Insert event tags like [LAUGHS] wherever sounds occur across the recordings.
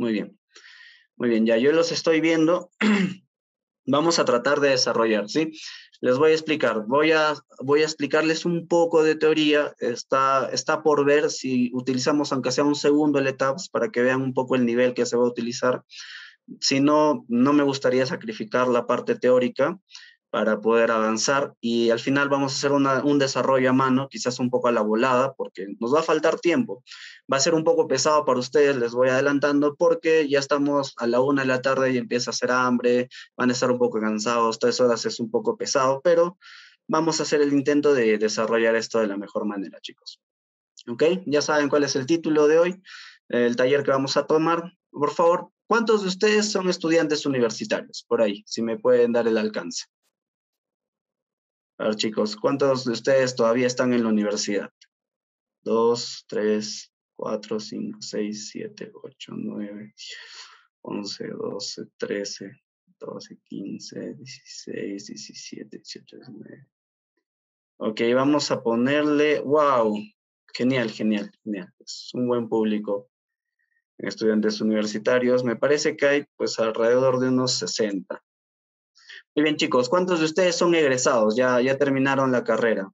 Muy bien. Muy bien, ya yo los estoy viendo. [CLEARS THROAT] Vamos a tratar de desarrollar, ¿sí? Les voy a explicar. Voy a, voy a explicarles un poco de teoría. Está, está por ver si utilizamos, aunque sea un segundo, el ETAPS para que vean un poco el nivel que se va a utilizar. Si no, no me gustaría sacrificar la parte teórica para poder avanzar y al final vamos a hacer un desarrollo a mano, quizás un poco a la volada, porque nos va a faltar tiempo. Va a ser un poco pesado para ustedes, les voy adelantando, porque ya estamos a la una de la tarde y empieza a hacer hambre, van a estar un poco cansados, tres horas es un poco pesado, pero vamos a hacer el intento de desarrollar esto de la mejor manera, chicos. ¿Ok? Ya saben cuál es el título de hoy, el taller que vamos a tomar. Por favor, ¿cuántos de ustedes son estudiantes universitarios? Por ahí, si me pueden dar el alcance. A ver, chicos, ¿cuántos de ustedes todavía están en la universidad? Dos, tres, cuatro, cinco, seis, siete, ocho, nueve, once, doce, trece, doce, quince, dieciséis, diecisiete, dieciocho, diecinueve. Ok, vamos a ponerle, wow, genial, genial, genial. Es un buen público estudiantes universitarios. Me parece que hay pues alrededor de unos 60. Muy bien, chicos, ¿cuántos de ustedes son egresados? Ya, ya terminaron la carrera.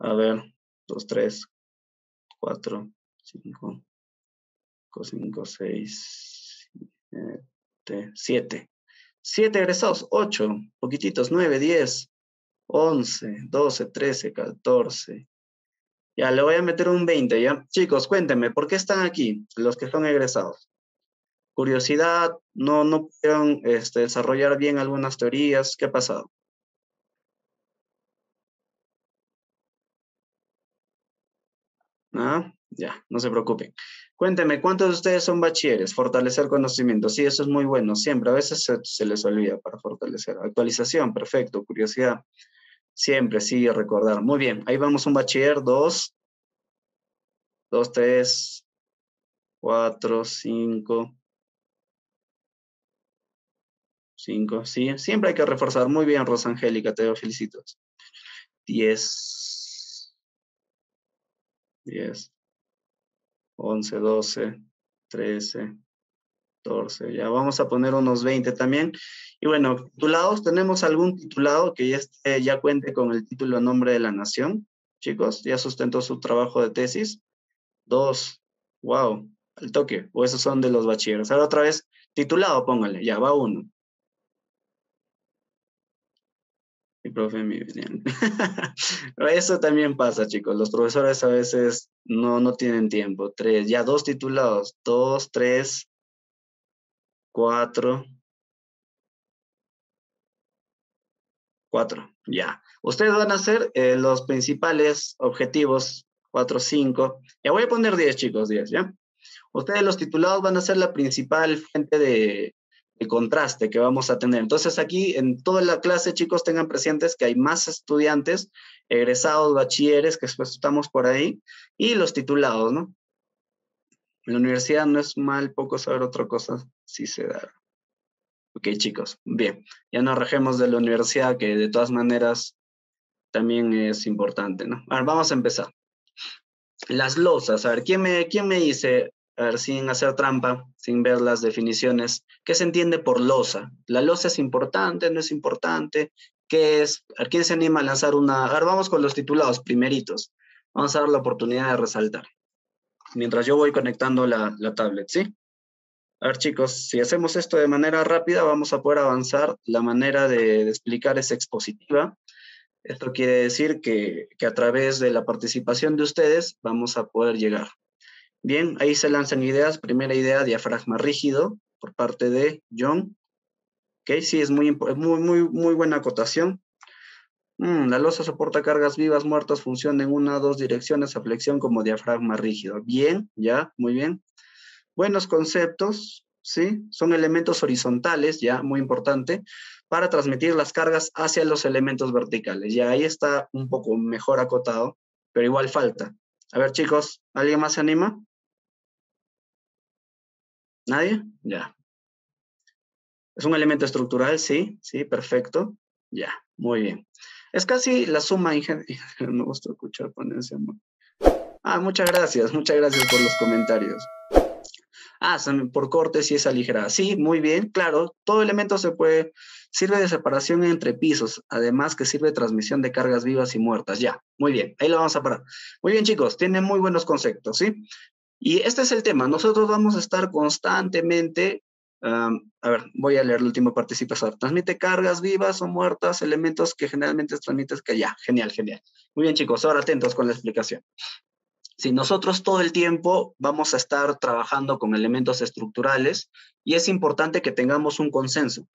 A ver, dos, tres, cuatro, cinco, cinco, seis, siete, siete. Siete egresados, ocho, poquititos, nueve, diez, once, doce, trece, catorce. Ya, le voy a meter un 20, ¿ya? Chicos, cuéntenme, ¿por qué están aquí los que son egresados? Curiosidad, no, no pudieron este, desarrollar bien algunas teorías. ¿Qué ha pasado? ¿Ah? Ya, no se preocupen. Cuénteme, ¿cuántos de ustedes son bachilleres? Fortalecer conocimiento. Sí, eso es muy bueno, siempre. A veces se, les olvida para fortalecer. Actualización, perfecto. Curiosidad, siempre, sí, recordar. Muy bien, ahí vamos un bachiller, dos, dos, tres, cuatro, cinco, Cinco, sí. Siempre hay que reforzar. Muy bien, Rosangélica, te felicito. Diez. Diez. Once, doce, trece, catorce. Ya vamos a poner unos 20 también. Y bueno, titulados, ¿tenemos algún titulado que ya, ya cuente con el título Nombre de la Nación? Chicos, ¿ya sustentó su trabajo de tesis? Dos. Wow, al toque. O esos son de los bachilleros. Ahora otra vez, titulado, póngale. Ya, va uno. Mi profe, mi [LAUGHS] Eso también pasa, chicos. Los profesores a veces no, no tienen tiempo. Tres, ya dos titulados. Dos, tres, cuatro. Cuatro, ya. Ustedes van a hacer eh, los principales objetivos, cuatro, cinco. Ya voy a poner diez, chicos, diez, ¿ya? Ustedes los titulados van a ser la principal fuente de, el contraste que vamos a tener. Entonces aquí en toda la clase, chicos, tengan presentes que hay más estudiantes, egresados, bachilleres, que después estamos por ahí, y los titulados, ¿no? En la universidad no es mal poco saber otra cosa, si se da. Ok, chicos, bien, ya nos rajemos de la universidad, que de todas maneras también es importante, ¿no? Ahora vamos a empezar. Las losas, a ver, ¿quién me, quién me dice a ver, sin hacer trampa, sin ver las definiciones, ¿qué se entiende por losa? ¿La losa es importante, no es importante? ¿Qué es? ¿A quién se anima a lanzar una? A ver, vamos con los titulados, primeritos. Vamos a dar la oportunidad de resaltar. Mientras yo voy conectando la, la tablet, ¿sí? A ver, chicos, si hacemos esto de manera rápida, vamos a poder avanzar. La manera de, explicar es expositiva. Esto quiere decir que, que a través de la participación de ustedes vamos a poder llegar. Bien, ahí se lanzan ideas. Primera idea, diafragma rígido por parte de John. Ok, sí, es muy, muy, muy, muy buena acotación. Mm, la losa soporta cargas vivas, muertas, funciona en una o dos direcciones a flexión como diafragma rígido. Bien, ya, muy bien. Buenos conceptos, ¿sí? Son elementos horizontales, ya, muy importante, para transmitir las cargas hacia los elementos verticales. Ya ahí está un poco mejor acotado, pero igual falta. A ver, chicos, ¿alguien más se anima? ¿Nadie? Ya. ¿Es un elemento estructural? Sí, sí, perfecto. Ya, muy bien. Es casi la suma, me [LAUGHS] gusta escuchar ponencia. Ah, muchas gracias, muchas gracias por los comentarios. Ah, por corte si es aligerada. Sí, muy bien, claro. Todo elemento se puede, sirve de separación entre pisos, además que sirve de transmisión de cargas vivas y muertas. Ya, muy bien, ahí lo vamos a parar. Muy bien, chicos, tienen muy buenos conceptos, ¿sí? Y este es el tema. Nosotros vamos a estar constantemente a ver, voy a leer el último participador. Transmite cargas vivas o muertas, elementos que generalmente transmites que ya. Genial, genial. Muy bien, chicos, ahora atentos con la explicación. Si nosotros todo el tiempo vamos a estar trabajando con elementos estructurales y es importante que tengamos un consenso.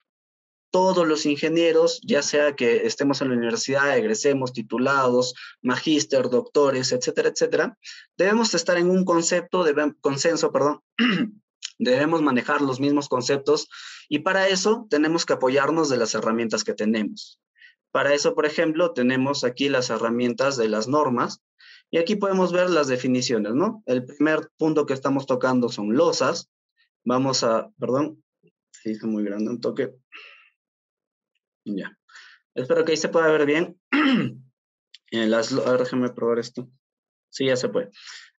Todos los ingenieros, ya sea que estemos en la universidad, egresemos, titulados, magíster, doctores, etcétera, etcétera, debemos estar en un concepto de consenso, perdón, [CLEARS THROAT] debemos manejar los mismos conceptos y para eso tenemos que apoyarnos de las herramientas que tenemos. Para eso, por ejemplo, tenemos aquí las herramientas de las normas y aquí podemos ver las definiciones, ¿no? El primer punto que estamos tocando son losas. Vamos a, perdón, se hizo muy grande un toque. Ya. Espero que ahí se pueda ver bien. [CLEARS THROAT] Eh, las, a ver, déjame probar esto. Sí, ya se puede.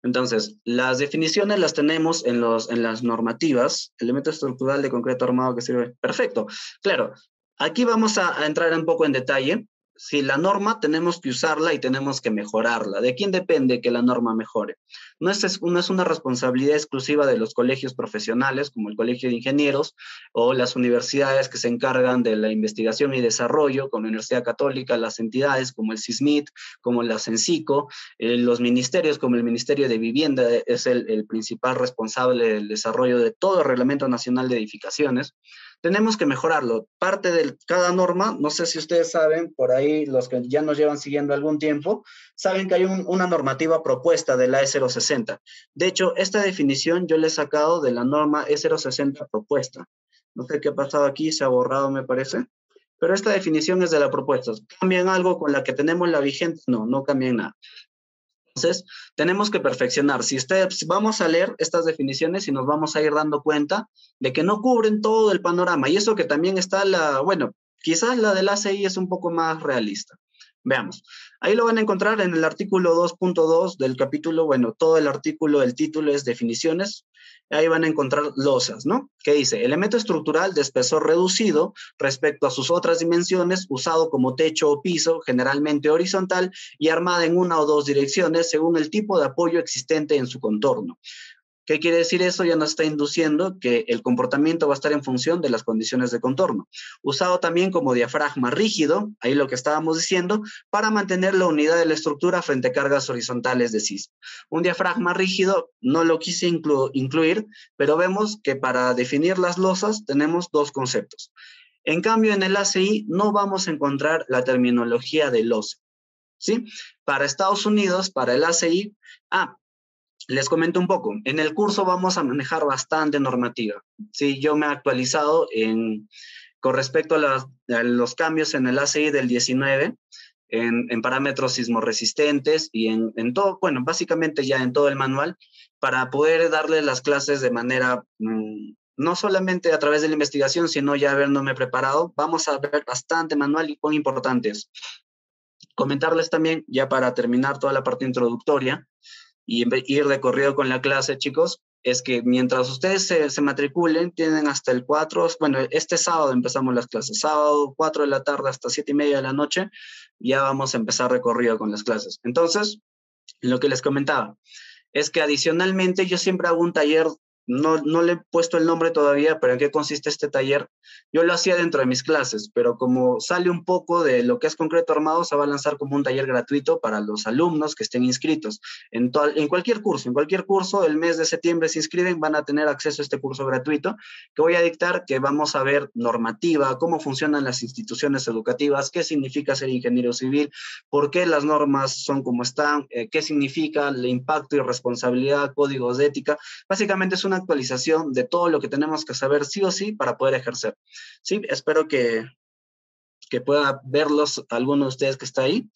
Entonces, las definiciones las tenemos en, los, en las normativas, elemento estructural de concreto armado que sirve. Perfecto. Claro, aquí vamos a entrar un poco en detalle si la norma tenemos que usarla y tenemos que mejorarla. ¿De quién depende que la norma mejore? No es, una responsabilidad exclusiva de los colegios profesionales, como el Colegio de Ingenieros, o las universidades que se encargan de la investigación y desarrollo, como la Universidad Católica, las entidades como el CISMIT, como la CENCICO, eh, los ministerios como el Ministerio de Vivienda es el, el principal responsable del desarrollo de todo el Reglamento Nacional de Edificaciones tenemos que mejorarlo. Parte de cada norma, no sé si ustedes saben, por ahí los que ya nos llevan siguiendo algún tiempo, saben que hay una normativa propuesta de la E060. De hecho, esta definición yo le he sacado de la norma E060 propuesta. No sé qué ha pasado aquí, se ha borrado, me parece. Pero esta definición es de la propuesta. ¿Cambian algo con la que tenemos la vigente? No, no cambian nada. Entonces, tenemos que perfeccionar. Si ustedes, vamos a leer estas definiciones y nos vamos a ir dando cuenta de que no cubren todo el panorama. Y eso que también está la, bueno, quizás la del ACI es un poco más realista. Veamos. Ahí lo van a encontrar en el artículo 2.2 del capítulo, bueno, todo el artículo, el título es definiciones ahí van a encontrar losas, ¿no? Que dice, elemento estructural de espesor reducido respecto a sus otras dimensiones, usado como techo o piso, generalmente horizontal, y armada en una o dos direcciones según el tipo de apoyo existente en su contorno. ¿Qué quiere decir eso? Ya nos está induciendo que el comportamiento va a estar en función de las condiciones de contorno. Usado también como diafragma rígido, ahí lo que estábamos diciendo, para mantener la unidad de la estructura frente a cargas horizontales de sismo. Un diafragma rígido no lo quise incluir, pero vemos que para definir las losas tenemos dos conceptos. En cambio, en el ACI no vamos a encontrar la terminología de losa. ¿Sí? Para Estados Unidos, para el ACI, ah, les comento un poco. En el curso vamos a manejar bastante normativa. Sí, yo me he actualizado en, con respecto a, los cambios en el ACI del 19, en, parámetros sismoresistentes y en, en, todo, bueno, básicamente ya en todo el manual, para poder darle las clases de manera, mm, no solamente a través de la investigación, sino ya habiéndome preparado. Vamos a ver bastante manual y muy importantes. Comentarles también, ya para terminar toda la parte introductoria, y ir de corrido con la clase, chicos, es que mientras ustedes se, matriculen, tienen hasta el 4, bueno, este sábado empezamos las clases, sábado 4 de la tarde hasta 7 y media de la noche, ya vamos a empezar recorrido con las clases. Entonces, lo que les comentaba, es que adicionalmente yo siempre hago un taller no, no le he puesto el nombre todavía, pero en qué consiste este taller. Yo lo hacía dentro de mis clases, pero como sale un poco de lo que es concreto armado, se va a lanzar como un taller gratuito para los alumnos que estén inscritos. En, en cualquier curso, en cualquier curso, el mes de septiembre se inscriben, van a tener acceso a este curso gratuito que voy a dictar, que vamos a ver normativa, cómo funcionan las instituciones educativas, qué significa ser ingeniero civil, por qué las normas son como están, eh, qué significa el impacto y responsabilidad, códigos de ética. Básicamente es una actualización de todo lo que tenemos que saber sí o sí para poder ejercer. Sí, espero que, que pueda verlos alguno de ustedes que está ahí.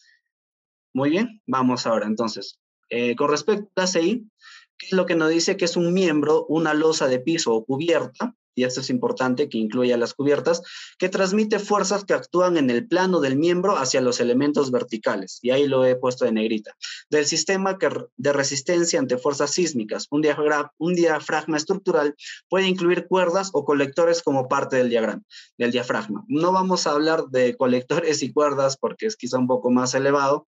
Muy bien, vamos ahora entonces. Eh, con respecto a CI, ¿qué es lo que nos dice que es un miembro, una losa de piso o cubierta? Y esto es importante que incluya las cubiertas, que transmite fuerzas que actúan en el plano del miembro hacia los elementos verticales, y ahí lo he puesto de negrita, del sistema de resistencia ante fuerzas sísmicas. Un diafragma, un diafragma estructural puede incluir cuerdas o colectores como parte del diagrama, del diafragma. No vamos a hablar de colectores y cuerdas porque es quizá un poco más elevado.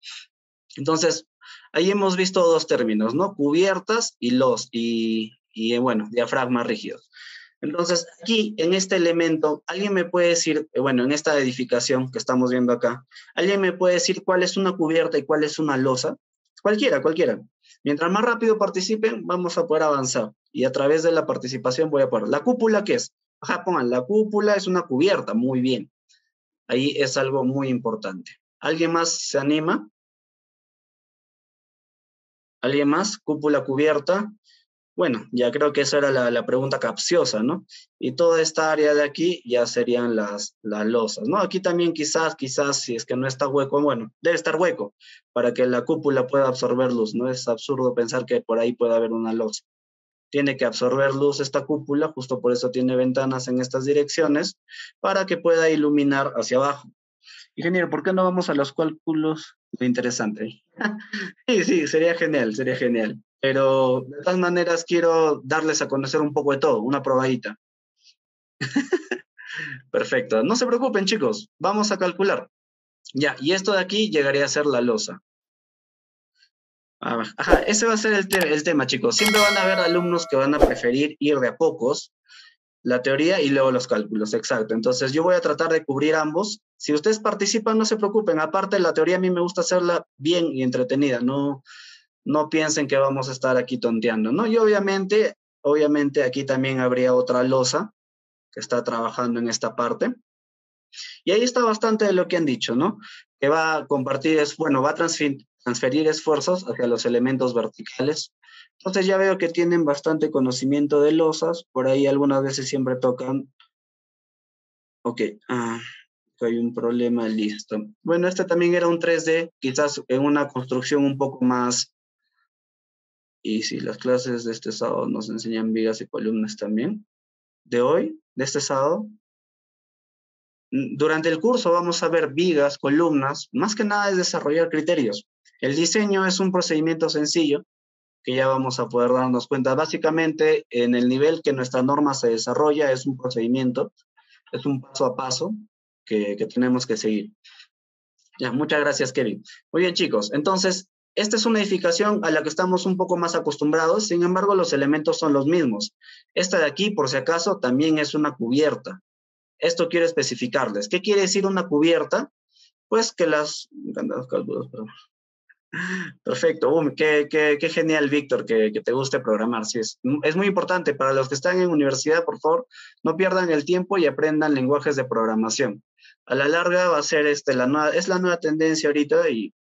Entonces, ahí hemos visto dos términos, ¿no? Cubiertas y los, y, y bueno, diafragmas rígidos. Entonces, aquí, en este elemento, alguien me puede decir, eh, bueno, en esta edificación que estamos viendo acá, alguien me puede decir cuál es una cubierta y cuál es una losa. Cualquiera, cualquiera. Mientras más rápido participen, vamos a poder avanzar. Y a través de la participación voy a poner. ¿La cúpula qué es? Ajá, pongan, la cúpula es una cubierta, muy bien. Ahí es algo muy importante. ¿Alguien más se anima? ¿Alguien más? Cúpula cubierta. Bueno, ya creo que esa era la, pregunta capciosa, ¿no? Y toda esta área de aquí ya serían las, las losas, ¿no? Aquí también quizás, quizás, si es que no está hueco, bueno, debe estar hueco para que la cúpula pueda absorber luz, ¿no? Es absurdo pensar que por ahí puede haber una losa. Tiene que absorber luz esta cúpula, justo por eso tiene ventanas en estas direcciones, para que pueda iluminar hacia abajo. Ingeniero, ¿por qué no vamos a los cálculos? Muy interesante. Sí, sí, sería genial, sería genial. Pero de todas maneras quiero darles a conocer un poco de todo, una probadita. [LAUGHS] Perfecto. No se preocupen, chicos. Vamos a calcular. Ya, y esto de aquí llegaría a ser la losa. Ajá, ese va a ser el, el, tema, chicos. Siempre van a haber alumnos que van a preferir ir de a pocos, la teoría y luego los cálculos, exacto. Entonces yo voy a tratar de cubrir ambos. Si ustedes participan, no se preocupen. Aparte, la teoría a mí me gusta hacerla bien y entretenida, no, no piensen que vamos a estar aquí tonteando, ¿no? Y obviamente, obviamente aquí también habría otra losa que está trabajando en esta parte. Y ahí está bastante de lo que han dicho, ¿no? Que va a compartir, es, bueno, va a transferir esfuerzos hacia los elementos verticales. Entonces ya veo que tienen bastante conocimiento de losas, por ahí algunas veces siempre tocan. Ok, ah, hay un problema, listo. Bueno, este también era un 3D, quizás en una construcción un poco más y si las clases de este sábado nos enseñan vigas y columnas también, de hoy, de este sábado, durante el curso vamos a ver vigas, columnas, más que nada es desarrollar criterios. El diseño es un procedimiento sencillo que ya vamos a poder darnos cuenta. Básicamente, en el nivel que nuestra norma se desarrolla, es un procedimiento, es un paso a paso que, que tenemos que seguir. Ya, muchas gracias, Kevin. Muy bien, chicos. Entonces, esta es una edificación a la que estamos un poco más acostumbrados, sin embargo, los elementos son los mismos. Esta de aquí, por si acaso, también es una cubierta. Esto quiero especificarles. ¿Qué quiere decir una cubierta? Pues que las... Perfecto, qué, qué, genial, Víctor, que, te guste programar. Sí, es, es muy importante para los que están en universidad, por favor, no pierdan el tiempo y aprendan lenguajes de programación. A la larga va a ser este, la nueva, es la nueva tendencia ahorita y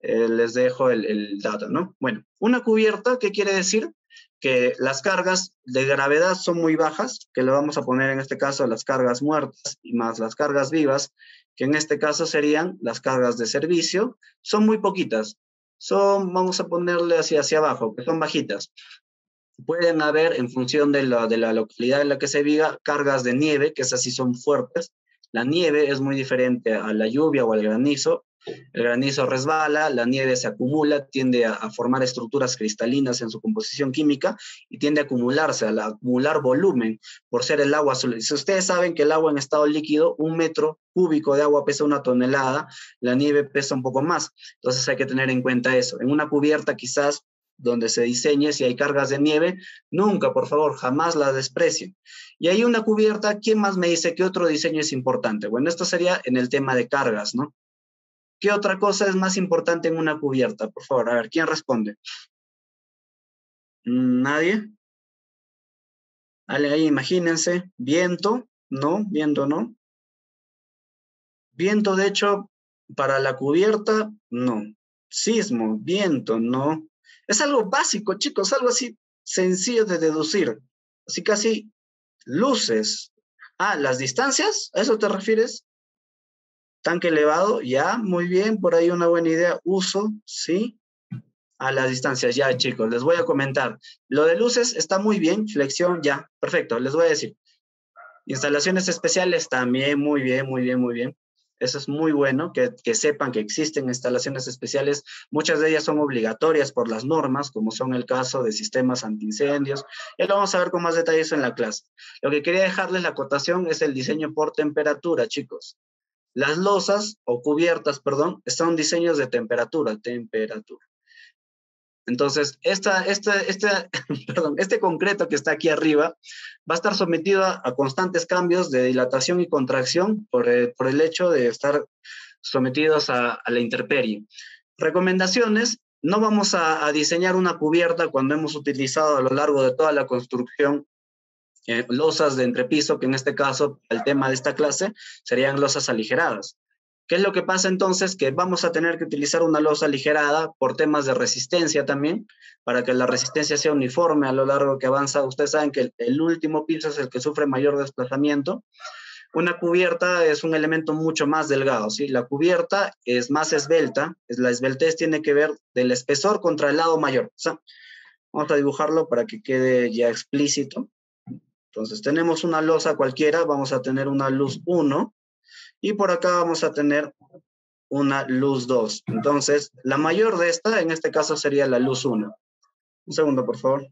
eh, les dejo el, dato, ¿no? Bueno, una cubierta, ¿qué quiere decir? Que las cargas de gravedad son muy bajas, que le vamos a poner en este caso las cargas muertas y más las cargas vivas, que en este caso serían las cargas de servicio, son muy poquitas. Son, vamos a ponerle hacia, hacia abajo, que son bajitas. Pueden haber, en función de la, de la localidad en la que se viva, cargas de nieve, que esas sí son fuertes. La nieve es muy diferente a la lluvia o al granizo, el granizo resbala, la nieve se acumula, tiende a, formar estructuras cristalinas en su composición química y tiende a acumularse, a acumular volumen por ser el agua. Si ustedes saben que el agua en estado líquido, un metro cúbico de agua pesa una tonelada, la nieve pesa un poco más. Entonces hay que tener en cuenta eso. En una cubierta quizás donde se diseñe, si hay cargas de nieve, nunca, por favor, jamás la desprecien. Y hay una cubierta, ¿quién más me dice que otro diseño es importante? Bueno, esto sería en el tema de cargas, ¿no? ¿Qué otra cosa es más importante en una cubierta? Por favor, a ver, ¿quién responde? ¿Nadie? Dale ahí, imagínense, viento, ¿no? Viento, ¿no? Viento, de hecho, para la cubierta, no. Sismo, viento, no. Es algo básico, chicos, algo así sencillo de deducir. Así casi luces. Ah, las distancias, ¿a eso te refieres? Tanque elevado, ya, muy bien, por ahí una buena idea. Uso, sí. A las distancias, ya chicos, les voy a comentar. Lo de luces está muy bien, flexión, ya, perfecto, les voy a decir. Instalaciones especiales también, muy bien, muy bien, muy bien. Eso es muy bueno, que, que, sepan que existen instalaciones especiales. Muchas de ellas son obligatorias por las normas, como son el caso de sistemas antiincendios. Ya lo vamos a ver con más detalles en la clase. Lo que quería dejarles la acotación es el diseño por temperatura, chicos. Las losas o cubiertas, perdón, son diseños de temperatura, temperatura. Entonces, esta, esta, esta, [LAUGHS] perdón, este concreto que está aquí arriba va a estar sometido a, constantes cambios de dilatación y contracción por el, por el hecho de estar sometidos a, la intemperie. Recomendaciones, no vamos a, diseñar una cubierta cuando hemos utilizado a lo largo de toda la construcción eh, losas de entrepiso, que en este caso, el tema de esta clase, serían losas aligeradas. ¿Qué es lo que pasa entonces? Que vamos a tener que utilizar una losa aligerada por temas de resistencia también, para que la resistencia sea uniforme a lo largo que avanza. Ustedes saben que el, último piso es el que sufre mayor desplazamiento. Una cubierta es un elemento mucho más delgado, ¿sí? La cubierta es más esbelta, es, la esbeltez tiene que ver del espesor contra el lado mayor. vamos a dibujarlo para que quede ya explícito. Entonces, tenemos una losa cualquiera, vamos a tener una luz 1, y por acá vamos a tener una luz 2. Entonces, la mayor de esta, en este caso, sería la luz 1. Un segundo, por favor.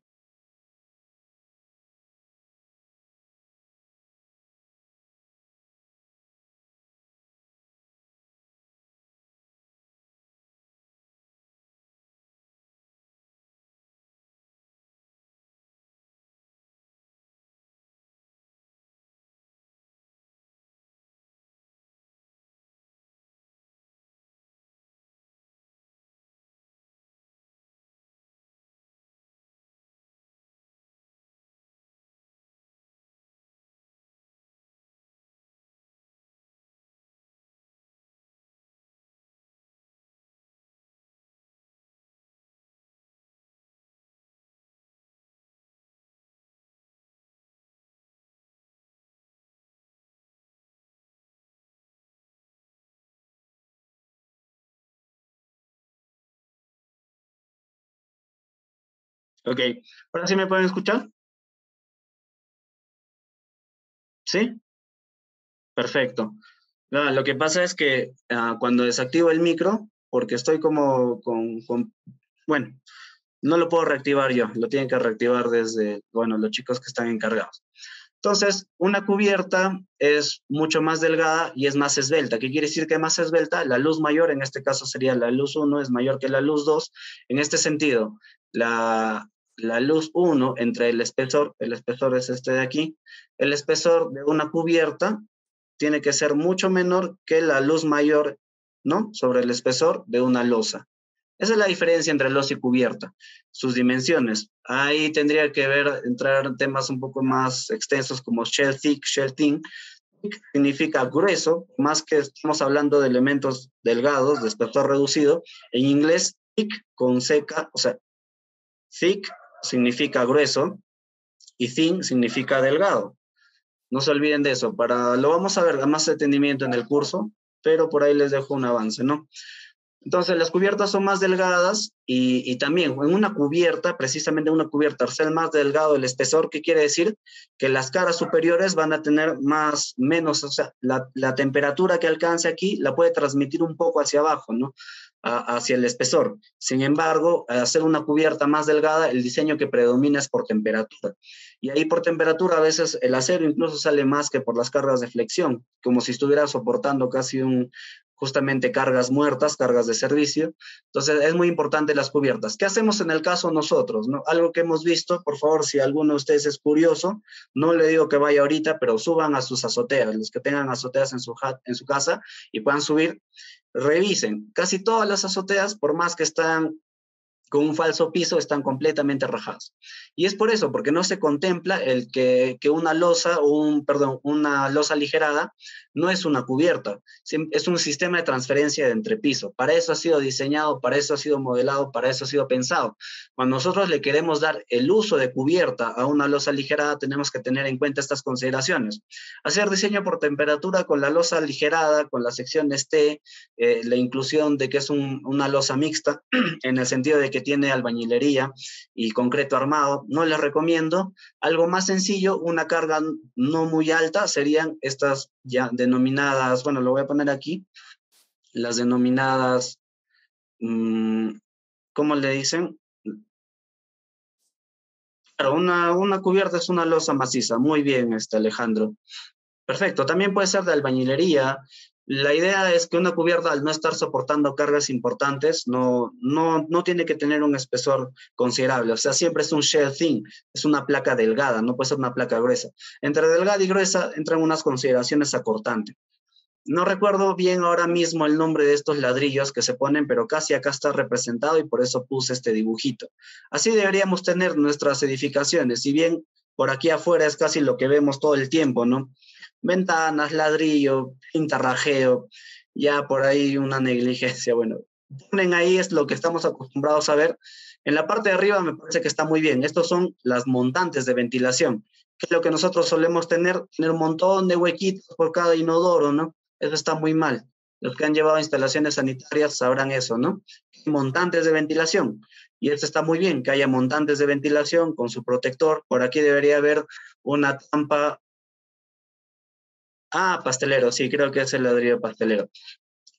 Ok, ahora sí me pueden escuchar. ¿Sí? Perfecto. lo que pasa es que ah, cuando desactivo el micro, porque estoy como con, con, bueno, no lo puedo reactivar yo, lo tienen que reactivar desde, bueno, los chicos que están encargados. Entonces, una cubierta es mucho más delgada y es más esbelta. ¿Qué quiere decir que es más esbelta? La luz mayor, en este caso sería la luz 1, es mayor que la luz 2. En este sentido, la, luz 1 entre el espesor, el espesor es este de aquí, el espesor de una cubierta tiene que ser mucho menor que la luz mayor, ¿no? Sobre el espesor de una losa. Esa es la diferencia entre losa y cubierta, sus dimensiones. Ahí tendría que ver, entrar temas un poco más extensos como shell thick, shell thin. Thick significa grueso, más que estamos hablando de elementos delgados, de espesor reducido. En inglés, thick con seca, o sea, thick significa grueso y thin significa delgado. No se olviden de eso. Para, lo vamos a ver a más detenimiento en el curso, pero por ahí les dejo un avance, ¿no? Entonces, las cubiertas son más delgadas y, también en una cubierta, precisamente una cubierta, al ser más delgado el espesor, ¿qué quiere decir? Que las caras superiores van a tener más, menos, o sea, la, la temperatura que alcance aquí la puede transmitir un poco hacia abajo, ¿no? Hacia el espesor. Sin embargo, hacer una cubierta más delgada, el diseño que predomina es por temperatura. Y ahí por temperatura a veces el acero incluso sale más que por las cargas de flexión, como si estuviera soportando casi un, justamente cargas muertas, cargas de servicio. Entonces es muy importante las cubiertas. ¿Qué hacemos en el caso nosotros? No? Algo que hemos visto, por favor, si alguno de ustedes es curioso, no le digo que vaya ahorita, pero suban a sus azoteas, los que tengan azoteas en su, en su casa y puedan subir revisen. Casi todas las azoteas, por más que están con un falso piso están completamente rajados. Y es por eso, porque no se contempla el que, una losa o un, perdón, una losa aligerada no es una cubierta, es un sistema de transferencia de entrepiso. Para eso ha sido diseñado, para eso ha sido modelado, para eso ha sido pensado. Cuando nosotros le queremos dar el uso de cubierta a una losa aligerada, tenemos que tener en cuenta estas consideraciones. Hacer diseño por temperatura con la losa aligerada, con la sección T, eh, la inclusión de que es una losa mixta, [CLEARS THROAT] en el sentido de que tiene albañilería y concreto armado, no les recomiendo. Algo más sencillo, una carga no muy alta, serían estas ya denominadas, bueno, lo voy a poner aquí, las denominadas, mm, ¿cómo le dicen? Claro, una, una cubierta es una losa maciza. Muy bien, este Alejandro. Perfecto. También puede ser de albañilería, la idea es que una cubierta, al no estar soportando cargas importantes, no, no, no tiene que tener un espesor considerable. O sea, siempre es un shell thin, es una placa delgada, no puede ser una placa gruesa. Entre delgada y gruesa entran unas consideraciones acortantes. No recuerdo bien ahora mismo el nombre de estos ladrillos que se ponen, pero casi acá está representado y por eso puse este dibujito. Así deberíamos tener nuestras edificaciones, si bien por aquí afuera es casi lo que vemos todo el tiempo, ¿no? Ventanas, ladrillo, pintarrajeo, ya por ahí una negligencia. Bueno, ponen ahí es lo que estamos acostumbrados a ver. En la parte de arriba me parece que está muy bien. Estos son las montantes de ventilación, que es lo que nosotros solemos tener, tener un montón de huequitos por cada inodoro, ¿no? Eso está muy mal. Los que han llevado instalaciones sanitarias sabrán eso, ¿no? Montantes de ventilación. Y esto está muy bien, que haya montantes de ventilación con su protector. Por aquí debería haber una tampa Ah, pastelero, sí, creo que es el ladrillo pastelero.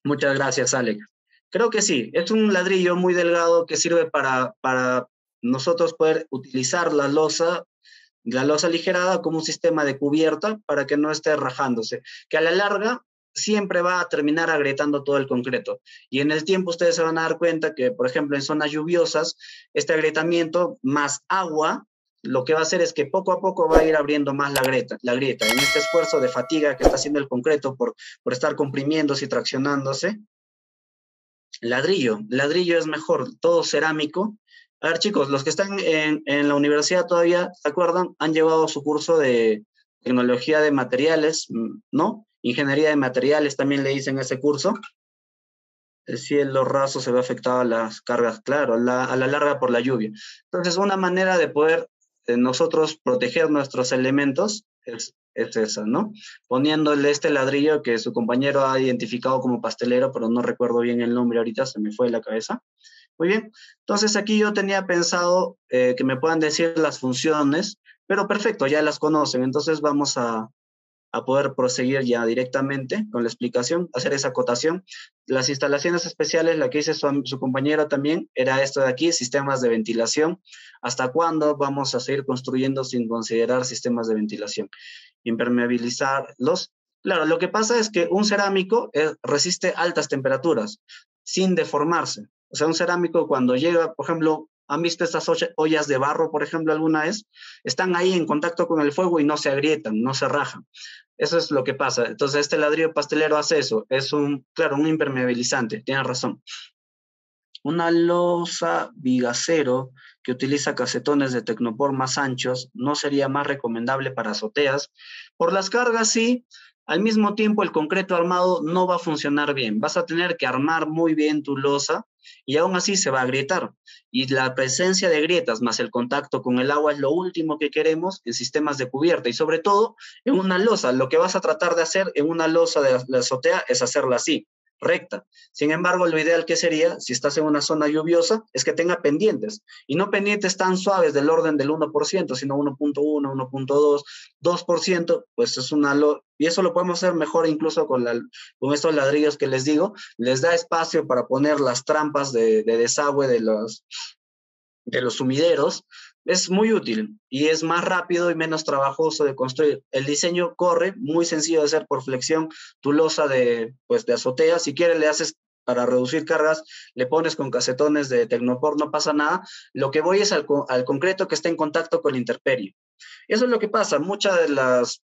Muchas gracias, Alex. Creo que sí, es un ladrillo muy delgado que sirve para, para nosotros poder utilizar la losa, la losa aligerada como un sistema de cubierta para que no esté rajándose, que a la larga siempre va a terminar agrietando todo el concreto. Y en el tiempo ustedes se van a dar cuenta que, por ejemplo, en zonas lluviosas, este agrietamiento más agua lo que va a hacer es que poco a poco va a ir abriendo más la grieta, la grieta. En este esfuerzo de fatiga que está haciendo el concreto por, por estar comprimiéndose y traccionándose, ladrillo, ladrillo es mejor, todo cerámico. A ver, chicos, los que están en, en la universidad todavía, ¿se acuerdan? Han llevado su curso de tecnología de materiales, ¿no? Ingeniería de materiales también le dicen ese curso. El cielo raso se ve afectado a las cargas, claro, a la larga por la lluvia. Entonces, una manera de poder nosotros proteger nuestros elementos es, es esa, ¿no? Poniéndole este ladrillo que su compañero ha identificado como pastelero, pero no recuerdo bien el nombre ahorita, se me fue de la cabeza. Muy bien, entonces aquí yo tenía pensado eh, que me puedan decir las funciones, pero perfecto, ya las conocen, entonces vamos a, a poder proseguir ya directamente con la explicación, hacer esa acotación. Las instalaciones especiales, la que dice su, su compañero también, era esto de aquí, sistemas de ventilación. ¿Hasta cuándo vamos a seguir construyendo sin considerar sistemas de ventilación? Impermeabilizarlos. Claro, lo que pasa es que un cerámico eh, resiste altas temperaturas sin deformarse. O sea, un cerámico cuando llega, por ejemplo, ¿Han visto estas ollas de barro, por ejemplo, alguna vez? Están ahí en contacto con el fuego y no se agrietan, no se rajan. Eso es lo que pasa. Entonces, este ladrillo pastelero hace eso. Es un, claro, un impermeabilizante, tiene razón. Una losa vigacero que utiliza casetones de tecnopor más anchos no sería más recomendable para azoteas. Por las cargas, sí. Al mismo tiempo, el concreto armado no va a funcionar bien. Vas a tener que armar muy bien tu losa y aún así se va a agrietar. Y la presencia de grietas más el contacto con el agua es lo último que queremos en sistemas de cubierta y sobre todo en una losa. Lo que vas a tratar de hacer en una losa de la azotea es hacerla así recta. Sin embargo, lo ideal que sería, si estás en una zona lluviosa, es que tenga pendientes, y no pendientes tan suaves del orden del 1%, sino 1.1, 1.2, 2%, pues es una... Lo y eso lo podemos hacer mejor incluso con, con estos ladrillos que les digo, les da espacio para poner las trampas de, de desagüe de los, de los sumideros, es muy útil y es más rápido y menos trabajoso de construir. El diseño corre, muy sencillo de hacer por flexión, tu losa de, pues, de azotea, si quieres le haces para reducir cargas, le pones con casetones de Tecnopor, no pasa nada. Lo que voy es al, al concreto que está en contacto con el interperio. Eso es lo que pasa. Muchas de las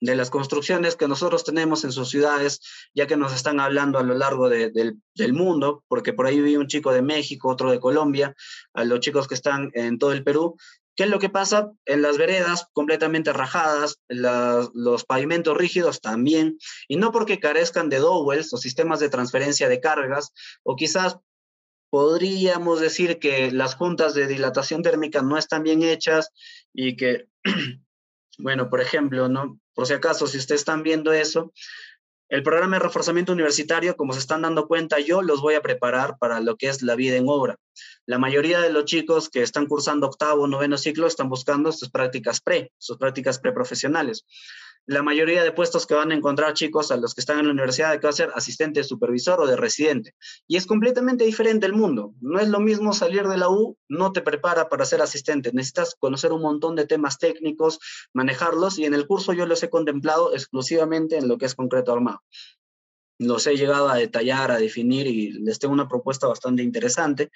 de las construcciones que nosotros tenemos en sus ciudades, ya que nos están hablando a lo largo del, mundo, porque por ahí vive un chico de México, otro de Colombia, a los chicos que están en todo el Perú. ¿Qué es lo que pasa? En las veredas completamente rajadas, los pavimentos rígidos también, y no porque carezcan de dowels o sistemas de transferencia de cargas, o quizás podríamos decir que las juntas de dilatación térmica no están bien hechas y que, [CLEARS THROAT] bueno, por ejemplo, ¿no? Por si acaso, si ustedes están viendo eso, El programa de reforzamiento universitario, como se están dando cuenta, yo los voy a preparar para lo que es la vida en obra. La mayoría de los chicos que están cursando octavo, noveno ciclo están buscando sus prácticas pre, sus prácticas preprofesionales la mayoría de puestos que van a encontrar chicos a los que están en la universidad que va a ser asistente, supervisor o de residente. Y es completamente diferente el mundo. No es lo mismo salir de la U, no te prepara para ser asistente. Necesitas conocer un montón de temas técnicos, manejarlos y en el curso yo los he contemplado exclusivamente en lo que es concreto armado. Los he llegado a detallar, a definir y les tengo una propuesta bastante interesante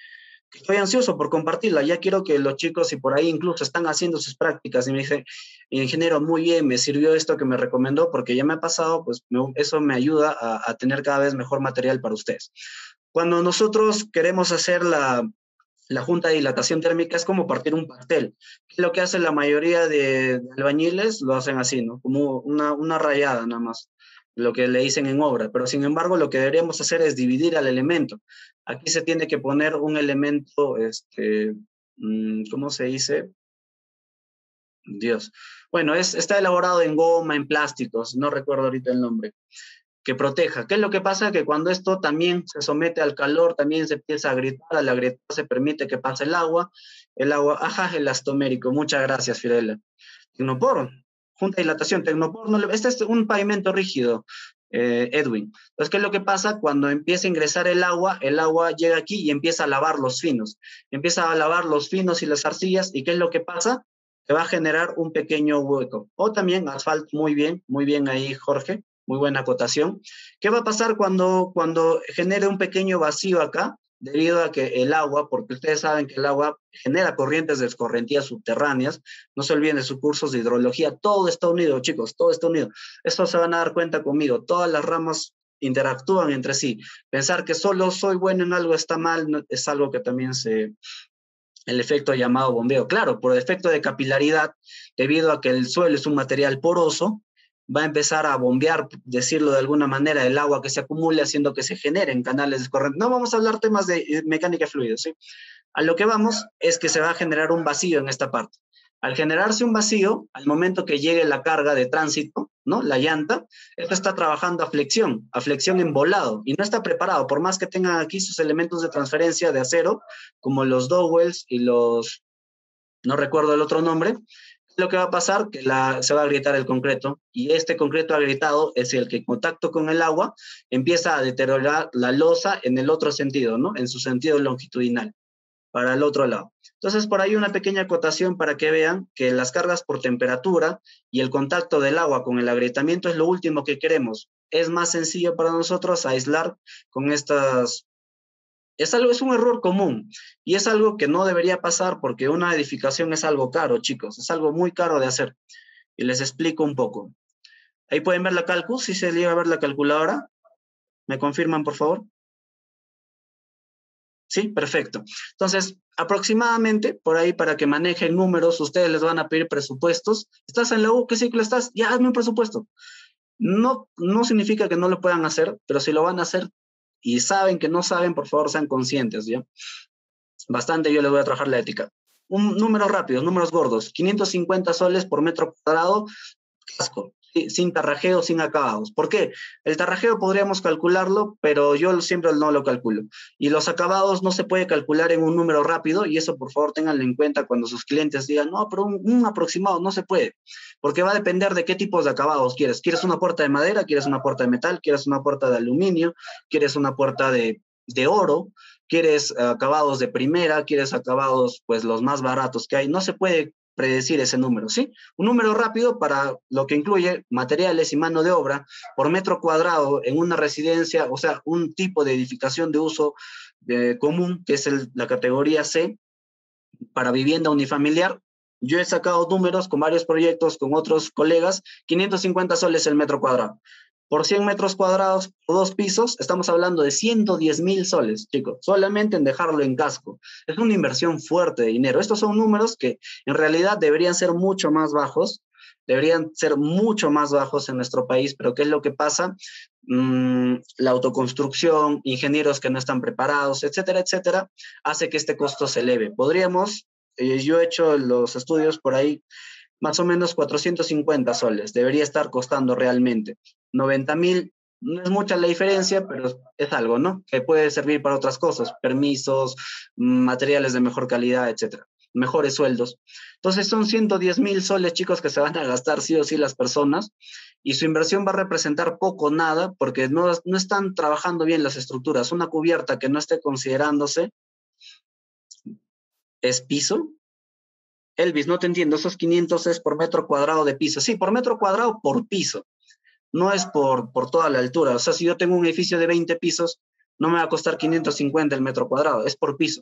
estoy ansioso por compartirla. Ya quiero que los chicos, si por ahí incluso están haciendo sus prácticas y me dicen, ingeniero, muy bien, me sirvió esto que me recomendó porque ya me ha pasado, pues eso me ayuda a, tener cada vez mejor material para ustedes. Cuando nosotros queremos hacer la, la junta de dilatación térmica es como partir un pastel. Lo que hace la mayoría de, albañiles lo hacen así, ¿no? Como una, una rayada nada más lo que le dicen en obra, pero sin embargo lo que deberíamos hacer es dividir al elemento. Aquí se tiene que poner un elemento, este, mm, ¿cómo se dice? Dios. Bueno, es, está elaborado en goma, en plásticos, no recuerdo ahorita el nombre, que proteja. ¿Qué es lo que pasa? Que cuando esto también se somete al calor, también se empieza a agrietar, al agrietar se permite que pase el agua, el agua, ajá, elastomérico. Muchas gracias, Fidela. Tecnopor, junta de dilatación, Tecnopor, no, este es un pavimento rígido, eh, Edwin. Entonces, ¿qué es lo que pasa? Cuando empieza a ingresar el agua, el agua llega aquí y empieza a lavar los finos. Empieza a lavar los finos y las arcillas, ¿y qué es lo que pasa? Se va a generar un pequeño hueco. O también asfalto, muy bien, muy bien ahí, Jorge, muy buena acotación. ¿Qué va a pasar cuando, cuando genere un pequeño vacío acá? Debido a que el agua, porque ustedes saben que el agua genera corrientes de escorrentías subterráneas, no se olviden de sus cursos de hidrología, todo está unido, chicos, todo está unido. Esto se van a dar cuenta conmigo, todas las ramas interactúan entre sí. Pensar que solo soy bueno en algo está mal es algo que también se, el efecto llamado bombeo. Claro, por efecto de capilaridad, debido a que el suelo es un material poroso, va a empezar a bombear, decirlo de alguna manera, el agua que se acumule, haciendo que se generen canales de corriente. No vamos a hablar temas de eh, mecánica fluida, ¿sí? A lo que vamos es que se va a generar un vacío en esta parte. Al generarse un vacío, al momento que llegue la carga de tránsito, ¿no? La llanta, esto está trabajando a flexión, a flexión en volado, y no está preparado, por más que tengan aquí sus elementos de transferencia de acero, como los dowels y los, no recuerdo el otro nombre, lo que va a pasar que se va a agrietar el concreto y este concreto agrietado es el que en contacto con el agua empieza a deteriorar la losa en el otro sentido, ¿no? En su sentido longitudinal, para el otro lado. Entonces, por ahí una pequeña acotación para que vean que las cargas por temperatura y el contacto del agua con el agrietamiento es lo último que queremos. Es más sencillo para nosotros aislar con estas es, algo, es un error común y es algo que no debería pasar porque una edificación es algo caro, chicos, es algo muy caro de hacer. Y les explico un poco. Ahí pueden ver la cálculo, si se llega a ver la calculadora. ¿Me confirman, por favor? Sí, perfecto. Entonces, aproximadamente, por ahí para que manejen números, ustedes les van a pedir presupuestos. ¿Estás en la U? ¿Qué ciclo estás? Ya, hazme un presupuesto. No, no significa que no lo puedan hacer, pero si lo van a hacer, y saben que no saben, por favor, sean conscientes, ¿ya? Bastante yo les voy a trabajar la ética. Un número rápido, números gordos, 550 soles por metro cuadrado, casco sin tarrajeo, sin acabados. ¿Por qué? El tarrajeo podríamos calcularlo, pero yo siempre no lo calculo. Y los acabados no se puede calcular en un número rápido y eso por favor tenganlo en cuenta cuando sus clientes digan, no, pero un, aproximado no se puede, porque va a depender de qué tipos de acabados quieres. ¿Quieres una puerta de madera? ¿Quieres una puerta de metal? ¿Quieres una puerta de aluminio? ¿Quieres una puerta de, de oro? ¿Quieres acabados de primera? ¿Quieres acabados, pues los más baratos que hay? No se puede predecir ese número, ¿sí? Un número rápido para lo que incluye materiales y mano de obra por metro cuadrado en una residencia, o sea, un tipo de edificación de uso eh, común, que es la categoría C, para vivienda unifamiliar. Yo he sacado números con varios proyectos, con otros colegas, 550 soles el metro cuadrado por 100 metros cuadrados o dos pisos, estamos hablando de 110 mil soles, chicos, solamente en dejarlo en casco. Es una inversión fuerte de dinero. Estos son números que en realidad deberían ser mucho más bajos, deberían ser mucho más bajos en nuestro país, pero ¿qué es lo que pasa? Mm, la autoconstrucción, ingenieros que no están preparados, etcétera, etcétera, hace que este costo se eleve. Podríamos, eh, yo he hecho los estudios por ahí, más o menos 450 soles, debería estar costando realmente. 90 mil No es mucha la diferencia, pero es algo, ¿no? Que puede servir para otras cosas, permisos, materiales de mejor calidad, etcétera mejores sueldos. Entonces son 110 mil soles, chicos, que se van a gastar sí o sí las personas y su inversión va a representar poco nada porque no, no están trabajando bien las estructuras. Una cubierta que no esté considerándose es piso. Elvis, no te entiendo, esos 500 es por metro cuadrado de piso. Sí, por metro cuadrado por piso. No es por, por toda la altura. O sea, si yo tengo un edificio de 20 pisos, no me va a costar 550 el metro cuadrado, es por piso.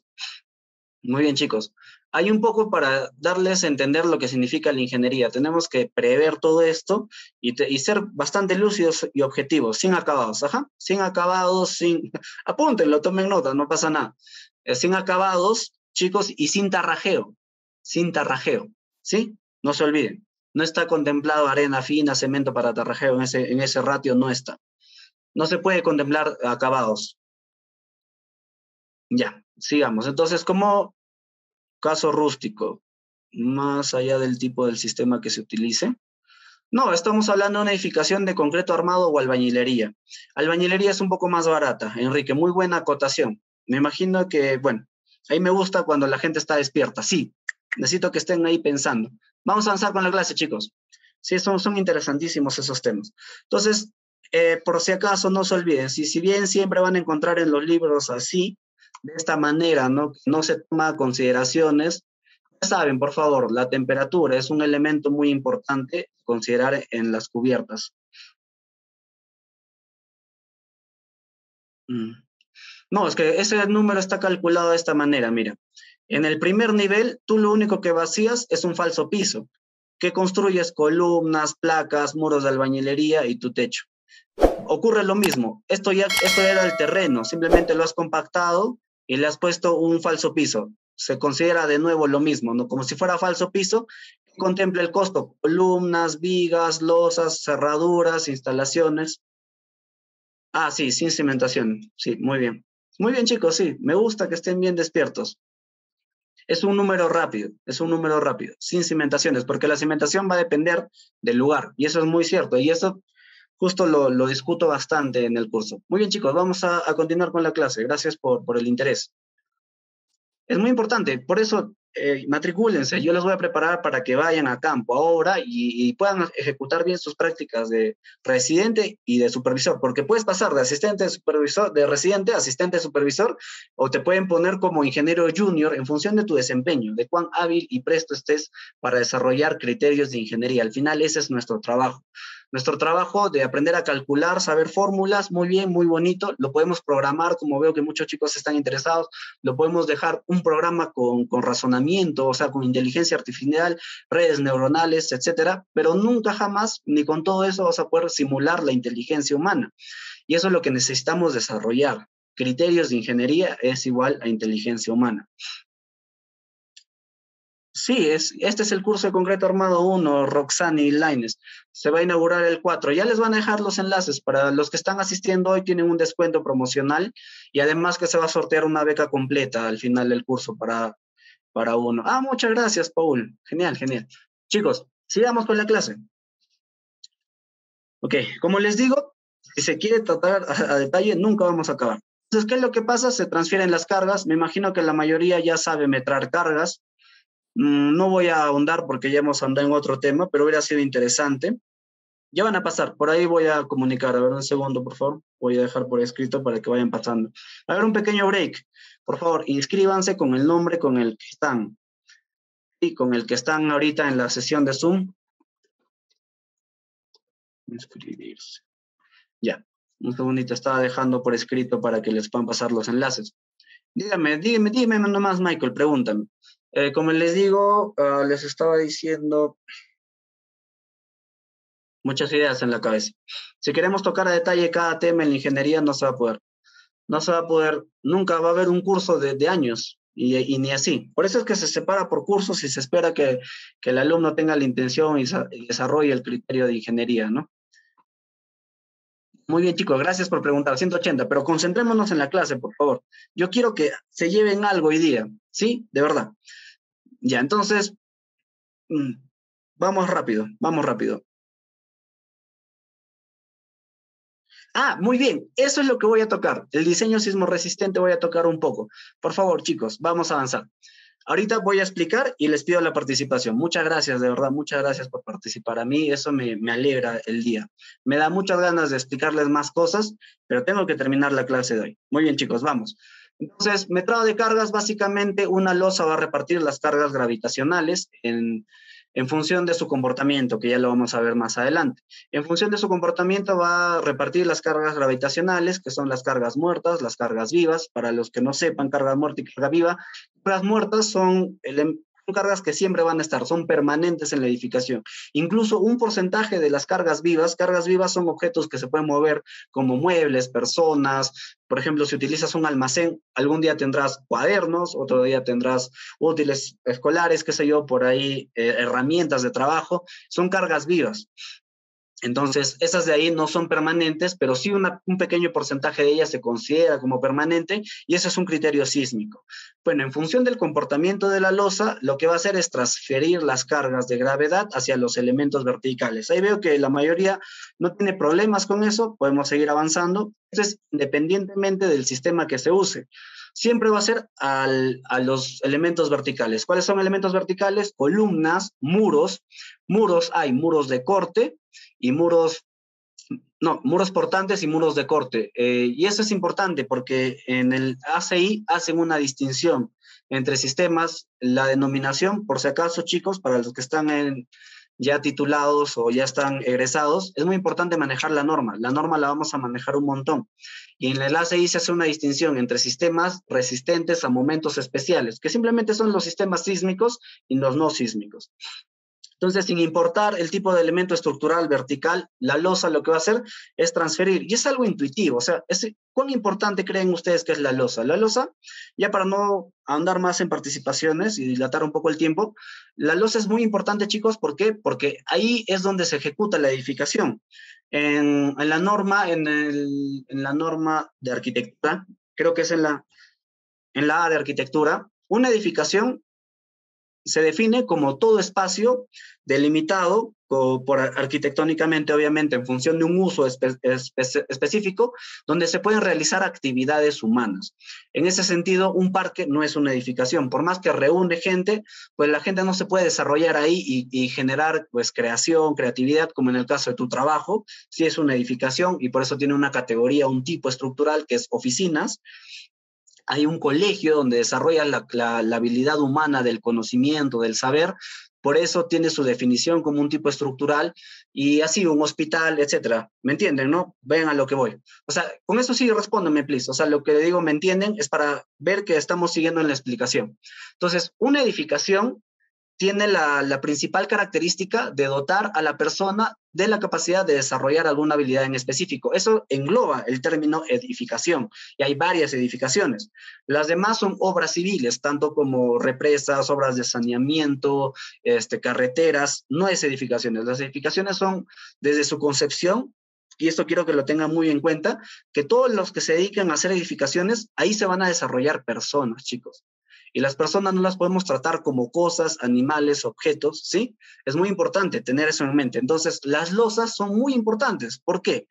Muy bien, chicos. Hay un poco para darles a entender lo que significa la ingeniería. Tenemos que prever todo esto y, ser bastante lúcidos y objetivos, sin acabados. Ajá, sin acabados, sin... [LAUGHS] Apúntenlo, tomen nota, no pasa nada. Eh, sin acabados, chicos, y sin tarrajeo. Sin tarrajeo, ¿sí? No se olviden. No está contemplado arena fina, cemento para tarrajeo, en ese, en ese ratio no está. No se puede contemplar acabados. Ya, sigamos. Entonces, como caso rústico, más allá del tipo del sistema que se utilice. No, estamos hablando de una edificación de concreto armado o albañilería. Albañilería es un poco más barata, Enrique, muy buena acotación. Me imagino que, bueno, ahí me gusta cuando la gente está despierta. Sí, necesito que estén ahí pensando. Vamos a avanzar con la clase, chicos. Sí, son, son interesantísimos esos temas. Entonces, eh, por si acaso, no se olviden, si, si bien siempre van a encontrar en los libros así, de esta manera, ¿no? No se toma consideraciones. Ya saben, por favor, la temperatura es un elemento muy importante considerar en las cubiertas. Mm. No, es que ese número está calculado de esta manera, mira. En el primer nivel, tú lo único que vacías es un falso piso, que construyes columnas, placas, muros de albañilería y tu techo. Ocurre lo mismo. Esto ya esto era el terreno, simplemente lo has compactado y le has puesto un falso piso. Se considera de nuevo lo mismo, ¿no? Como si fuera falso piso, contempla el costo, columnas, vigas, losas, cerraduras, instalaciones. Ah, sí, sin cimentación. Sí, muy bien. Muy bien, chicos, sí, me gusta que estén bien despiertos. Es un número rápido, es un número rápido, sin cimentaciones, porque la cimentación va a depender del lugar, y eso es muy cierto, y eso justo lo, discuto bastante en el curso. Muy bien, chicos, vamos a, continuar con la clase. Gracias por, el interés. Es muy importante, por eso eh, matricúlense, yo les voy a preparar para que vayan a campo ahora y, puedan ejecutar bien sus prácticas de residente y de supervisor, porque puedes pasar de asistente de supervisor, de residente a asistente supervisor, o te pueden poner como ingeniero junior en función de tu desempeño, de cuán hábil y presto estés para desarrollar criterios de ingeniería. Al final ese es nuestro trabajo. Nuestro trabajo de aprender a calcular, saber fórmulas, muy bien, muy bonito, lo podemos programar, como veo que muchos chicos están interesados, lo podemos dejar un programa con, con razonamiento, o sea, con inteligencia artificial, redes neuronales, etcétera, pero nunca jamás, ni con todo eso vas a poder simular la inteligencia humana. Y eso es lo que necesitamos desarrollar. Criterios de ingeniería es igual a inteligencia humana. Sí, es, este es el curso de concreto armado 1, Roxani Lines. Se va a inaugurar el 4. Ya les van a dejar los enlaces. Para los que están asistiendo hoy tienen un descuento promocional y además que se va a sortear una beca completa al final del curso para, para uno. Ah, muchas gracias, Paul. Genial, genial. Chicos, sigamos con la clase. Ok, como les digo, si se quiere tratar a, a detalle, nunca vamos a acabar. Entonces, ¿qué es lo que pasa? Se transfieren las cargas. Me imagino que la mayoría ya sabe metrar cargas no voy a ahondar porque ya hemos andado en otro tema, pero hubiera sido interesante. Ya van a pasar, por ahí voy a comunicar. A ver, un segundo, por favor. Voy a dejar por escrito para que vayan pasando. A ver, un pequeño break. Por favor, inscríbanse con el nombre con el que están. Y con el que están ahorita en la sesión de Zoom. Inscribirse. Ya, un segundito, estaba dejando por escrito para que les puedan pasar los enlaces. Dígame, dígame, dígame nomás, Michael, pregúntame. Eh, como les digo, uh, les estaba diciendo muchas ideas en la cabeza. Si queremos tocar a detalle cada tema en la ingeniería, no se va a poder. No se va a poder, nunca va a haber un curso de, años y, ni así. Por eso es que se separa por cursos y se espera que, que el alumno tenga la intención y, y desarrolle el criterio de ingeniería, ¿no? Muy bien, chicos, gracias por preguntar. 180, pero concentrémonos en la clase, por favor. Yo quiero que se lleven algo hoy día, ¿sí? De verdad. Ya, entonces, mm, vamos rápido, vamos rápido. Ah, muy bien, eso es lo que voy a tocar. El diseño sismo resistente voy a tocar un poco. Por favor, chicos, vamos a avanzar. Ahorita voy a explicar y les pido la participación. Muchas gracias, de verdad, muchas gracias por participar. A mí eso me, me alegra el día. Me da muchas ganas de explicarles más cosas, pero tengo que terminar la clase de hoy. Muy bien, chicos, vamos. Entonces, metrado de cargas, básicamente una losa va a repartir las cargas gravitacionales en función de su comportamiento, que ya lo vamos a ver más adelante. En función de su comportamiento va a repartir las cargas gravitacionales, que son las cargas muertas, las cargas vivas. Para los que no sepan, carga muerta y carga viva, cargas muertas son el, son cargas que siempre van a estar, son permanentes en la edificación. Incluso un porcentaje de las cargas vivas, cargas vivas son objetos que se pueden mover como muebles, personas. Por ejemplo, si utilizas un almacén, algún día tendrás cuadernos, otro día tendrás útiles escolares, qué sé yo, por ahí eh, herramientas de trabajo. Son cargas vivas. Entonces, esas de ahí no son permanentes, pero sí un pequeño porcentaje de ellas se considera como permanente y ese es un criterio sísmico. Bueno, en función del comportamiento de la losa, lo que va a hacer es transferir las cargas de gravedad hacia los elementos verticales. Ahí veo que la mayoría no tiene problemas con eso, podemos seguir avanzando. Entonces, independientemente del sistema que se use siempre va a ser a los elementos verticales. ¿Cuáles son elementos verticales? Columnas, muros. Muros, hay muros de corte, y muros, no, muros portantes y muros de corte. Eh, y eso es importante porque en el ACI hacen una distinción entre sistemas, la denominación, por si acaso chicos, para los que están en, ya titulados o ya están egresados, es muy importante manejar la norma. La norma la vamos a manejar un montón. Y en el ACI se hace una distinción entre sistemas resistentes a momentos especiales, que simplemente son los sistemas sísmicos y los no sísmicos. Entonces, sin importar el tipo de elemento estructural vertical, la losa lo que va a hacer es transferir. Y es algo intuitivo. O sea, ¿cuán importante creen ustedes que es la losa? La losa, ya para no andar más en participaciones y dilatar un poco el tiempo, la losa es muy importante, chicos. ¿Por qué? Porque ahí es donde se ejecuta la edificación. En, la norma, en, en, la norma de arquitectura, creo que es en la, en la A de arquitectura, una edificación se define como todo espacio delimitado por arquitectónicamente, obviamente, en función de un uso específico, donde se pueden realizar actividades humanas. En ese sentido, un parque no es una edificación. Por más que reúne gente, pues la gente no se puede desarrollar ahí y, generar pues creación, creatividad, como en el caso de tu trabajo, si es una edificación y por eso tiene una categoría, un tipo estructural que es oficinas hay un colegio donde desarrolla la, habilidad humana del conocimiento, del saber, por eso tiene su definición como un tipo estructural y así un hospital, etcétera. ¿Me entienden, no? Ven a lo que voy. O sea, con eso sí respóndeme, please. O sea, lo que le digo, ¿me entienden? Es para ver que estamos siguiendo en la explicación. Entonces, una edificación tiene la, principal característica de dotar a la persona de la capacidad de desarrollar alguna habilidad en específico. Eso engloba el término edificación y hay varias edificaciones. Las demás son obras civiles, tanto como represas, obras de saneamiento, este, carreteras, no es edificaciones. Las edificaciones son desde su concepción y esto quiero que lo tengan muy en cuenta, que todos los que se dedican a hacer edificaciones, ahí se van a desarrollar personas, chicos y las personas no las podemos tratar como cosas, animales, objetos, ¿sí? Es muy importante tener eso en mente. Entonces, las losas son muy importantes. ¿Por qué?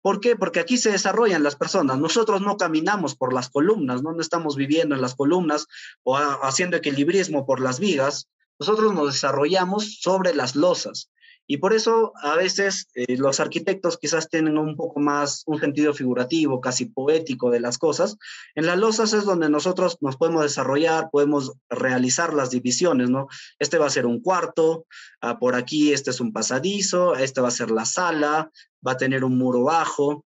¿Por qué? Porque aquí se desarrollan las personas. Nosotros no caminamos por las columnas, no, no estamos viviendo en las columnas o haciendo equilibrismo por las vigas. Nosotros nos desarrollamos sobre las losas. Y por eso a veces eh, los arquitectos quizás tienen un poco más un sentido figurativo, casi poético de las cosas. En las losas es donde nosotros nos podemos desarrollar, podemos realizar las divisiones, ¿no? Este va a ser un cuarto, ah, por aquí este es un pasadizo, este va a ser la sala, va a tener un muro bajo,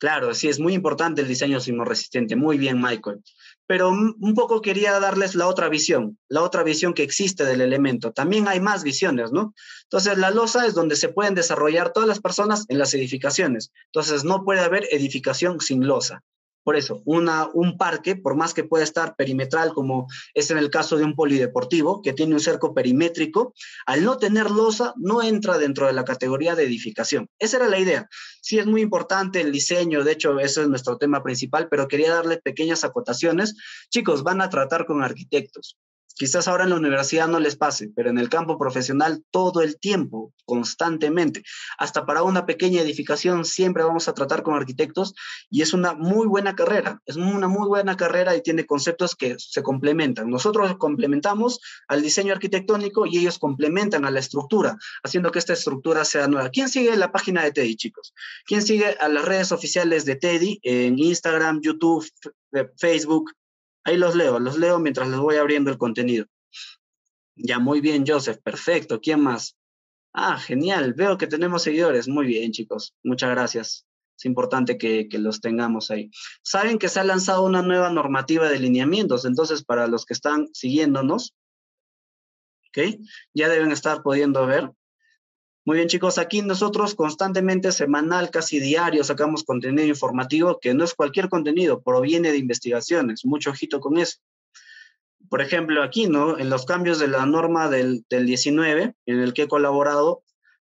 Claro, sí, es muy importante el diseño sismoresistente. Muy bien, Michael. Pero un poco quería darles la otra visión, la otra visión que existe del elemento. También hay más visiones, ¿no? Entonces, la losa es donde se pueden desarrollar todas las personas en las edificaciones. Entonces, no puede haber edificación sin losa. Por eso, un parque, por más que pueda estar perimetral, como es en el caso de un polideportivo, que tiene un cerco perimétrico, al no tener losa, no entra dentro de la categoría de edificación. Esa era la idea. Sí, es muy importante el diseño, de hecho, ese es nuestro tema principal, pero quería darle pequeñas acotaciones. Chicos, van a tratar con arquitectos. Quizás ahora en la universidad no les pase, pero en el campo profesional todo el tiempo, constantemente. Hasta para una pequeña edificación siempre vamos a tratar con arquitectos y es una muy buena carrera, es una muy buena carrera y tiene conceptos que se complementan. Nosotros complementamos al diseño arquitectónico y ellos complementan a la estructura, haciendo que esta estructura sea nueva. ¿Quién sigue la página de Teddy, chicos? ¿Quién sigue a las redes oficiales de Teddy en Instagram, YouTube, Facebook? Ahí los leo, los leo mientras les voy abriendo el contenido. Ya, muy bien, Joseph, perfecto. ¿Quién más? Ah, genial, veo que tenemos seguidores. Muy bien, chicos, muchas gracias. Es importante que, que, los tengamos ahí. Saben que se ha lanzado una nueva normativa de lineamientos, entonces para los que están siguiéndonos, ¿ok? Ya deben estar pudiendo ver. Muy bien, chicos, aquí nosotros constantemente, semanal, casi diario, sacamos contenido informativo que no es cualquier contenido, proviene de investigaciones. Mucho ojito con eso. Por ejemplo, aquí, ¿no? En los cambios de la norma del, del 19, en el que he colaborado,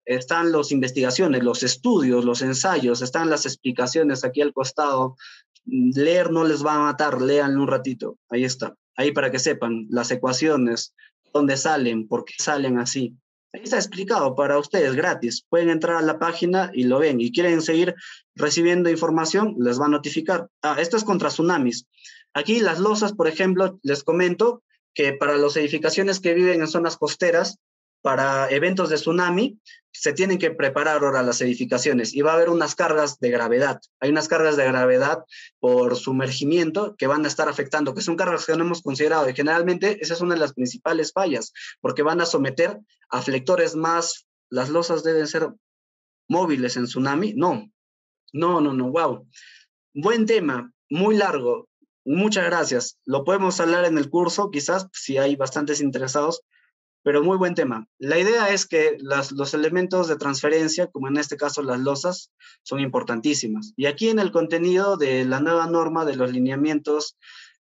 están las investigaciones, los estudios, los ensayos, están las explicaciones aquí al costado. Leer no les va a matar, lean un ratito. Ahí está. Ahí para que sepan las ecuaciones, dónde salen, por qué salen así. Ahí está explicado para ustedes gratis. Pueden entrar a la página y lo ven. Y quieren seguir recibiendo información, les va a notificar. Ah, esto es contra tsunamis. Aquí las losas, por ejemplo, les comento que para las edificaciones que viven en zonas costeras, para eventos de tsunami, se tienen que preparar ahora las edificaciones y va a haber unas cargas de gravedad. Hay unas cargas de gravedad por sumergimiento que van a estar afectando, que son cargas que no hemos considerado y generalmente esa es una de las principales fallas, porque van a someter a flectores más, las losas deben ser móviles en tsunami. No, no, no, no, wow. Buen tema, muy largo. Muchas gracias. Lo podemos hablar en el curso, quizás, si hay bastantes interesados, pero muy buen tema. La idea es que las, los elementos de transferencia, como en este caso las losas, son importantísimas. Y aquí en el contenido de la nueva norma de los lineamientos,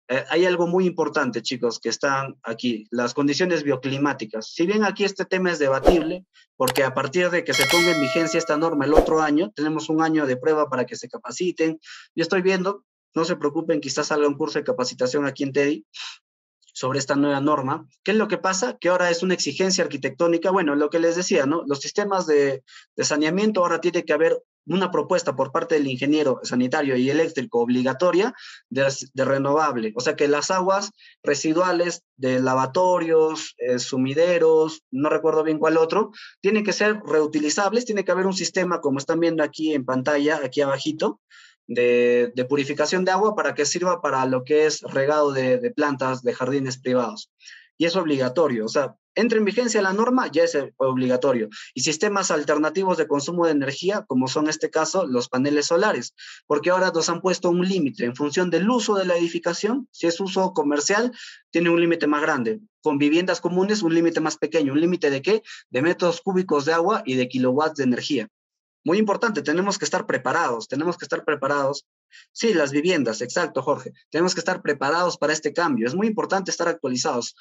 eh, hay algo muy importante, chicos, que están aquí, las condiciones bioclimáticas. Si bien aquí este tema es debatible, porque a partir de que se ponga en vigencia esta norma el otro año, tenemos un año de prueba para que se capaciten. Yo estoy viendo, no se preocupen, quizás salga un curso de capacitación aquí en TEDI, sobre esta nueva norma. ¿Qué es lo que pasa? Que ahora es una exigencia arquitectónica. Bueno, lo que les decía, ¿no? Los sistemas de, saneamiento ahora tiene que haber una propuesta por parte del ingeniero sanitario y eléctrico obligatoria de, de, renovable. O sea que las aguas residuales de lavatorios, eh, sumideros, no recuerdo bien cuál otro, tienen que ser reutilizables, tiene que haber un sistema, como están viendo aquí en pantalla, aquí abajito, de, purificación de agua para que sirva para lo que es regado de, de, plantas de jardines privados. Y es obligatorio, o sea, entra en vigencia la norma, ya es obligatorio. Y sistemas alternativos de consumo de energía, como son en este caso los paneles solares, porque ahora nos han puesto un límite en función del uso de la edificación. Si es uso comercial, tiene un límite más grande. Con viviendas comunes, un límite más pequeño. ¿Un límite de qué? De metros cúbicos de agua y de kilowatts de energía. Muy importante, tenemos que estar preparados, tenemos que estar preparados. Sí, las viviendas, exacto, Jorge. Tenemos que estar preparados para este cambio. Es muy importante estar actualizados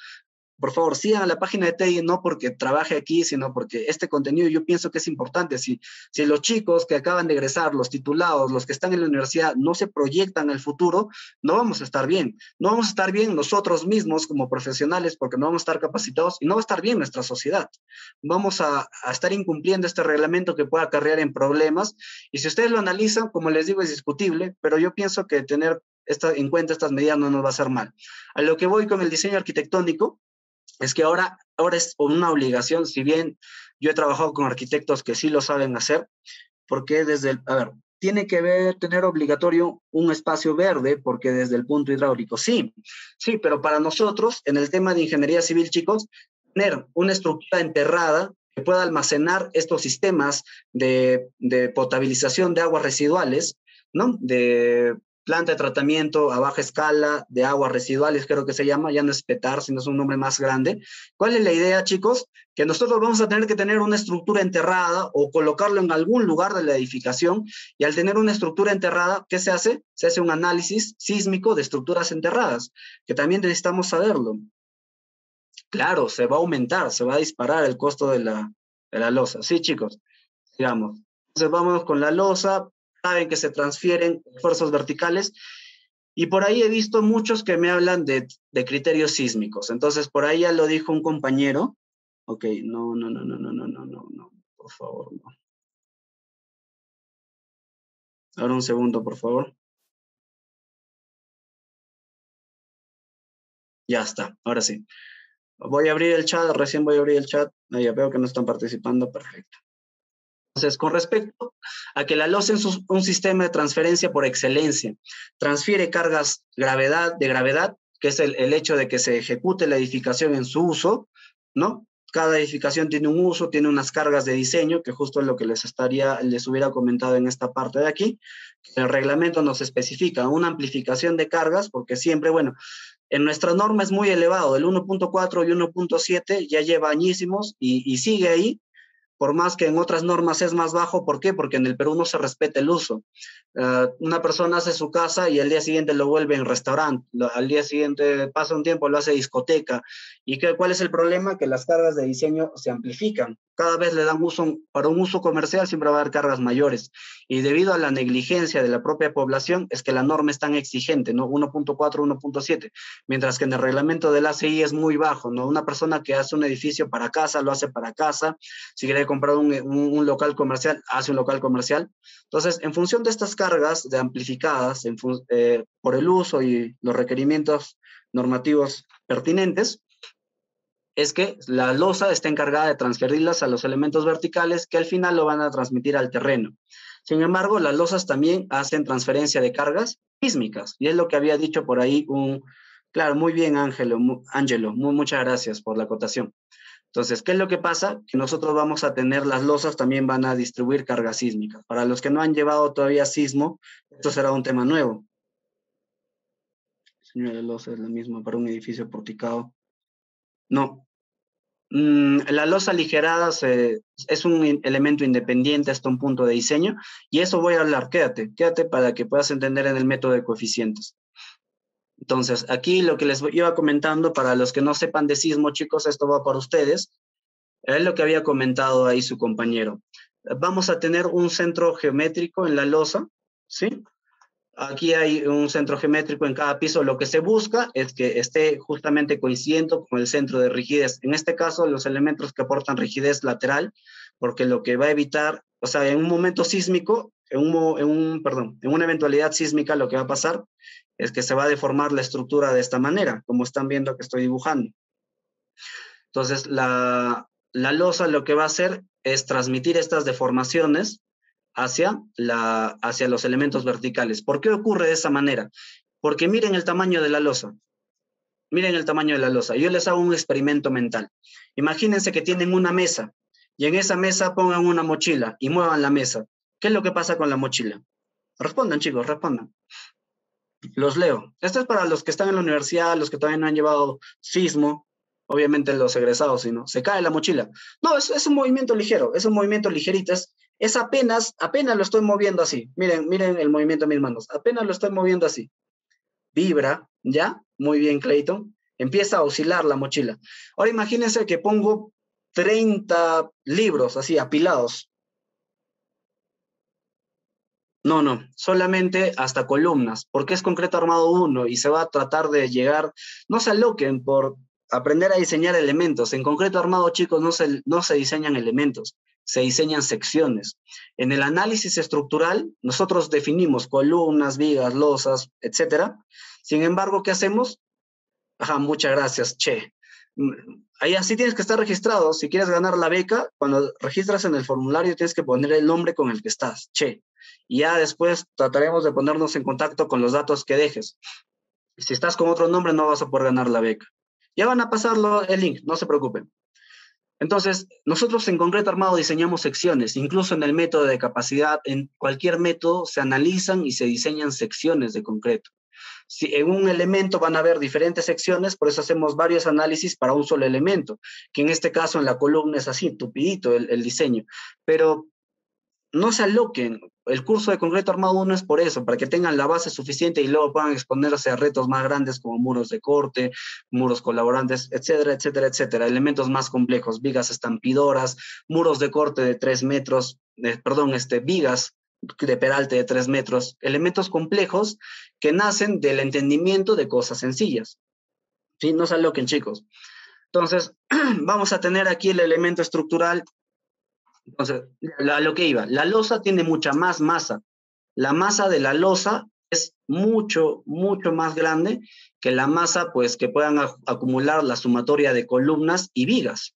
por favor, sigan la página de TEI, no porque trabaje aquí, sino porque este contenido yo pienso que es importante. Si, si los chicos que acaban de egresar, los titulados, los que están en la universidad, no se proyectan al futuro, no vamos a estar bien. No vamos a estar bien nosotros mismos como profesionales porque no vamos a estar capacitados y no va a estar bien nuestra sociedad. Vamos a, a estar incumpliendo este reglamento que pueda acarrear en problemas. Y si ustedes lo analizan, como les digo, es discutible, pero yo pienso que tener esta, en cuenta estas medidas no nos va a hacer mal. A lo que voy con el diseño arquitectónico, es que ahora, ahora es una obligación, si bien yo he trabajado con arquitectos que sí lo saben hacer, porque desde el, a ver, tiene que ver, tener obligatorio un espacio verde, porque desde el punto hidráulico, sí, sí, pero para nosotros, en el tema de ingeniería civil, chicos, tener una estructura enterrada que pueda almacenar estos sistemas de, de potabilización de aguas residuales, ¿no? De planta de tratamiento a baja escala de aguas residuales, creo que se llama, ya no es PETAR, sino es un nombre más grande. ¿Cuál es la idea, chicos? Que nosotros vamos a tener que tener una estructura enterrada o colocarlo en algún lugar de la edificación y al tener una estructura enterrada, ¿qué se hace? Se hace un análisis sísmico de estructuras enterradas, que también necesitamos saberlo. Claro, se va a aumentar, se va a disparar el costo de la, de la losa. Sí, chicos, digamos. Entonces vamos con la losa, saben que se transfieren esfuerzos verticales. Y por ahí he visto muchos que me hablan de, de criterios sísmicos. Entonces, por ahí ya lo dijo un compañero. Ok, no, no, no, no, no, no, no, no, no, por favor, no. Ahora un segundo, por favor. Ya está, ahora sí. Voy a abrir el chat, recién voy a abrir el chat. ya veo que no están participando, perfecto. Entonces, con respecto a que la losa es un sistema de transferencia por excelencia, transfiere cargas gravedad, de gravedad, que es el, el hecho de que se ejecute la edificación en su uso, ¿no? Cada edificación tiene un uso, tiene unas cargas de diseño, que justo es lo que les estaría, les hubiera comentado en esta parte de aquí. El reglamento nos especifica una amplificación de cargas, porque siempre, bueno, en nuestra norma es muy elevado, el 1.4 y 1.7 ya lleva añísimos y, y sigue ahí, por más que en otras normas es más bajo. ¿Por qué? Porque en el Perú no se respeta el uso. Uh, una persona hace su casa y al día siguiente lo vuelve en restaurante, al día siguiente pasa un tiempo, lo hace discoteca. ¿Y qué, cuál es el problema? Que las cargas de diseño se amplifican. Cada vez le dan uso, para un uso comercial siempre va a haber cargas mayores. Y debido a la negligencia de la propia población es que la norma es tan exigente, ¿no? 1.4, 1.7, mientras que en el reglamento del ACI es muy bajo, ¿no? Una persona que hace un edificio para casa, lo hace para casa. Si quiere comprar un, un, un local comercial, hace un local comercial. Entonces, en función de estas cargas de amplificadas en, eh, por el uso y los requerimientos normativos pertinentes, es que la losa está encargada de transferirlas a los elementos verticales que al final lo van a transmitir al terreno. Sin embargo, las losas también hacen transferencia de cargas sísmicas, y es lo que había dicho por ahí un... Claro, muy bien, Ángelo, Ángelo, muchas gracias por la acotación. Entonces, ¿qué es lo que pasa? Que nosotros vamos a tener las losas, también van a distribuir cargas sísmicas. Para los que no han llevado todavía sismo, esto será un tema nuevo. Señora losa es la misma para un edificio porticado. No. Mm, la losa aligerada se, es un elemento independiente hasta un punto de diseño y eso voy a hablar. Quédate, quédate para que puedas entender en el método de coeficientes. Entonces, aquí lo que les iba comentando, para los que no sepan de sismo, chicos, esto va para ustedes, es lo que había comentado ahí su compañero. Vamos a tener un centro geométrico en la losa, ¿sí? Aquí hay un centro geométrico en cada piso. Lo que se busca es que esté justamente coincidiendo con el centro de rigidez. En este caso, los elementos que aportan rigidez lateral, porque lo que va a evitar, o sea, en un momento sísmico, en un, en un, perdón, en una eventualidad sísmica, lo que va a pasar es que se va a deformar la estructura de esta manera, como están viendo que estoy dibujando. Entonces, la, la losa lo que va a hacer es transmitir estas deformaciones hacia, la, hacia los elementos verticales. ¿Por qué ocurre de esa manera? Porque miren el tamaño de la losa. Miren el tamaño de la losa. Yo les hago un experimento mental. Imagínense que tienen una mesa y en esa mesa pongan una mochila y muevan la mesa. ¿Qué es lo que pasa con la mochila? Respondan, chicos, respondan. Los leo. Esto es para los que están en la universidad, los que todavía no han llevado sismo, obviamente los egresados, sino se cae la mochila. No, es, un movimiento ligero, es un movimiento ligerito, es, es, apenas, apenas lo estoy moviendo así. Miren, miren el movimiento de mis manos, apenas lo estoy moviendo así. Vibra, ¿ya? Muy bien, Clayton. Empieza a oscilar la mochila. Ahora imagínense que pongo 30 libros así apilados no, no, solamente hasta columnas, porque es concreto armado 1 y se va a tratar de llegar, no se aloquen por aprender a diseñar elementos. En concreto armado, chicos, no se, no se diseñan elementos, se diseñan secciones. En el análisis estructural, nosotros definimos columnas, vigas, losas, etc. Sin embargo, ¿qué hacemos? Ajá, muchas gracias, che. Ahí así tienes que estar registrado. Si quieres ganar la beca, cuando registras en el formulario tienes que poner el nombre con el que estás, che y ya después trataremos de ponernos en contacto con los datos que dejes. Si estás con otro nombre, no vas a poder ganar la beca. Ya van a pasarlo el link, no se preocupen. Entonces, nosotros en concreto armado diseñamos secciones, incluso en el método de capacidad, en cualquier método se analizan y se diseñan secciones de concreto. Si en un elemento van a haber diferentes secciones, por eso hacemos varios análisis para un solo elemento, que en este caso en la columna es así, tupidito el, el diseño. Pero no se aloquen. El curso de concreto armado 1 es por eso, para que tengan la base suficiente y luego puedan exponerse a retos más grandes como muros de corte, muros colaborantes, etcétera, etcétera, etcétera. Elementos más complejos, vigas estampidoras, muros de corte de 3 metros, perdón, este, vigas de peralte de tres metros, elementos complejos que nacen del entendimiento de cosas sencillas. ¿Sí? No se aloquen, chicos. Entonces, [CLEARS THROAT] vamos a tener aquí el elemento estructural. Entonces, a lo que iba, la losa tiene mucha más masa. La masa de la losa es mucho, mucho más grande que la masa pues, que puedan acumular la sumatoria de columnas y vigas.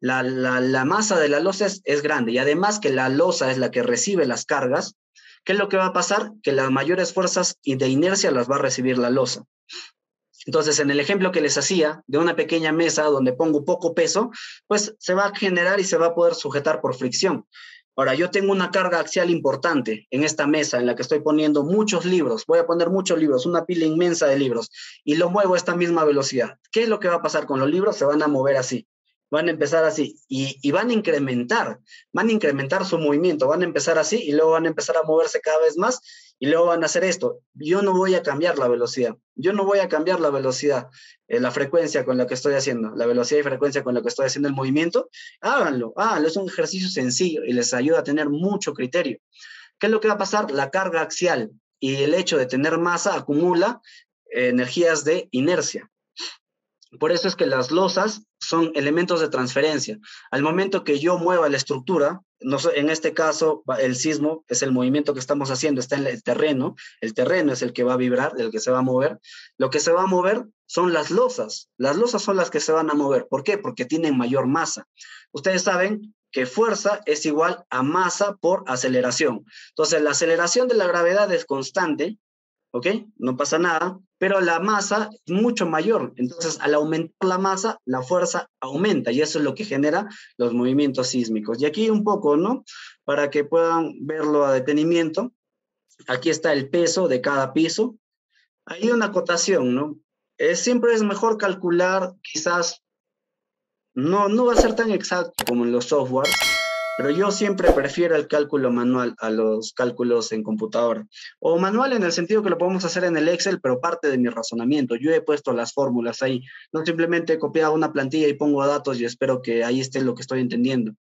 La, la, masa de la losa es, es, grande y además que la losa es la que recibe las cargas, ¿qué es lo que va a pasar? Que las mayores fuerzas de inercia las va a recibir la losa. Entonces, en el ejemplo que les hacía de una pequeña mesa donde pongo poco peso, pues se va a generar y se va a poder sujetar por fricción. Ahora, yo tengo una carga axial importante en esta mesa en la que estoy poniendo muchos libros, voy a poner muchos libros, una pila inmensa de libros, y lo muevo a esta misma velocidad. ¿Qué es lo que va a pasar con los libros? Se van a mover así van a empezar así y, van a incrementar, van a incrementar su movimiento, van a empezar así y luego van a empezar a moverse cada vez más y luego van a hacer esto. Yo no voy a cambiar la velocidad, yo no voy a cambiar la velocidad, eh, la frecuencia con la que estoy haciendo, la velocidad y frecuencia con la que estoy haciendo el movimiento. Háganlo, háganlo, es un ejercicio sencillo y les ayuda a tener mucho criterio. ¿Qué es lo que va a pasar? La carga axial y el hecho de tener masa acumula energías de inercia. Por eso es que las losas son elementos de transferencia. Al momento que yo mueva la estructura, en este caso el sismo es el movimiento que estamos haciendo, está en el terreno, el terreno es el que va a vibrar, el que se va a mover. Lo que se va a mover son las losas. Las losas son las que se van a mover. ¿Por qué? Porque tienen mayor masa. Ustedes saben que fuerza es igual a masa por aceleración. Entonces, la aceleración de la gravedad es constante, ¿ok? No pasa nada, pero la masa es mucho mayor. Entonces, al aumentar la masa, la fuerza aumenta y eso es lo que genera los movimientos sísmicos. Y aquí un poco, ¿no? Para que puedan verlo a detenimiento. Aquí está el peso de cada piso. Hay una acotación, ¿no? Siempre es mejor calcular, quizás, no, no va a ser tan exacto como en los softwares, pero yo siempre prefiero el cálculo manual a los cálculos en computadora. O manual en el sentido que lo podemos hacer en el Excel, pero parte de mi razonamiento. Yo he puesto las fórmulas ahí. No simplemente he copiado una plantilla y pongo datos y espero que ahí esté lo que estoy entendiendo.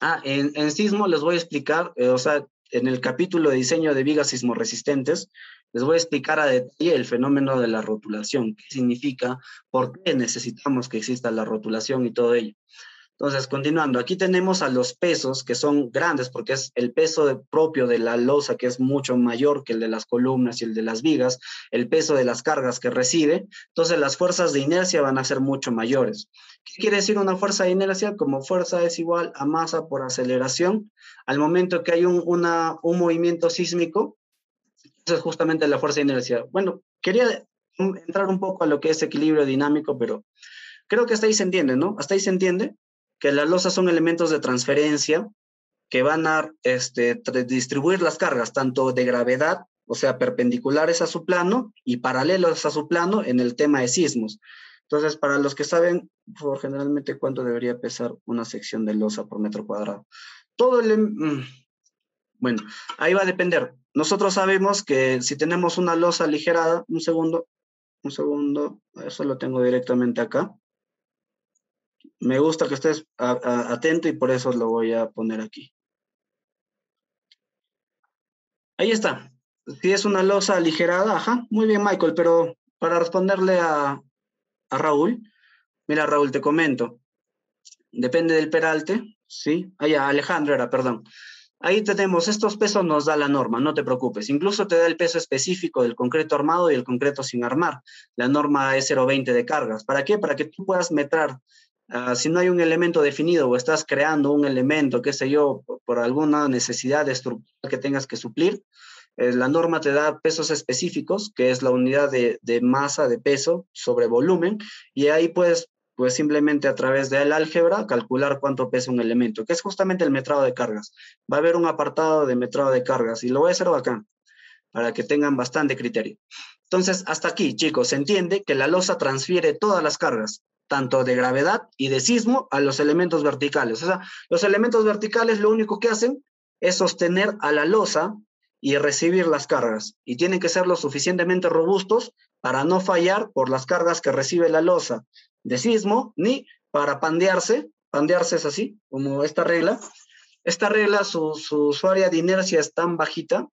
Ah, en, sismo les voy a explicar, eh, o sea, en el capítulo de diseño de vigas sismoresistentes, les voy a explicar a detalle el fenómeno de la rotulación, qué significa, por qué necesitamos que exista la rotulación y todo ello. Entonces, continuando, aquí tenemos a los pesos que son grandes porque es el peso propio de la losa que es mucho mayor que el de las columnas y el de las vigas, el peso de las cargas que recibe. Entonces, las fuerzas de inercia van a ser mucho mayores. ¿Qué quiere decir una fuerza de inercia? Como fuerza es igual a masa por aceleración. Al momento que hay un, una, un movimiento sísmico, esa es justamente la fuerza de inercia. Bueno, quería entrar un poco a lo que es equilibrio dinámico, pero creo que hasta ahí se entiende, ¿no? Hasta ahí se entiende que las losas son elementos de transferencia que van a este, distribuir las cargas tanto de gravedad, o sea, perpendiculares a su plano y paralelos a su plano en el tema de sismos. Entonces, para los que saben, por generalmente, ¿cuánto debería pesar una sección de losa por metro cuadrado? Todo el... Mm, bueno, ahí va a depender. Nosotros sabemos que si tenemos una losa aligerada, un segundo, un segundo, eso lo tengo directamente acá me gusta que estés atento y por eso lo voy a poner aquí. Ahí está. Si es una losa aligerada, ajá, muy bien Michael, pero para responderle a, Raúl, mira Raúl, te comento, depende del peralte, ¿sí? Allá, Alejandro era, perdón. Ahí tenemos, estos pesos nos da la norma, no te preocupes. Incluso te da el peso específico del concreto armado y el concreto sin armar. La norma es 0,20 de cargas. ¿Para qué? Para que tú puedas meter Ah, si no hay un elemento definido o estás creando un elemento, qué sé yo, por, alguna necesidad estructural que tengas que suplir, eh, la norma te da pesos específicos, que es la unidad de, masa de peso sobre volumen, y ahí puedes pues simplemente a través del álgebra calcular cuánto pesa un elemento, que es justamente el metrado de cargas. Va a haber un apartado de metrado de cargas y lo voy a hacer acá para que tengan bastante criterio. Entonces, hasta aquí, chicos, se entiende que la losa transfiere todas las cargas, tanto de gravedad y de sismo a los elementos verticales. O sea, los elementos verticales lo único que hacen es sostener a la losa y recibir las cargas. Y tienen que ser lo suficientemente robustos para no fallar por las cargas que recibe la losa de sismo, ni para pandearse, pandearse es así, como esta regla, esta regla, su, su, área de inercia es tan bajita,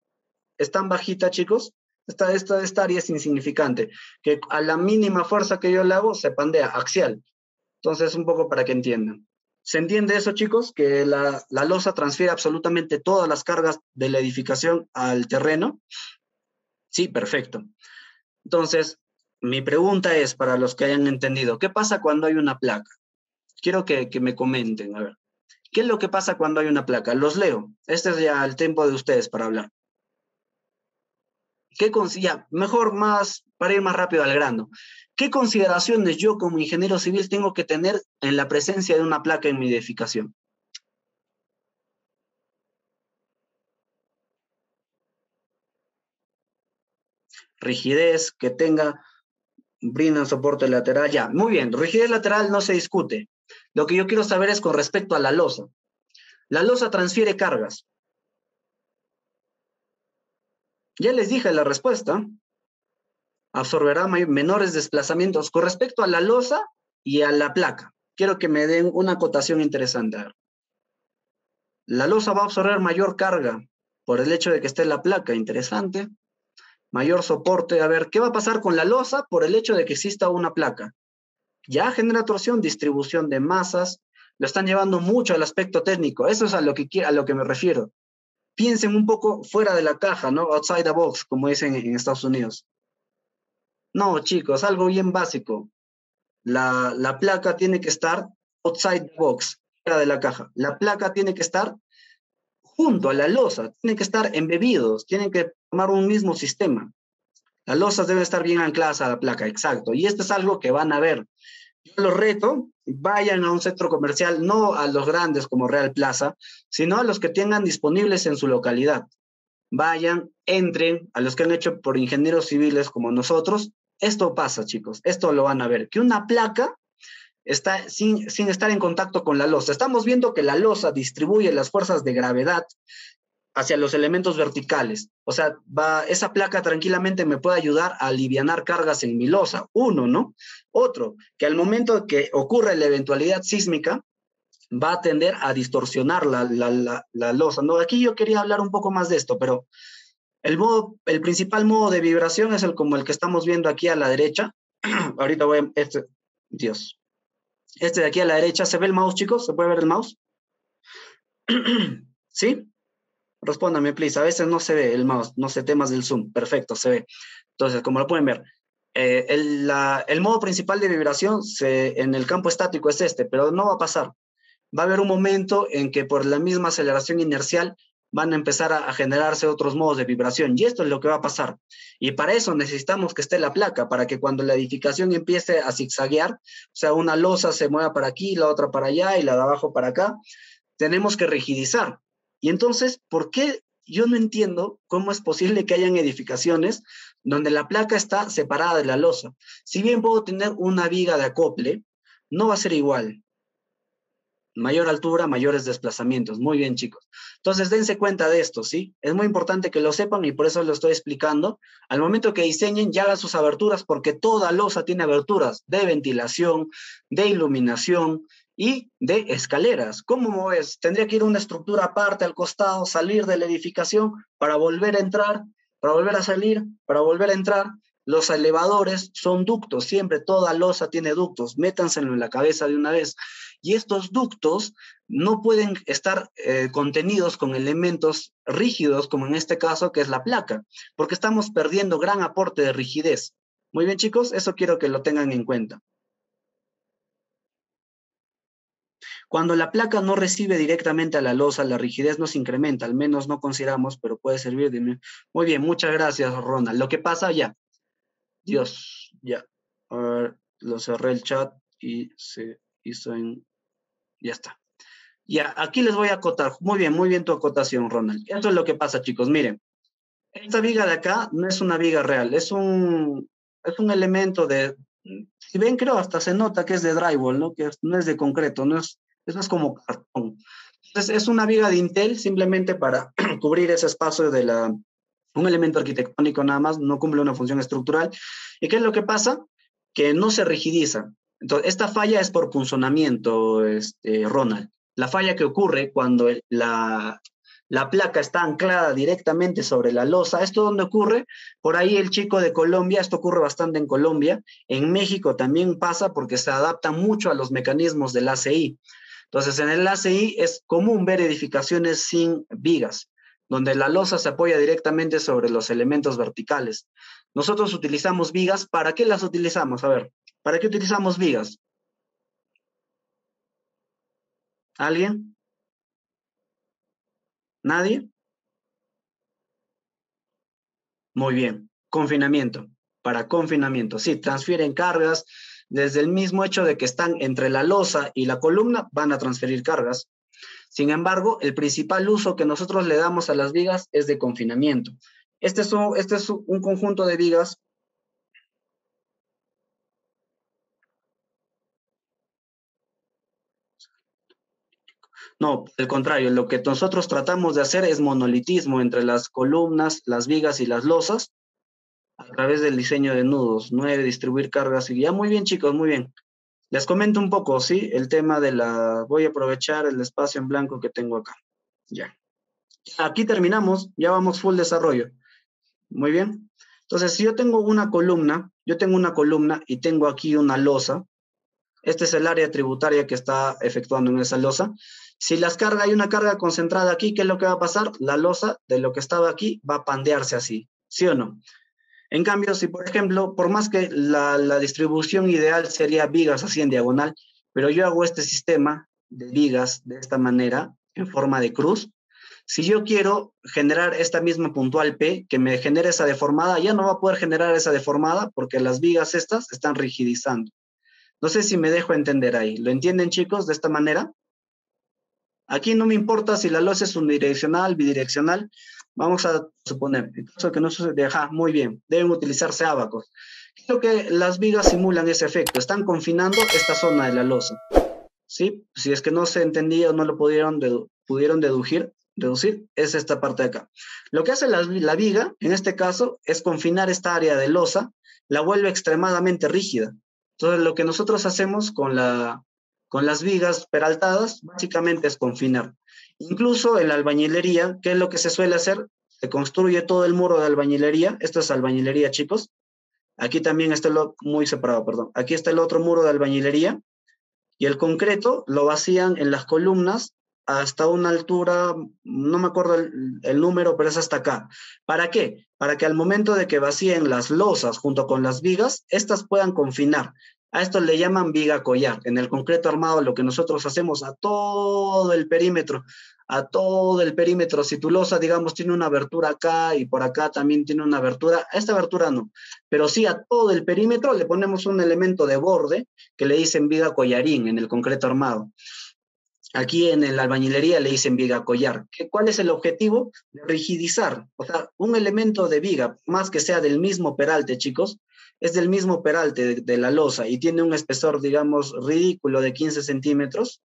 es tan bajita, chicos, esta, esta, esta área es insignificante, que a la mínima fuerza que yo le hago se pandea, axial. Entonces, un poco para que entiendan. ¿Se entiende eso, chicos? Que la, la losa transfiere absolutamente todas las cargas de la edificación al terreno. Sí, perfecto. Entonces, mi pregunta es para los que hayan entendido, ¿qué pasa cuando hay una placa? Quiero que, que me comenten, a ver. ¿Qué es lo que pasa cuando hay una placa? Los leo. Este es ya el tiempo de ustedes para hablar. ¿Qué mejor más, para ir más rápido al grano. ¿Qué consideraciones yo como ingeniero civil tengo que tener en la presencia de una placa en mi edificación? Rigidez, que tenga, brinda soporte lateral, ya. Muy bien, rigidez lateral no se discute. Lo que yo quiero saber es con respecto a la losa. La losa transfiere cargas. Ya les dije la respuesta. Absorberá menores desplazamientos con respecto a la losa y a la placa. Quiero que me den una acotación interesante. La losa va a absorber mayor carga por el hecho de que esté la placa. Interesante. Mayor soporte. A ver, ¿qué va a pasar con la losa por el hecho de que exista una placa? Ya genera torsión, distribución de masas. Lo están llevando mucho al aspecto técnico. Eso es a lo que, a lo que me refiero piensen un poco fuera de la caja, ¿no? Outside the box, como dicen en Estados Unidos. No, chicos, algo bien básico. La, la placa tiene que estar outside the box, fuera de la caja. La placa tiene que estar junto a la losa, tienen que estar embebidos, tienen que tomar un mismo sistema. Las losas deben estar bien ancladas a la placa, exacto. Y esto es algo que van a ver. Yo los reto, vayan a un centro comercial, no a los grandes como Real Plaza, sino a los que tengan disponibles en su localidad. Vayan, entren, a los que han hecho por ingenieros civiles como nosotros. Esto pasa, chicos, esto lo van a ver, que una placa está sin, sin estar en contacto con la losa. Estamos viendo que la losa distribuye las fuerzas de gravedad hacia los elementos verticales. O sea, va, esa placa tranquilamente me puede ayudar a aliviar cargas en mi losa. Uno, ¿no? Otro, que al momento que ocurre la eventualidad sísmica, va a tender a distorsionar la, la, la, losa. No, aquí yo quería hablar un poco más de esto, pero el, modo, el principal modo de vibración es el como el que estamos viendo aquí a la derecha. [CLEARS THROAT] Ahorita voy a... Este, Dios. Este de aquí a la derecha, ¿se ve el mouse, chicos? ¿Se puede ver el mouse? [CLEARS THROAT] ¿Sí? Respóndame, please. A veces no se ve el mouse, no sé, temas del Zoom. Perfecto, se ve. Entonces, como lo pueden ver, eh, el, modo principal de vibración en el campo estático es este, pero no va a pasar. Va a haber un momento en que por la misma aceleración inercial van a empezar a, a, generarse otros modos de vibración. Y esto es lo que va a pasar. Y para eso necesitamos que esté la placa, para que cuando la edificación empiece a zigzaguear, o sea, una losa se mueva para aquí, la otra para allá y la de abajo para acá, tenemos que rigidizar. Y entonces, ¿por qué yo no entiendo cómo es posible que hayan edificaciones donde la placa está separada de la losa? Si bien puedo tener una viga de acople, no va a ser igual. Mayor altura, mayores desplazamientos. Muy bien, chicos. Entonces, dense cuenta de esto, ¿sí? Es muy importante que lo sepan y por eso lo estoy explicando. Al momento que diseñen, ya hagan sus aberturas, porque toda losa tiene aberturas de ventilación, de iluminación, y de escaleras. ¿Cómo es? Tendría que ir una estructura aparte al costado, salir de la edificación para volver a entrar, para volver a salir, para volver a entrar. Los elevadores son ductos, siempre toda losa tiene ductos, métanselo en la cabeza de una vez. Y estos ductos no pueden estar eh, contenidos con elementos rígidos, como en este caso que es la placa, porque estamos perdiendo gran aporte de rigidez. Muy bien, chicos, eso quiero que lo tengan en cuenta. Cuando la placa no recibe directamente a la losa, la rigidez no se incrementa, al menos no consideramos, pero puede servir de... Muy bien, muchas gracias, Ronald. Lo que pasa ya, Dios, ya, a ver, lo cerré el chat y se hizo en... Ya está. Ya, aquí les voy a acotar. Muy bien, muy bien tu acotación, Ronald. Esto es lo que pasa, chicos. Miren, esta viga de acá no es una viga real, es un, es un elemento de, si ven, creo hasta se nota que es de drywall, ¿no? Que no es de concreto, no es, es como cartón. Entonces, es una viga de Intel simplemente para [CLEARS THROAT] cubrir ese espacio de la, un elemento arquitectónico nada más, no cumple una función estructural. ¿Y qué es lo que pasa? Que no se rigidiza. Entonces, esta falla es por punzonamiento, este, Ronald. la falla que ocurre cuando la, la placa está anclada directamente sobre la losa. ¿Esto dónde ocurre? Por ahí el chico de Colombia, esto ocurre bastante en Colombia, en México también pasa porque se adapta mucho a los mecanismos del ACI. Entonces, en el ACI es común ver edificaciones sin vigas, donde la losa se apoya directamente sobre los elementos verticales. Nosotros utilizamos vigas, ¿para qué las utilizamos? A ver, ¿para qué utilizamos vigas? ¿Alguien? ¿Nadie? Muy bien. Confinamiento. Para confinamiento. Sí, transfieren cargas. Desde el mismo hecho de que están entre la losa y la columna, van a transferir cargas. Sin embargo, el principal uso que nosotros le damos a las vigas es de confinamiento. Este es un, este es un conjunto de vigas No, al contrario, lo que nosotros tratamos de hacer es monolitismo entre las columnas, las vigas y las losas a través del diseño de nudos, nueve, distribuir cargas y ya muy bien chicos, muy bien. Les comento un poco, ¿sí? El tema de la, voy a aprovechar el espacio en blanco que tengo acá. Ya. Aquí terminamos, ya vamos full desarrollo. Muy bien. Entonces, si yo tengo una columna, yo tengo una columna y tengo aquí una losa, este es el área tributaria que está efectuando en esa losa. Si las cargas, hay una carga concentrada aquí, ¿qué es lo que va a pasar? La losa de lo que estaba aquí va a pandearse así, ¿sí o no? En cambio, si por ejemplo, por más que la, distribución ideal sería vigas así en diagonal, pero yo hago este sistema de vigas de esta manera, en forma de cruz, si yo quiero generar esta misma puntual P, que me genere esa deformada, ya no va a poder generar esa deformada porque las vigas estas están rigidizando. No sé si me dejo entender ahí. ¿Lo entienden chicos de esta manera? Aquí no me importa si la losa es unidireccional, bidireccional. Vamos a suponer, caso que no suceda, ajá, muy bien, deben utilizarse abacos. Creo que las vigas simulan ese efecto, están confinando esta zona de la losa. ¿Sí? Si es que no se entendía o no lo pudieron, pudieron deducir, deducir, es esta parte de acá. Lo que hace la, la viga, en este caso, es confinar esta área de losa, la vuelve extremadamente rígida. Entonces, lo que nosotros hacemos con la, con las vigas peraltadas, básicamente es confinar. Incluso en la albañilería, ¿qué es lo que se suele hacer? Se construye todo el muro de albañilería. Esto es albañilería, chicos. Aquí también está lo muy separado, perdón. Aquí está el otro muro de albañilería. Y el concreto lo vacían en las columnas hasta una altura, no me acuerdo el, el, número, pero es hasta acá. ¿Para qué? Para que al momento de que vacíen las losas junto con las vigas, estas puedan confinar. A esto le llaman viga collar. En el concreto armado lo que nosotros hacemos a todo el perímetro, a todo el perímetro, si tu losa, digamos, tiene una abertura acá y por acá también tiene una abertura, esta abertura no, pero sí a todo el perímetro le ponemos un elemento de borde que le dicen viga collarín en el concreto armado. Aquí en la albañilería le dicen viga collar. ¿Cuál es el objetivo? Rigidizar, o sea, un elemento de viga, más que sea del mismo peralte, chicos, es del mismo peralte de, la losa y tiene un espesor, digamos, ridículo de 15 centímetros,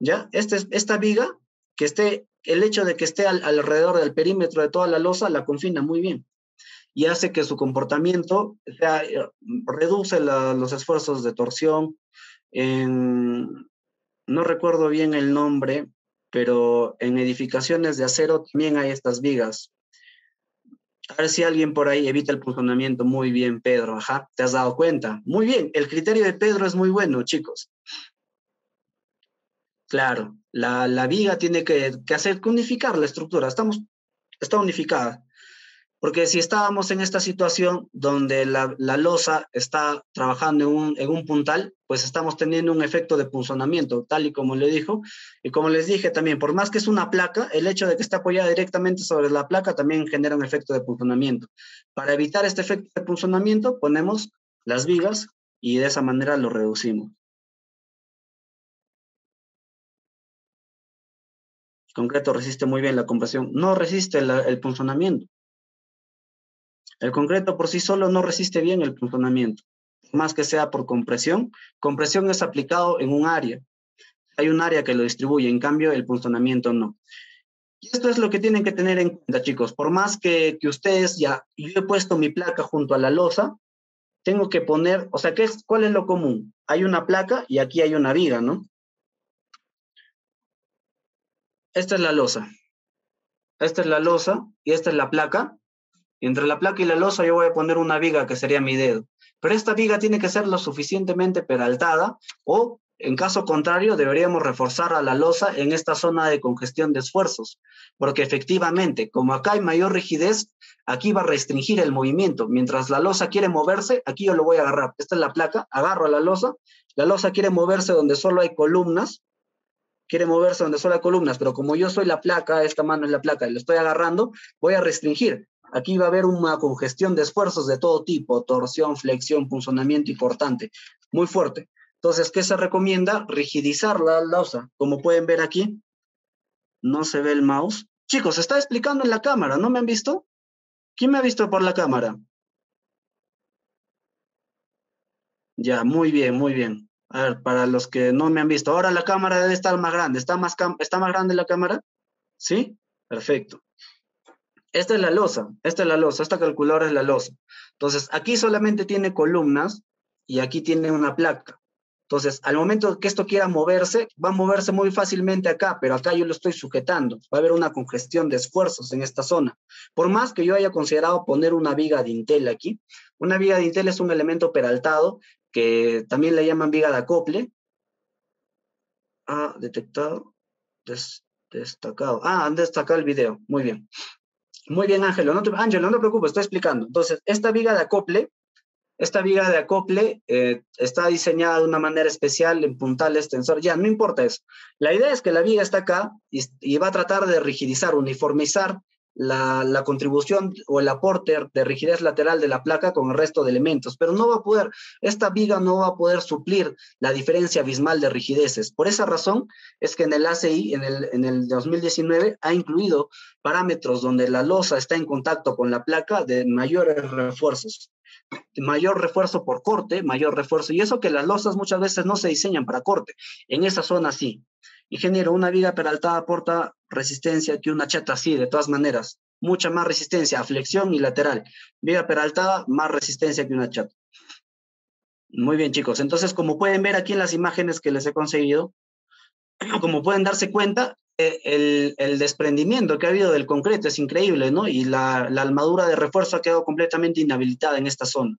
¿ya? Este, esta viga, que esté, el hecho de que esté alrededor del perímetro de toda la losa, la confina muy bien y hace que su comportamiento sea, eh, reduce los esfuerzos de torsión. En, no recuerdo bien el nombre, pero en edificaciones de acero también hay estas vigas. A ver si alguien por ahí evita el punzonamiento. Muy bien, Pedro. Ajá, te has dado cuenta. Muy bien, el criterio de Pedro es muy bueno, chicos. Claro, la, la viga tiene que, que hacer unificar la estructura. Estamos, está unificada. Porque si estábamos en esta situación donde la, la losa está trabajando en un, en un, puntal, pues estamos teniendo un efecto de punzonamiento, tal y como le dijo. Y como les dije también, por más que es una placa, el hecho de que esté apoyada directamente sobre la placa también genera un efecto de punzonamiento. Para evitar este efecto de punzonamiento, ponemos las vigas y de esa manera lo reducimos. Concreto resiste muy bien la compresión, no resiste el punzonamiento. El concreto por sí solo no resiste bien el funcionamiento, más que sea por compresión. Compresión es aplicado en un área. Hay un área que lo distribuye, en cambio el funcionamiento no. Y esto es lo que tienen que tener en cuenta, chicos. Por más que, que ustedes ya, yo he puesto mi placa junto a la losa, tengo que poner, o sea, ¿qué es, ¿cuál es lo común? Hay una placa y aquí hay una viga, ¿no? Esta es la losa. Esta es la losa y esta es la placa. Y entre la placa y la losa yo voy a poner una viga que sería mi dedo. Pero esta viga tiene que ser lo suficientemente peraltada o en caso contrario, deberíamos reforzar a la losa en esta zona de congestión de esfuerzos, porque efectivamente, como acá hay mayor rigidez, aquí va a restringir el movimiento. Mientras la losa quiere moverse, aquí yo lo voy a agarrar. Esta es la placa, agarro a la losa, la losa quiere moverse donde solo hay columnas, quiere moverse donde solo hay columnas, pero como yo soy la placa, esta mano es la placa y lo estoy agarrando, voy a restringir. Aquí va a haber una congestión de esfuerzos de todo tipo, torsión, flexión, punzonamiento y cortante, muy fuerte. Entonces, ¿qué se recomienda? Rigidizar la losa. Como pueden ver aquí, no se ve el mouse. Chicos, se está explicando en la cámara, ¿no me han visto? ¿Quién me ha visto por la cámara? Ya, muy bien, muy bien. A ver, para los que no me han visto, ahora la cámara debe estar más grande. ¿Está más, grande la cámara? ¿Sí? Perfecto. Esta es la losa, esta es la losa, esta calculadora es la losa. Entonces, aquí solamente tiene columnas y aquí tiene una placa. Entonces, al momento que esto quiera moverse, va a moverse muy fácilmente acá, pero acá yo lo estoy sujetando. Va a haber una congestión de esfuerzos en esta zona. Por más que yo haya considerado poner una viga de Intel aquí, una viga de Intel es un elemento peraltado que también le llaman viga de acople. Ah, detectado, destacado. Ah, han destacado el video. Muy bien. Muy bien, Ángelo. No te, Ángelo, no te preocupes, estoy explicando. Entonces, esta viga de acople esta viga de acople eh, está diseñada de una manera especial en puntal extensor. Ya, no importa eso. La idea es que la viga está acá y, va a tratar de rigidizar, uniformizar la, contribución o el aporte de rigidez lateral de la placa con el resto de elementos, pero no va a poder, esta viga no va a poder suplir la diferencia abismal de rigideces. Por esa razón es que en el ACI, en el, en el 2019, ha incluido parámetros donde la losa está en contacto con la placa de mayores refuerzos mayor refuerzo por corte, mayor refuerzo. Y eso que las losas muchas veces no se diseñan para corte. En esa zona sí. Ingeniero, una viga peraltada aporta resistencia que una chata sí, de todas maneras. Mucha más resistencia a flexión y lateral. Viga peraltada, más resistencia que una chata. Muy bien, chicos. Entonces, como pueden ver aquí en las imágenes que les he conseguido, [CLEARS THROAT] como pueden darse cuenta, el, desprendimiento que ha habido del concreto es increíble, ¿no? Y la, la, armadura de refuerzo ha quedado completamente inhabilitada en esta zona.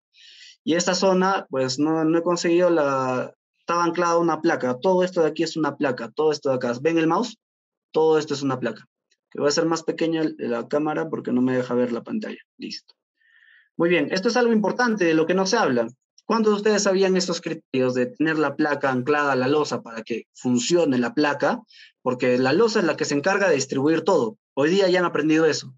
Y esta zona, pues no, no he conseguido la... Estaba anclada una placa. Todo esto de aquí es una placa. Todo esto de acá. ¿Ven el mouse? Todo esto es una placa. Que va a ser más pequeña la cámara porque no me deja ver la pantalla. Listo. Muy bien. Esto es algo importante de lo que no se habla. ¿Cuántos de ustedes sabían estos criterios de tener la placa anclada a la losa para que funcione la placa? Porque la losa es la que se encarga de distribuir todo. Hoy día ya han aprendido eso.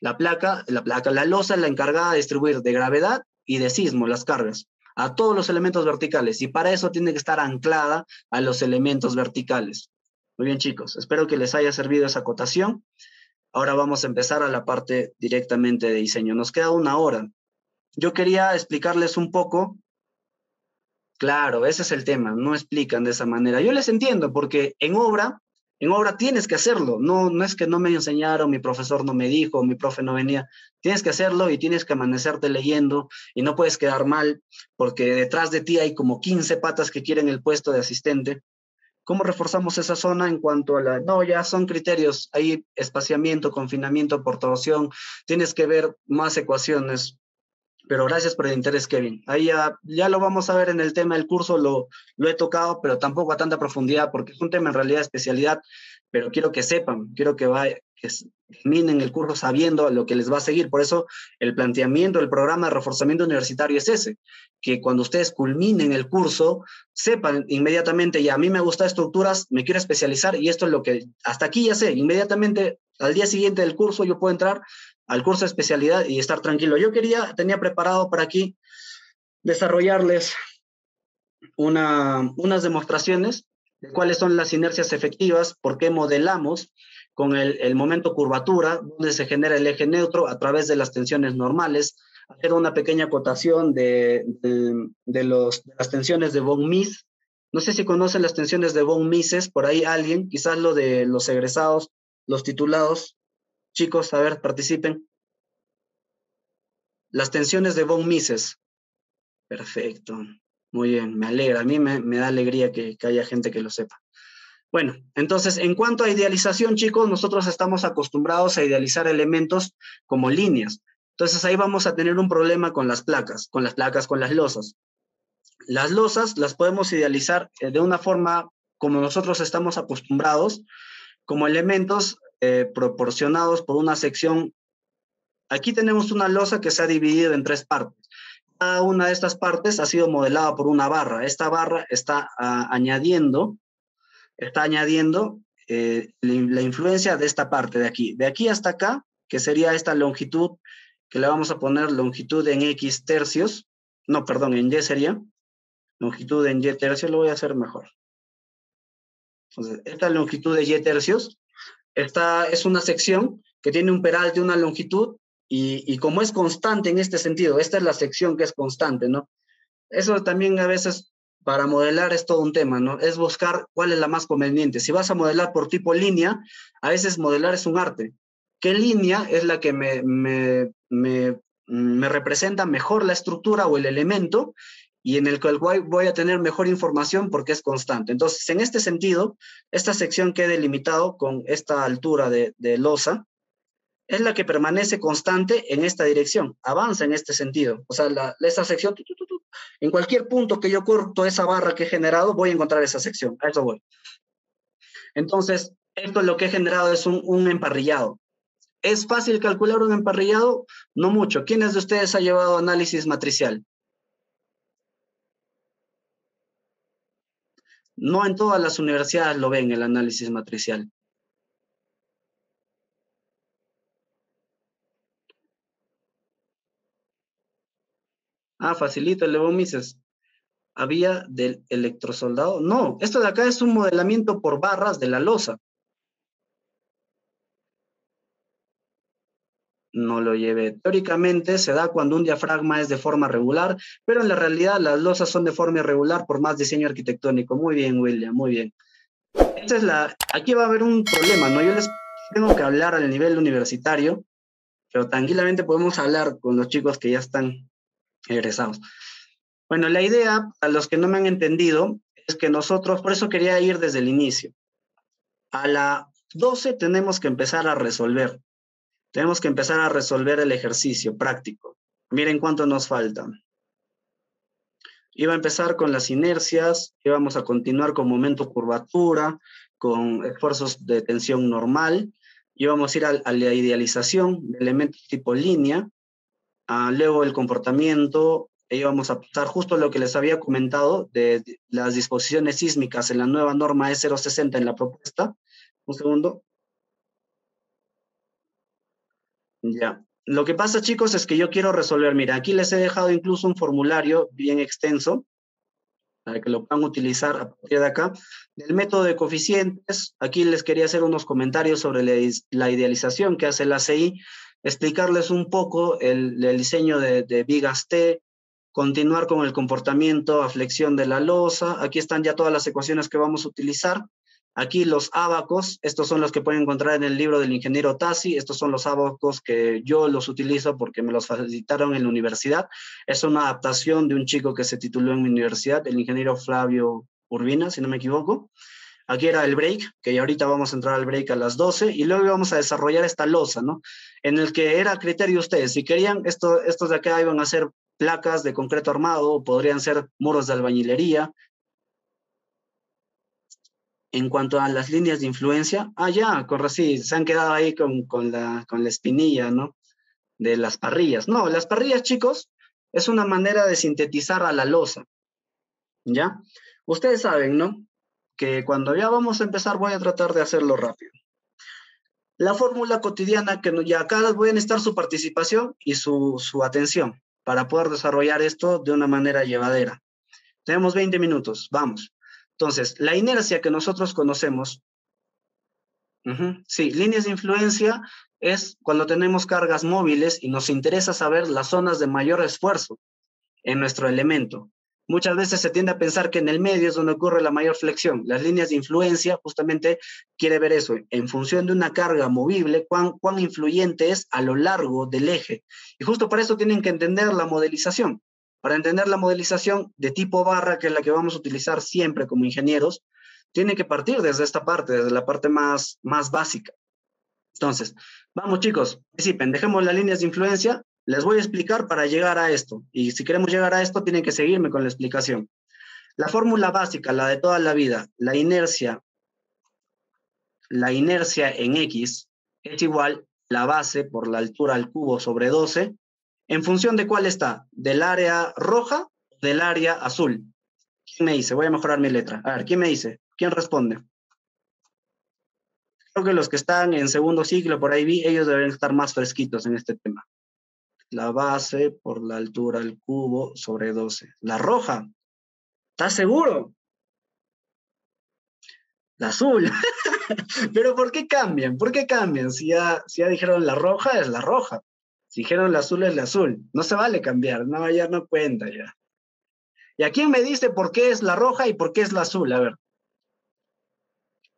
La placa, la placa, la losa es la encargada de distribuir de gravedad y de sismo las cargas a todos los elementos verticales y para eso tiene que estar anclada a los elementos verticales. Muy bien, chicos, espero que les haya servido esa acotación. Ahora vamos a empezar a la parte directamente de diseño. Nos queda una hora. Yo quería explicarles un poco Claro, ese es el tema, no explican de esa manera. Yo les entiendo porque en obra, en obra tienes que hacerlo, no, no es que no me enseñaron, mi profesor no me dijo, mi profe no venía, tienes que hacerlo y tienes que amanecerte leyendo y no puedes quedar mal porque detrás de ti hay como 15 patas que quieren el puesto de asistente. ¿Cómo reforzamos esa zona en cuanto a la... No, ya son criterios, hay espaciamiento, confinamiento por torsión, tienes que ver más ecuaciones, pero gracias por el interés, Kevin. Ahí ya, ya lo vamos a ver en el tema del curso, lo, lo he tocado, pero tampoco a tanta profundidad, porque es un tema en realidad de especialidad, pero quiero que sepan, quiero que, vaya, que terminen el curso sabiendo lo que les va a seguir. Por eso el planteamiento del programa de reforzamiento universitario es ese, que cuando ustedes culminen el curso, sepan inmediatamente, ya a mí me gustan estructuras, me quiero especializar y esto es lo que, hasta aquí ya sé, inmediatamente al día siguiente del curso yo puedo entrar al curso de especialidad y estar tranquilo. Yo quería, tenía preparado para aquí desarrollarles una, unas demostraciones de cuáles son las inercias efectivas, por qué modelamos con el, momento curvatura, donde se genera el eje neutro a través de las tensiones normales, hacer una pequeña acotación de, de, los, las tensiones de von Mises. No sé si conocen las tensiones de von Mises, por ahí alguien, quizás lo de los egresados, los titulados, Chicos, a ver, participen. Las tensiones de von Mises. Perfecto. Muy bien, me alegra. A mí me, da alegría que, haya gente que lo sepa. Bueno, entonces, en cuanto a idealización, chicos, nosotros estamos acostumbrados a idealizar elementos como líneas. Entonces, ahí vamos a tener un problema con las placas, con las placas, con las losas. Las losas las podemos idealizar eh, de una forma como nosotros estamos acostumbrados, como elementos eh, proporcionados por una sección. Aquí tenemos una losa que se ha dividido en tres partes. Cada una de estas partes ha sido modelada por una barra. Esta barra está ah, añadiendo está añadiendo eh, la influencia de esta parte de aquí. De aquí hasta acá, que sería esta longitud, que le vamos a poner longitud en X tercios. No, perdón, en Y sería. Longitud en Y tercios, lo voy a hacer mejor. Entonces, esta longitud de Y tercios, esta es una sección que tiene un peralte, una longitud, y, y como es constante en este sentido, esta es la sección que es constante, ¿no? Eso también a veces para modelar es todo un tema, ¿no? Es buscar cuál es la más conveniente. Si vas a modelar por tipo línea, a veces modelar es un arte. ¿Qué línea es la que me, me, me, me representa mejor la estructura o el elemento y en el cual voy a tener mejor información porque es constante. Entonces, en este sentido, esta sección que he delimitado con esta altura de, de losa, es la que permanece constante en esta dirección, avanza en este sentido. O sea, la, esa sección, en cualquier punto que yo corto esa barra que he generado, voy a encontrar esa sección. A eso voy. Entonces, esto lo que he generado es un, un emparrillado. ¿Es fácil calcular un emparrillado? No mucho. ¿Quiénes de ustedes ha llevado análisis matricial? No en todas las universidades lo ven el análisis matricial. Ah, facilito, el Mises. ¿Había del electrosoldado? No, esto de acá es un modelamiento por barras de la losa. No lo llevé. Teóricamente se da cuando un diafragma es de forma regular, pero en la realidad las losas son de forma irregular por más diseño arquitectónico. Muy bien, William, muy bien. Esta es la, aquí va a haber un problema, ¿no? Yo les tengo que hablar al nivel universitario, pero tranquilamente podemos hablar con los chicos que ya están egresados. Bueno, la idea, a los que no me han entendido, es que nosotros, por eso quería ir desde el inicio. A la 12 tenemos que empezar a resolver. Tenemos que empezar a resolver el ejercicio práctico. Miren cuánto nos falta. Iba a empezar con las inercias, íbamos a continuar con momento curvatura, con esfuerzos de tensión normal, íbamos a ir a, la idealización de elementos tipo línea, luego el comportamiento, íbamos a pasar justo lo que les había comentado de, las disposiciones sísmicas en la nueva norma E060 en la propuesta. Un segundo. Ya. Lo que pasa, chicos, es que yo quiero resolver, mira, aquí les he dejado incluso un formulario bien extenso para que lo puedan utilizar a partir de acá. Del método de coeficientes, aquí les quería hacer unos comentarios sobre la, idealización que hace la CI explicarles un poco el, diseño de, de vigas T, continuar con el comportamiento a flexión de la losa. Aquí están ya todas las ecuaciones que vamos a utilizar. Aquí los ábacos, estos son los que pueden encontrar en el libro del ingeniero Tassi, estos son los ábacos que yo los utilizo porque me los facilitaron en la universidad. Es una adaptación de un chico que se tituló en mi universidad, el ingeniero Flavio Urbina, si no me equivoco. Aquí era el break, que ahorita vamos a entrar al break a las 12, y luego vamos a desarrollar esta losa, ¿no? En el que era criterio ustedes, si querían, esto, estos de acá iban a ser placas de concreto armado, podrían ser muros de albañilería. En cuanto a las líneas de influencia, ah, ya, corre, sí, se han quedado ahí con, la, con la espinilla, ¿no? De las parrillas. No, las parrillas, chicos, es una manera de sintetizar a la losa, ¿ya? Ustedes saben, ¿no? que cuando ya vamos a empezar voy a tratar de hacerlo rápido. La fórmula cotidiana que ya acá voy a necesitar su participación y su, su atención para poder desarrollar esto de una manera llevadera. Tenemos 20 minutos, vamos. Entonces, la inercia que nosotros conocemos, sí, líneas de influencia es cuando tenemos cargas móviles y nos interesa saber las zonas de mayor esfuerzo en nuestro elemento. Muchas veces se tiende a pensar que en el medio es donde ocurre la mayor flexión. Las líneas de influencia justamente quiere ver eso, en función de una carga movible, cuán, cuán influyente es a lo largo del eje. Y justo para eso tienen que entender la modelización. Para entender la modelización de tipo barra, que es la que vamos a utilizar siempre como ingenieros, tiene que partir desde esta parte, desde la parte más, más básica. Entonces, vamos chicos, participen, dejemos las líneas de influencia, les voy a explicar para llegar a esto. Y si queremos llegar a esto, tienen que seguirme con la explicación. La fórmula básica, la de toda la vida, la inercia, la inercia en X es igual la base por la altura al cubo sobre 12, ¿en función de cuál está? ¿Del área roja o del área azul? ¿Quién me dice? Voy a mejorar mi letra. A ver, ¿quién me dice? ¿Quién responde? Creo que los que están en segundo ciclo, por ahí vi, ellos deben estar más fresquitos en este tema. La base por la altura al cubo sobre 12. La roja. ¿Estás seguro? La azul. [LAUGHS] Pero ¿por qué cambian? ¿Por qué cambian? Si ya, si ya dijeron la roja, es la roja. Dijeron la azul, es la azul. No se vale cambiar. No, ya no cuenta ya. ¿Y a quién me dice por qué es la roja y por qué es la azul? A ver.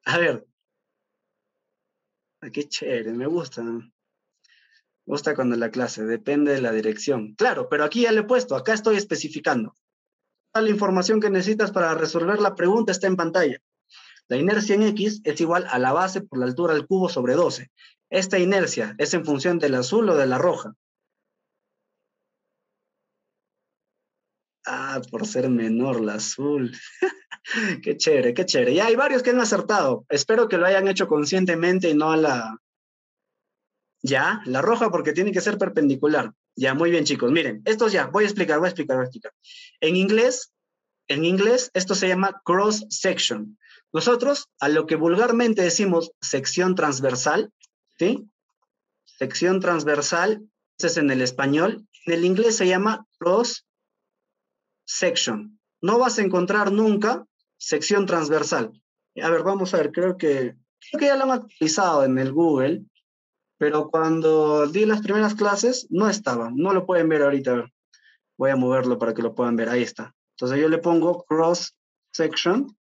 A ver. qué chévere, me gusta. Me gusta cuando la clase, depende de la dirección. Claro, pero aquí ya le he puesto, acá estoy especificando. La información que necesitas para resolver la pregunta está en pantalla. La inercia en X es igual a la base por la altura del cubo sobre 12. Esta inercia es en función del azul o de la roja. Ah, por ser menor la azul. [LAUGHS] qué chévere, qué chévere. Ya hay varios que han acertado. Espero que lo hayan hecho conscientemente y no a la... Ya, la roja porque tiene que ser perpendicular. Ya, muy bien chicos. Miren, estos ya, voy a explicar, voy a explicar, voy a explicar. En inglés, en inglés esto se llama cross section. Nosotros, a lo que vulgarmente decimos sección transversal, ¿sí? Sección transversal, ese es en el español. En el inglés se llama cross section. No vas a encontrar nunca sección transversal. A ver, vamos a ver, creo que, creo que ya lo han actualizado en el Google, pero cuando di las primeras clases no estaba, no lo pueden ver ahorita. Voy a moverlo para que lo puedan ver, ahí está. Entonces yo le pongo cross section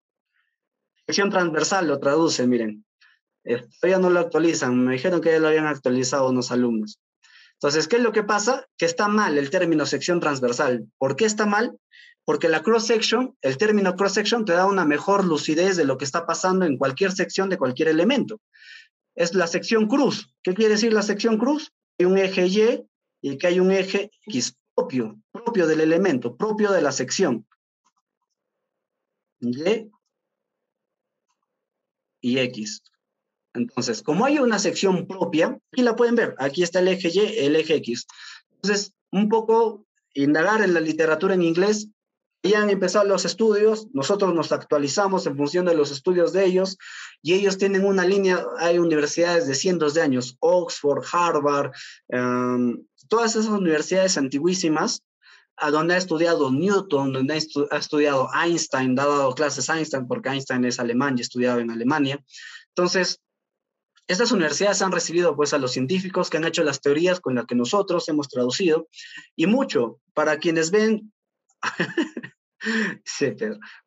Sección transversal lo traduce, miren. Todavía no lo actualizan, me dijeron que ya lo habían actualizado unos alumnos. Entonces, ¿qué es lo que pasa? Que está mal el término sección transversal. ¿Por qué está mal? Porque la cross section, el término cross section te da una mejor lucidez de lo que está pasando en cualquier sección de cualquier elemento. Es la sección cruz. ¿Qué quiere decir la sección cruz? Hay un eje Y y que hay un eje X propio, propio del elemento, propio de la sección. Y y X. Entonces, como hay una sección propia, aquí la pueden ver, aquí está el eje Y, el eje X. Entonces, un poco indagar en la literatura en inglés, ya han empezado los estudios, nosotros nos actualizamos en función de los estudios de ellos, y ellos tienen una línea, hay universidades de cientos de años, Oxford, Harvard, em, todas esas universidades antiguísimas, a donde ha estudiado Newton, donde ha, estudiado Einstein, ha dado clases Einstein, porque Einstein es alemán y estudiado en Alemania. Entonces, estas universidades han recibido pues a los científicos que han hecho las teorías con las que nosotros hemos traducido y mucho para quienes ven, [LAUGHS]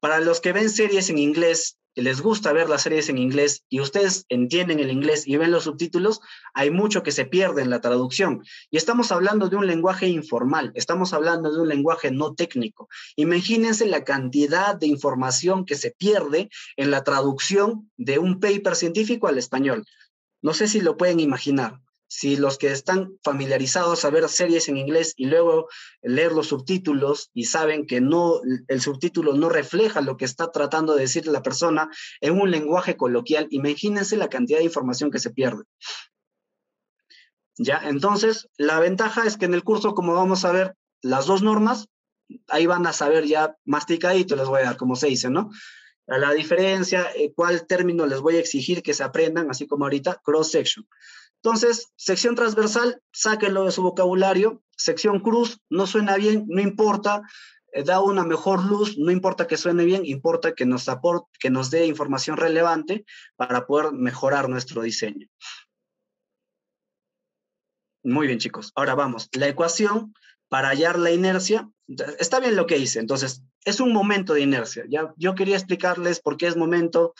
para los que ven series en inglés les gusta ver las series en inglés y ustedes entienden el inglés y ven los subtítulos, hay mucho que se pierde en la traducción. Y estamos hablando de un lenguaje informal, estamos hablando de un lenguaje no técnico. Imagínense la cantidad de información que se pierde en la traducción de un paper científico al español. No sé si lo pueden imaginar si los que están familiarizados a ver series en inglés y luego leer los subtítulos y saben que no el subtítulo no refleja lo que está tratando de decir la persona en un lenguaje coloquial, imagínense la cantidad de información que se pierde. Ya, entonces, la ventaja es que en el curso, como vamos a ver las dos normas, ahí van a saber ya masticadito, les voy a dar como se dice, ¿no? La diferencia, eh, cuál término les voy a exigir que se aprendan, así como ahorita, cross section. Entonces, sección transversal, sáquenlo de su vocabulario. Sección cruz, no suena bien, no importa, eh, da una mejor luz, no importa que suene bien, importa que nos aporte, que nos dé información relevante para poder mejorar nuestro diseño. Muy bien, chicos. Ahora vamos. La ecuación para hallar la inercia, está bien lo que hice. Entonces, es un momento de inercia. Yo quería explicarles por qué es momento,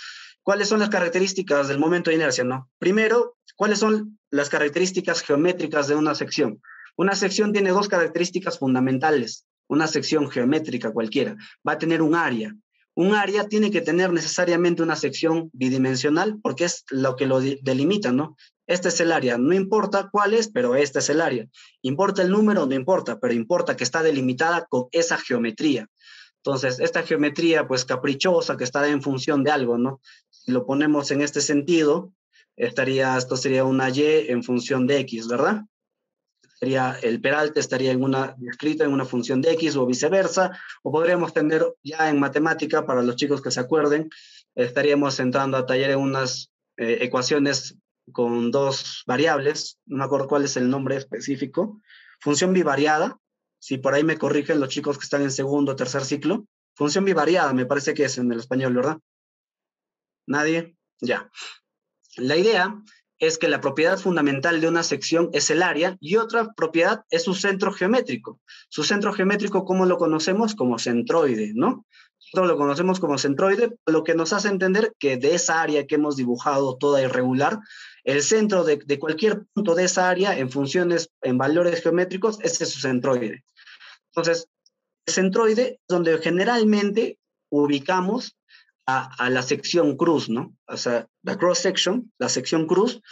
cuáles son las características del momento de inercia, ¿no? Primero, ¿Cuáles son las características geométricas de una sección? Una sección tiene dos características fundamentales. Una sección geométrica cualquiera va a tener un área. un área tiene que tener necesariamente una sección bidimensional porque es lo que lo delimita, ¿no? Este es el área, no importa cuál es, pero este es el área. Importa el número, no importa, pero importa que está delimitada con esa geometría. Entonces, esta geometría, pues caprichosa, que está en función de algo, ¿no? Si lo ponemos en este sentido, estaría, esto sería una Y en función de X, ¿verdad? Sería el peralte estaría en una, escrito en una función de X o viceversa, o podríamos tener ya en matemática, para los chicos que se acuerden, estaríamos entrando a taller en unas eh, ecuaciones con dos variables, no me acuerdo cuál es el nombre específico, función bivariada, si por ahí me corrigen los chicos que están en segundo o tercer ciclo, función bivariada me parece que es en el español, ¿verdad? ¿Nadie? Ya. La idea es que la propiedad fundamental de una sección es el área y otra propiedad es su centro geométrico. Su centro geométrico, ¿cómo lo conocemos? Como centroide, ¿no? Nosotros lo conocemos como centroide, lo que nos hace entender que de esa área que hemos dibujado toda irregular, el centro de, cualquier punto de esa área en funciones, en valores geométricos, ese es su centroide. Entonces, el centroide es donde generalmente ubicamos a, la sección cruz, ¿no? O sea, la cross section, la sección cruz,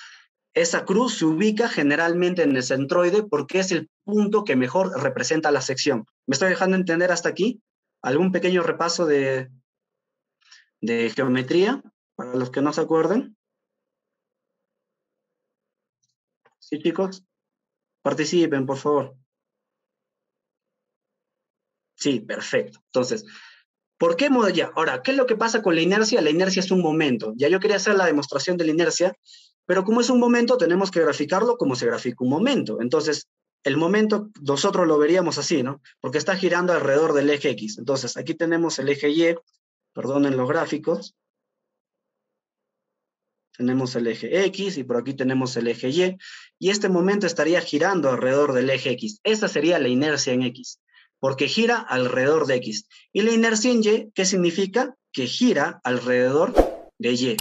esa cruz se ubica generalmente en el centroide porque es el punto que mejor representa la sección. ¿Me estoy dejando entender hasta aquí? ¿Algún pequeño repaso de, de geometría para los que no se acuerden? Sí, chicos. Participen, por favor. Sí, perfecto. Entonces, ¿Por qué ya? Ahora, ¿qué es lo que pasa con la inercia? La inercia es un momento. Ya yo quería hacer la demostración de la inercia, pero como es un momento, tenemos que graficarlo como se grafica un momento. Entonces, el momento nosotros lo veríamos así, ¿no? Porque está girando alrededor del eje X. Entonces, aquí tenemos el eje Y, perdonen los gráficos. Tenemos el eje X y por aquí tenemos el eje Y. Y este momento estaría girando alrededor del eje X. Esa sería la inercia en X porque gira alrededor de X. Y la inercia en Y, ¿qué significa? Que gira alrededor de Y.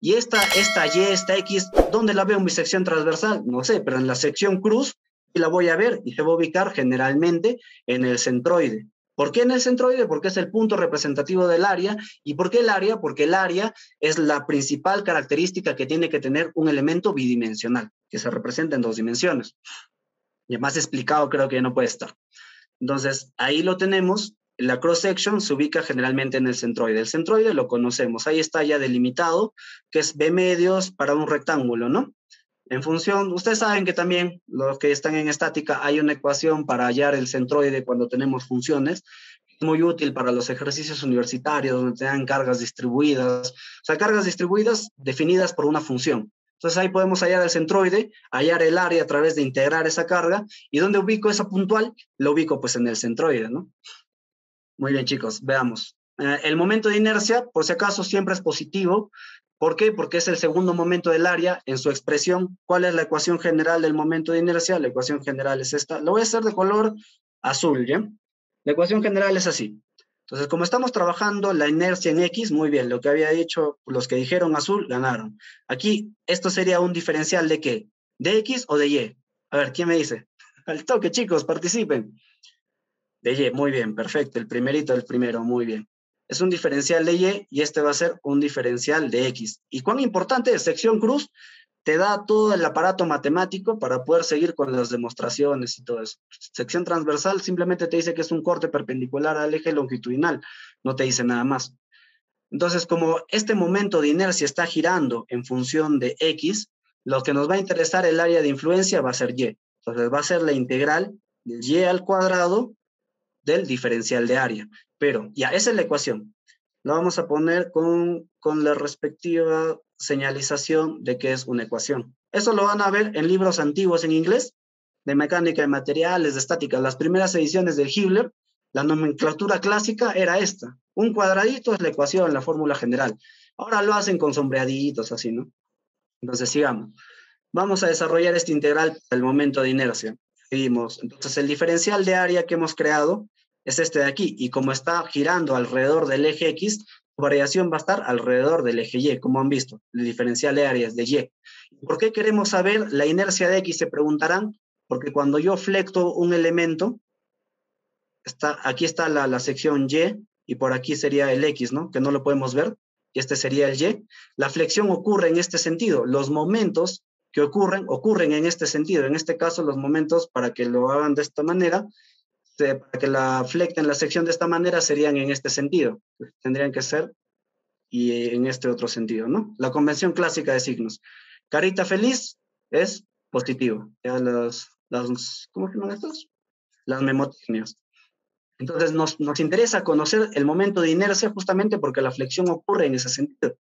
Y esta, esta Y, esta X, ¿dónde la veo en mi sección transversal? No sé, pero en la sección cruz la voy a ver y se va a ubicar generalmente en el centroide. ¿Por qué en el centroide? Porque es el punto representativo del área. ¿Y por qué el área? Porque el área es la principal característica que tiene que tener un elemento bidimensional, que se representa en dos dimensiones. Y más explicado creo que no puede estar. Entonces, ahí lo tenemos. La cross section se ubica generalmente en el centroide. El centroide lo conocemos, ahí está ya delimitado, que es B medios para un rectángulo, ¿no? En función, ustedes saben que también los que están en estática hay una ecuación para hallar el centroide cuando tenemos funciones, muy útil para los ejercicios universitarios donde tengan cargas distribuidas, o sea, cargas distribuidas definidas por una función. Entonces ahí podemos hallar el centroide, hallar el área a través de integrar esa carga. ¿Y dónde ubico esa puntual? Lo ubico pues en el centroide, ¿no? Muy bien, chicos, veamos. Eh, el momento de inercia, por si acaso, siempre es positivo. ¿Por qué? Porque es el segundo momento del área en su expresión. ¿Cuál es la ecuación general del momento de inercia? La ecuación general es esta. Lo voy a hacer de color azul, ¿ya? La ecuación general es así. Entonces, como estamos trabajando la inercia en X, muy bien, lo que había dicho los que dijeron azul, ganaron. Aquí, esto sería un diferencial de qué? ¿De X o de Y? A ver, ¿quién me dice? [LAUGHS] Al toque, chicos, participen. De Y, muy bien, perfecto. El primerito, el primero, muy bien. Es un diferencial de Y y este va a ser un diferencial de X. ¿Y cuán importante es sección cruz? te da todo el aparato matemático para poder seguir con las demostraciones y todo eso. Sección transversal simplemente te dice que es un corte perpendicular al eje longitudinal, no te dice nada más. Entonces, como este momento de inercia está girando en función de X, lo que nos va a interesar el área de influencia va a ser Y. Entonces, va a ser la integral de Y al cuadrado del diferencial de área. Pero ya, esa es la ecuación. La vamos a poner con, con la respectiva señalización de que es una ecuación. Eso lo van a ver en libros antiguos en inglés, de mecánica de materiales, de estática. Las primeras ediciones del Hibler, la nomenclatura clásica era esta. Un cuadradito es la ecuación, la fórmula general. Ahora lo hacen con sombreaditos, así, ¿no? Entonces, sigamos. Vamos a desarrollar este integral el momento de inercia. Seguimos. Entonces, el diferencial de área que hemos creado es este de aquí. Y como está girando alrededor del eje X, variación va a estar alrededor del eje Y, como han visto, el diferencial de áreas de Y. ¿Por qué queremos saber la inercia de X? Se preguntarán, porque cuando yo flecto un elemento, está, aquí está la, sección Y, y por aquí sería el X, ¿no? Que no lo podemos ver, y este sería el Y. La flexión ocurre en este sentido. Los momentos que ocurren, ocurren en este sentido. En este caso, los momentos, para que lo hagan de esta manera, para que la flecten la sección de esta manera, serían en este sentido. Tendrían que ser y en este otro sentido, ¿no? La convención clásica de signos. Carita feliz es positivo. Ya las, las ¿cómo se llaman estos? Las memotecnias. Entonces nos, nos, interesa conocer el momento de inercia justamente porque la flexión ocurre en ese sentido.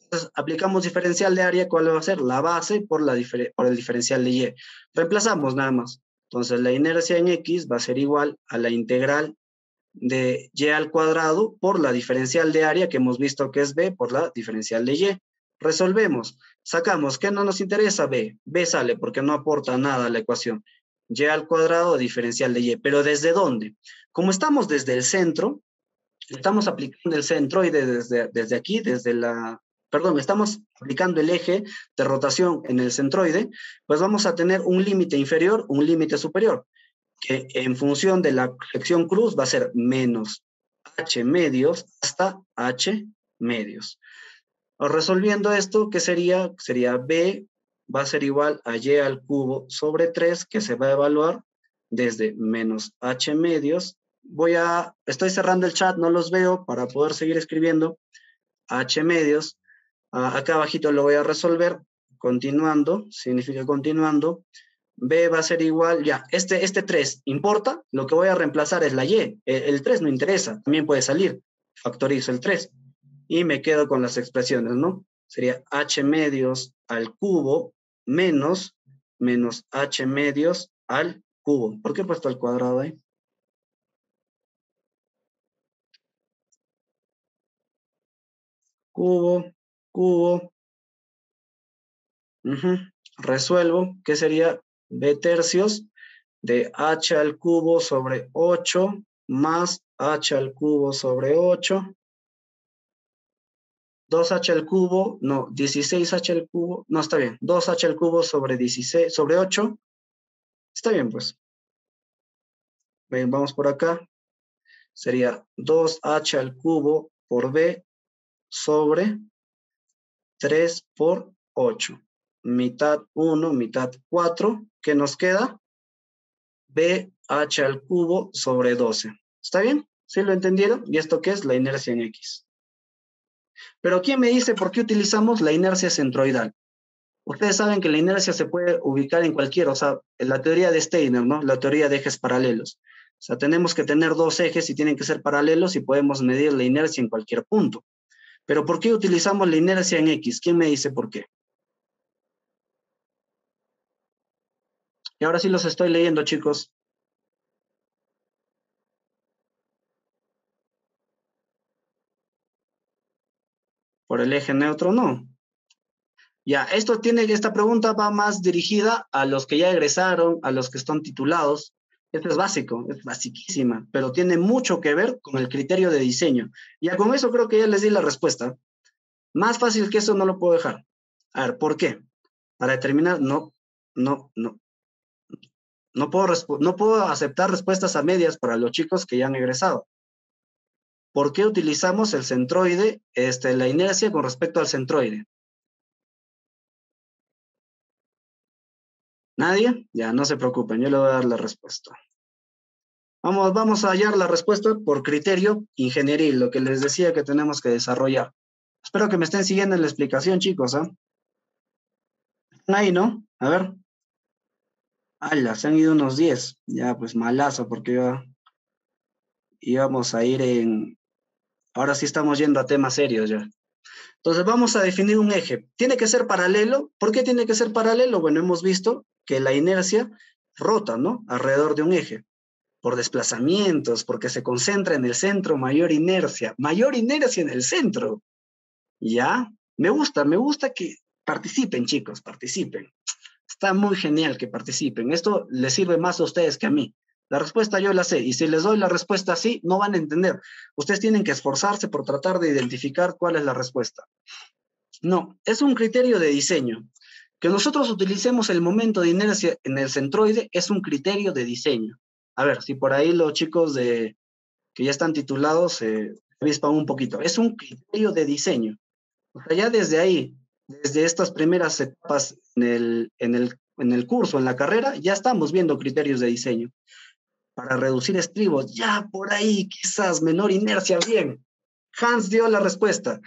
Entonces aplicamos diferencial de área, ¿cuál va a ser? La base por, la por el diferencial de y. Reemplazamos nada más. Entonces la inercia en x va a ser igual a la integral de y al cuadrado por la diferencial de área que hemos visto que es b por la diferencial de y. Resolvemos, sacamos, ¿qué no nos interesa? b. b sale porque no aporta nada a la ecuación y al cuadrado diferencial de y. ¿Pero desde dónde? Como estamos desde el centro, estamos aplicando el centroide desde, desde aquí, desde la... Perdón, estamos aplicando el eje de rotación en el centroide, pues vamos a tener un límite inferior, un límite superior, que en función de la sección cruz va a ser menos h medios hasta h medios. Resolviendo esto, ¿qué sería? Sería b va a ser igual a y al cubo sobre 3, que se va a evaluar desde menos h medios. Voy a, estoy cerrando el chat, no los veo para poder seguir escribiendo. h medios, ah, acá abajito lo voy a resolver, continuando, significa continuando. B va a ser igual, ya, este, este 3 importa, lo que voy a reemplazar es la Y, el, el 3 no interesa, también puede salir, factorizo el 3 y me quedo con las expresiones, ¿no? Sería h medios al cubo menos, menos h medios al cubo. ¿Por qué he puesto el cuadrado ahí? Cubo, cubo. Resuelvo, ¿qué sería? B tercios de h al cubo sobre 8 más h al cubo sobre 8 2h al cubo, no, 16h al cubo, no, está bien, 2h al cubo sobre 16, sobre 8, está bien, pues. Bien, vamos por acá, sería 2h al cubo por b sobre 3 por 8, mitad 1, mitad 4, ¿qué nos queda? bh al cubo sobre 12, ¿está bien? ¿Sí lo entendieron? ¿Y esto qué es? La inercia en x. Pero ¿quién me dice por qué utilizamos la inercia centroidal? Ustedes saben que la inercia se puede ubicar en cualquier, o sea, en la teoría de Steiner, ¿no? La teoría de ejes paralelos. O sea, tenemos que tener dos ejes y tienen que ser paralelos y podemos medir la inercia en cualquier punto. Pero ¿por qué utilizamos la inercia en X? ¿Quién me dice por qué? Y ahora sí los estoy leyendo, chicos. por el eje neutro, no. Ya, esto tiene, esta pregunta va más dirigida a los que ya egresaron, a los que están titulados. Esto es básico, es basiquísima, pero tiene mucho que ver con el criterio de diseño. Ya con eso creo que ya les di la respuesta. Más fácil que eso no lo puedo dejar. A ver, ¿por qué? Para determinar, no, no, no. No puedo, no puedo aceptar respuestas a medias para los chicos que ya han egresado. ¿Por qué utilizamos el centroide, este, la inercia con respecto al centroide? ¿Nadie? Ya, no se preocupen, yo le voy a dar la respuesta. Vamos, vamos a hallar la respuesta por criterio ingenieril, lo que les decía que tenemos que desarrollar. Espero que me estén siguiendo en la explicación, chicos. ¿ah? Ahí, ¿no? A ver. ¡Hala! Se han ido unos 10. Ya, pues malazo, porque íbamos a ir en, Ahora sí estamos yendo a temas serios ya. Entonces vamos a definir un eje. Tiene que ser paralelo. ¿Por qué tiene que ser paralelo? Bueno, hemos visto que la inercia rota, ¿no? Alrededor de un eje. Por desplazamientos, porque se concentra en el centro mayor inercia. Mayor inercia en el centro. ¿Ya? Me gusta, me gusta que participen, chicos, participen. Está muy genial que participen. Esto les sirve más a ustedes que a mí. La respuesta yo la sé y si les doy la respuesta así, no van a entender. Ustedes tienen que esforzarse por tratar de identificar cuál es la respuesta. No, es un criterio de diseño. Que nosotros utilicemos el momento de inercia en el centroide es un criterio de diseño. A ver, si por ahí los chicos de, que ya están titulados se avispan un poquito. Es un criterio de diseño. O sea, ya desde ahí, desde estas primeras etapas en el, en el, en el curso, en la carrera, ya estamos viendo criterios de diseño. Para reducir estribos, ya por ahí quizás menor inercia, bien. Hans dio la respuesta.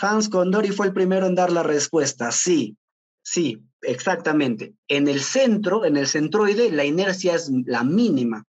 Hans Condori fue el primero en dar la respuesta, sí, sí, exactamente. En el centro, en el centroide, la inercia es la mínima.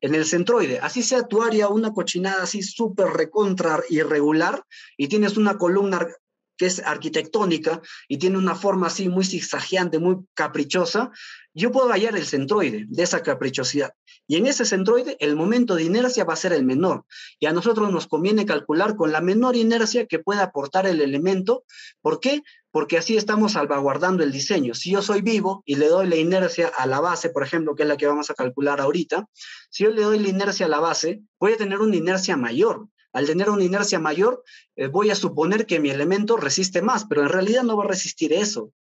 En el centroide, así sea tu área una cochinada así súper recontra irregular y tienes una columna que es arquitectónica y tiene una forma así muy zigzagueante, muy caprichosa, yo puedo hallar el centroide de esa caprichosidad. Y en ese centroide el momento de inercia va a ser el menor. Y a nosotros nos conviene calcular con la menor inercia que pueda aportar el elemento. ¿Por qué? Porque así estamos salvaguardando el diseño. Si yo soy vivo y le doy la inercia a la base, por ejemplo, que es la que vamos a calcular ahorita, si yo le doy la inercia a la base, voy a tener una inercia mayor. Al tener una inercia mayor, eh, voy a suponer que mi elemento resiste más, pero en realidad no va a resistir eso.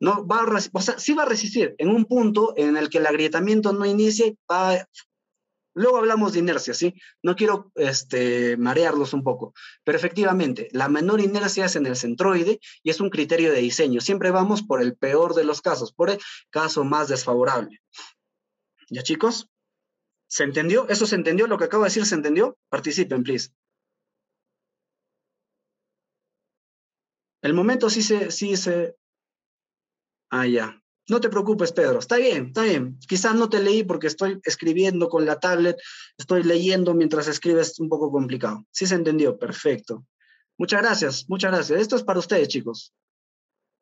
No va a, o sea, sí va a resistir en un punto en el que el agrietamiento no inicie, Luego hablamos de inercia, ¿sí? No quiero este, marearlos un poco, pero efectivamente, la menor inercia es en el centroide y es un criterio de diseño. Siempre vamos por el peor de los casos, por el caso más desfavorable. ¿Ya, chicos? ¿Se entendió? ¿Eso se entendió? ¿Lo que acabo de decir se entendió? Participen, please. El momento sí se, sí se... Ah, ya. No te preocupes, Pedro. Está bien, está bien. Quizás no te leí porque estoy escribiendo con la tablet, estoy leyendo mientras escribes un poco complicado. Sí se entendió, perfecto. Muchas gracias, muchas gracias. Esto es para ustedes, chicos.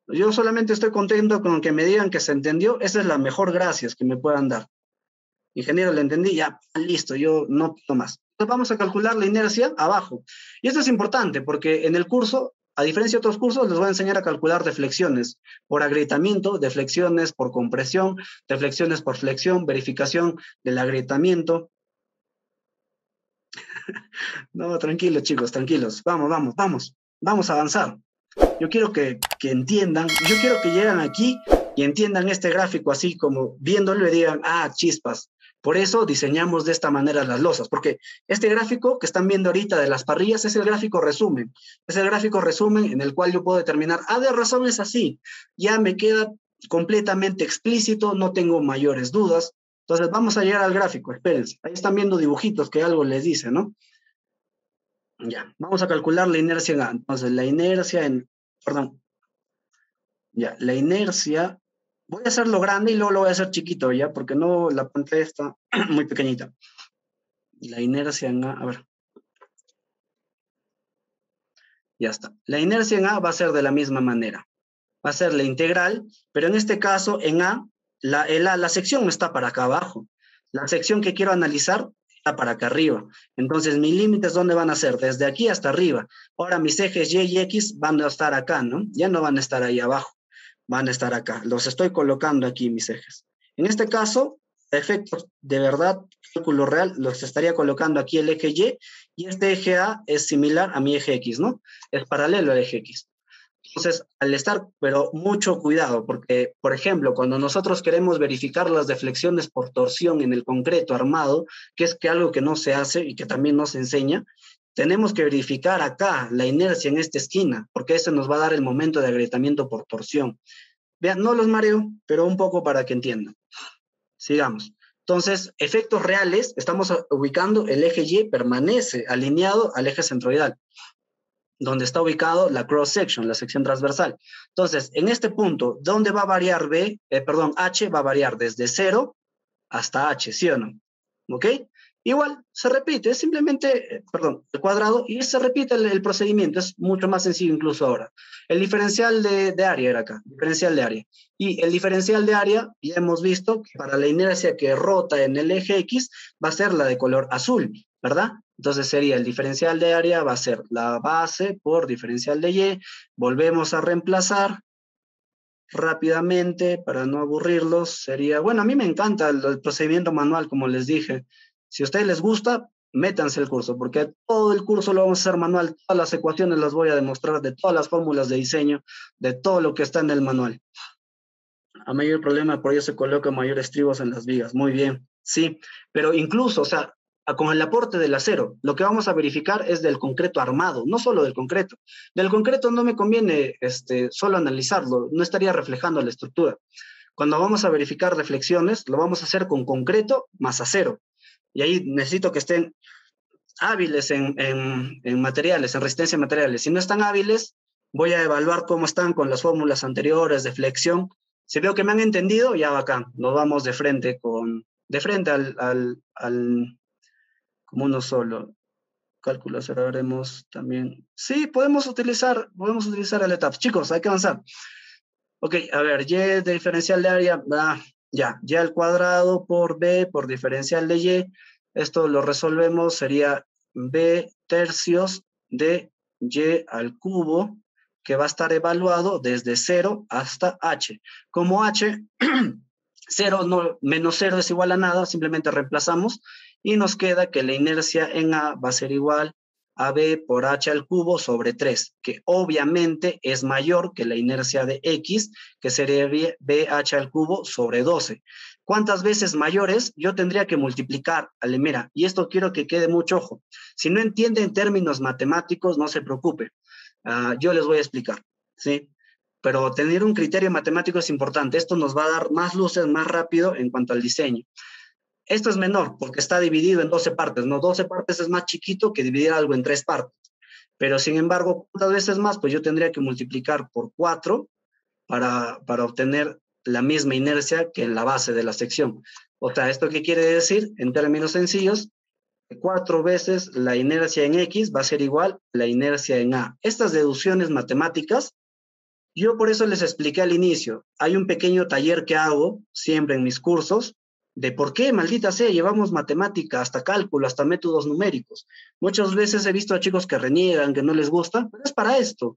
Yo solamente estoy contento con que me digan que se entendió. Esa es la mejor gracias que me puedan dar. Ingeniero, le entendí, ya, listo, yo no más. Vamos a calcular la inercia abajo. Y esto es importante porque en el curso a diferencia de otros cursos, les voy a enseñar a calcular deflexiones por agrietamiento, deflexiones por compresión, deflexiones por flexión, verificación del agrietamiento. [LAUGHS] no, tranquilos chicos, tranquilos. Vamos, vamos, vamos. Vamos a avanzar. Yo quiero que, que entiendan, yo quiero que lleguen aquí y entiendan este gráfico así como viéndolo y digan, ah, chispas, por eso diseñamos de esta manera las losas, porque este gráfico que están viendo ahorita de las parrillas es el gráfico resumen. Es el gráfico resumen en el cual yo puedo determinar, ah, de razón es así. Ya me queda completamente explícito, no tengo mayores dudas. Entonces vamos a llegar al gráfico, espérense. Ahí están viendo dibujitos que algo les dice, ¿no? Ya, vamos a calcular la inercia. Entonces la inercia en, perdón, ya, la inercia Voy a hacerlo grande y luego lo voy a hacer chiquito, ¿ya? Porque no, la pantalla está [CLEARS THROAT] muy pequeñita. La inercia en A, a ver. Ya está. La inercia en A va a ser de la misma manera. Va a ser la integral, pero en este caso, en A, la, la sección está para acá abajo. La sección que quiero analizar está para acá arriba. Entonces, mis límites, ¿dónde van a ser? Desde aquí hasta arriba. Ahora, mis ejes Y y X van a estar acá, ¿no? Ya no van a estar ahí abajo van a estar acá. Los estoy colocando aquí, mis ejes. En este caso, efectos de verdad, cálculo real, los estaría colocando aquí el eje Y y este eje A es similar a mi eje X, ¿no? Es paralelo al eje X. Entonces, al estar, pero mucho cuidado, porque, por ejemplo, cuando nosotros queremos verificar las deflexiones por torsión en el concreto armado, que es que algo que no se hace y que también no se enseña, tenemos que verificar acá la inercia en esta esquina, porque eso nos va a dar el momento de agrietamiento por torsión. Vean, no los mareo, pero un poco para que entiendan. Sigamos. Entonces, efectos reales, estamos ubicando el eje Y, permanece alineado al eje centroidal, donde está ubicado la cross section, la sección transversal. Entonces, en este punto, ¿dónde va a variar B? Eh, perdón, H va a variar desde 0 hasta H, ¿sí o no? ¿Ok? Igual, se repite, es simplemente, eh, perdón, el cuadrado y se repite el, procedimiento, es mucho más sencillo incluso ahora. El diferencial de, de, área era acá, diferencial de área. Y el diferencial de área, ya hemos visto que para la inercia que rota en el eje X va a ser la de color azul, ¿verdad? Entonces sería el diferencial de área, va a ser la base por diferencial de Y, volvemos a reemplazar, rápidamente, para no aburrirlos, sería, bueno, a mí me encanta el procedimiento manual, como les dije, si a ustedes les gusta, métanse el curso, porque todo el curso lo vamos a hacer manual, todas las ecuaciones las voy a demostrar, de todas las fórmulas de diseño, de todo lo que está en el manual. A mayor problema, por ello se colocan mayores estribos en las vigas. Muy bien, sí, pero incluso, o sea, con el aporte del acero. Lo que vamos a verificar es del concreto armado, no solo del concreto. Del concreto no me conviene este, solo analizarlo, no estaría reflejando la estructura. Cuando vamos a verificar reflexiones, lo vamos a hacer con concreto más acero. Y ahí necesito que estén hábiles en, materiales, en resistencia a materiales. Si no están hábiles, voy a evaluar cómo están con las fórmulas anteriores de flexión. Si veo que me han entendido, ya acá, nos vamos de frente con, de frente al, como uno solo. Cálculo haremos también. Sí, podemos utilizar, podemos utilizar el ETAP. Chicos, hay que avanzar. Ok, a ver, y de diferencial de área, ah, ya, y al cuadrado por b por diferencial de y. Esto lo resolvemos, sería b tercios de y al cubo, que va a estar evaluado desde 0 hasta h. Como h, [CLEARS THROAT] 0 no, menos 0 es igual a nada, simplemente reemplazamos y nos queda que la inercia en A va a ser igual a B por H al cubo sobre 3, que obviamente es mayor que la inercia de X, que sería BH al cubo sobre 12. ¿Cuántas veces mayores? Yo tendría que multiplicar, mira, y esto quiero que quede mucho ojo. Si no entiende en términos matemáticos, no se preocupe. Ah, yo les voy a explicar, ¿sí? Pero tener un criterio matemático es importante. Esto nos va a dar más luces más rápido en cuanto al diseño. Esto es menor porque está dividido en 12 partes, ¿no? 12 partes es más chiquito que dividir algo en tres partes. Pero sin embargo, ¿cuántas veces más? Pues yo tendría que multiplicar por 4 para, para obtener la misma inercia que en la base de la sección. O sea, ¿esto qué quiere decir? En términos sencillos, cuatro veces la inercia en X va a ser igual la inercia en A. Estas deducciones matemáticas, yo por eso les expliqué al inicio. Hay un pequeño taller que hago siempre en mis cursos de por qué, maldita sea, llevamos matemática, hasta cálculo, hasta métodos numéricos. Muchas veces he visto a chicos que reniegan, que no les gusta, pero es para esto.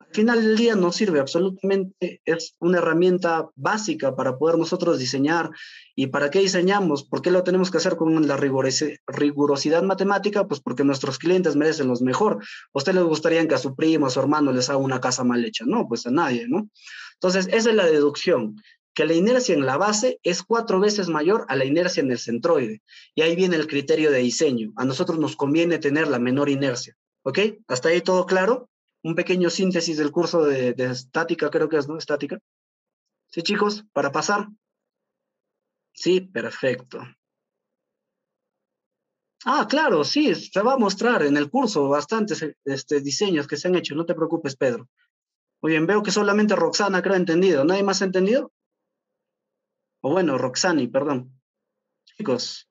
Al final del día no sirve absolutamente, es una herramienta básica para poder nosotros diseñar. ¿Y para qué diseñamos? ¿Por qué lo tenemos que hacer con la rigurosidad matemática? Pues porque nuestros clientes merecen los mejor. ¿A usted les gustaría que a su primo, a su hermano les haga una casa mal hecha? No, pues a nadie, ¿no? Entonces, esa es la deducción que la inercia en la base es cuatro veces mayor a la inercia en el centroide. Y ahí viene el criterio de diseño. A nosotros nos conviene tener la menor inercia. ¿Ok? ¿Hasta ahí todo claro? Un pequeño síntesis del curso de, estática, creo que es, ¿no? Estática. ¿Sí, chicos? Para pasar. Sí, perfecto. Ah, claro, sí, se va a mostrar en el curso bastantes este, diseños que se han hecho. No te preocupes, Pedro. Muy bien, veo que solamente Roxana creo entendido. ¿Nadie más ha entendido? O bueno, Roxani, perdón. Chicos.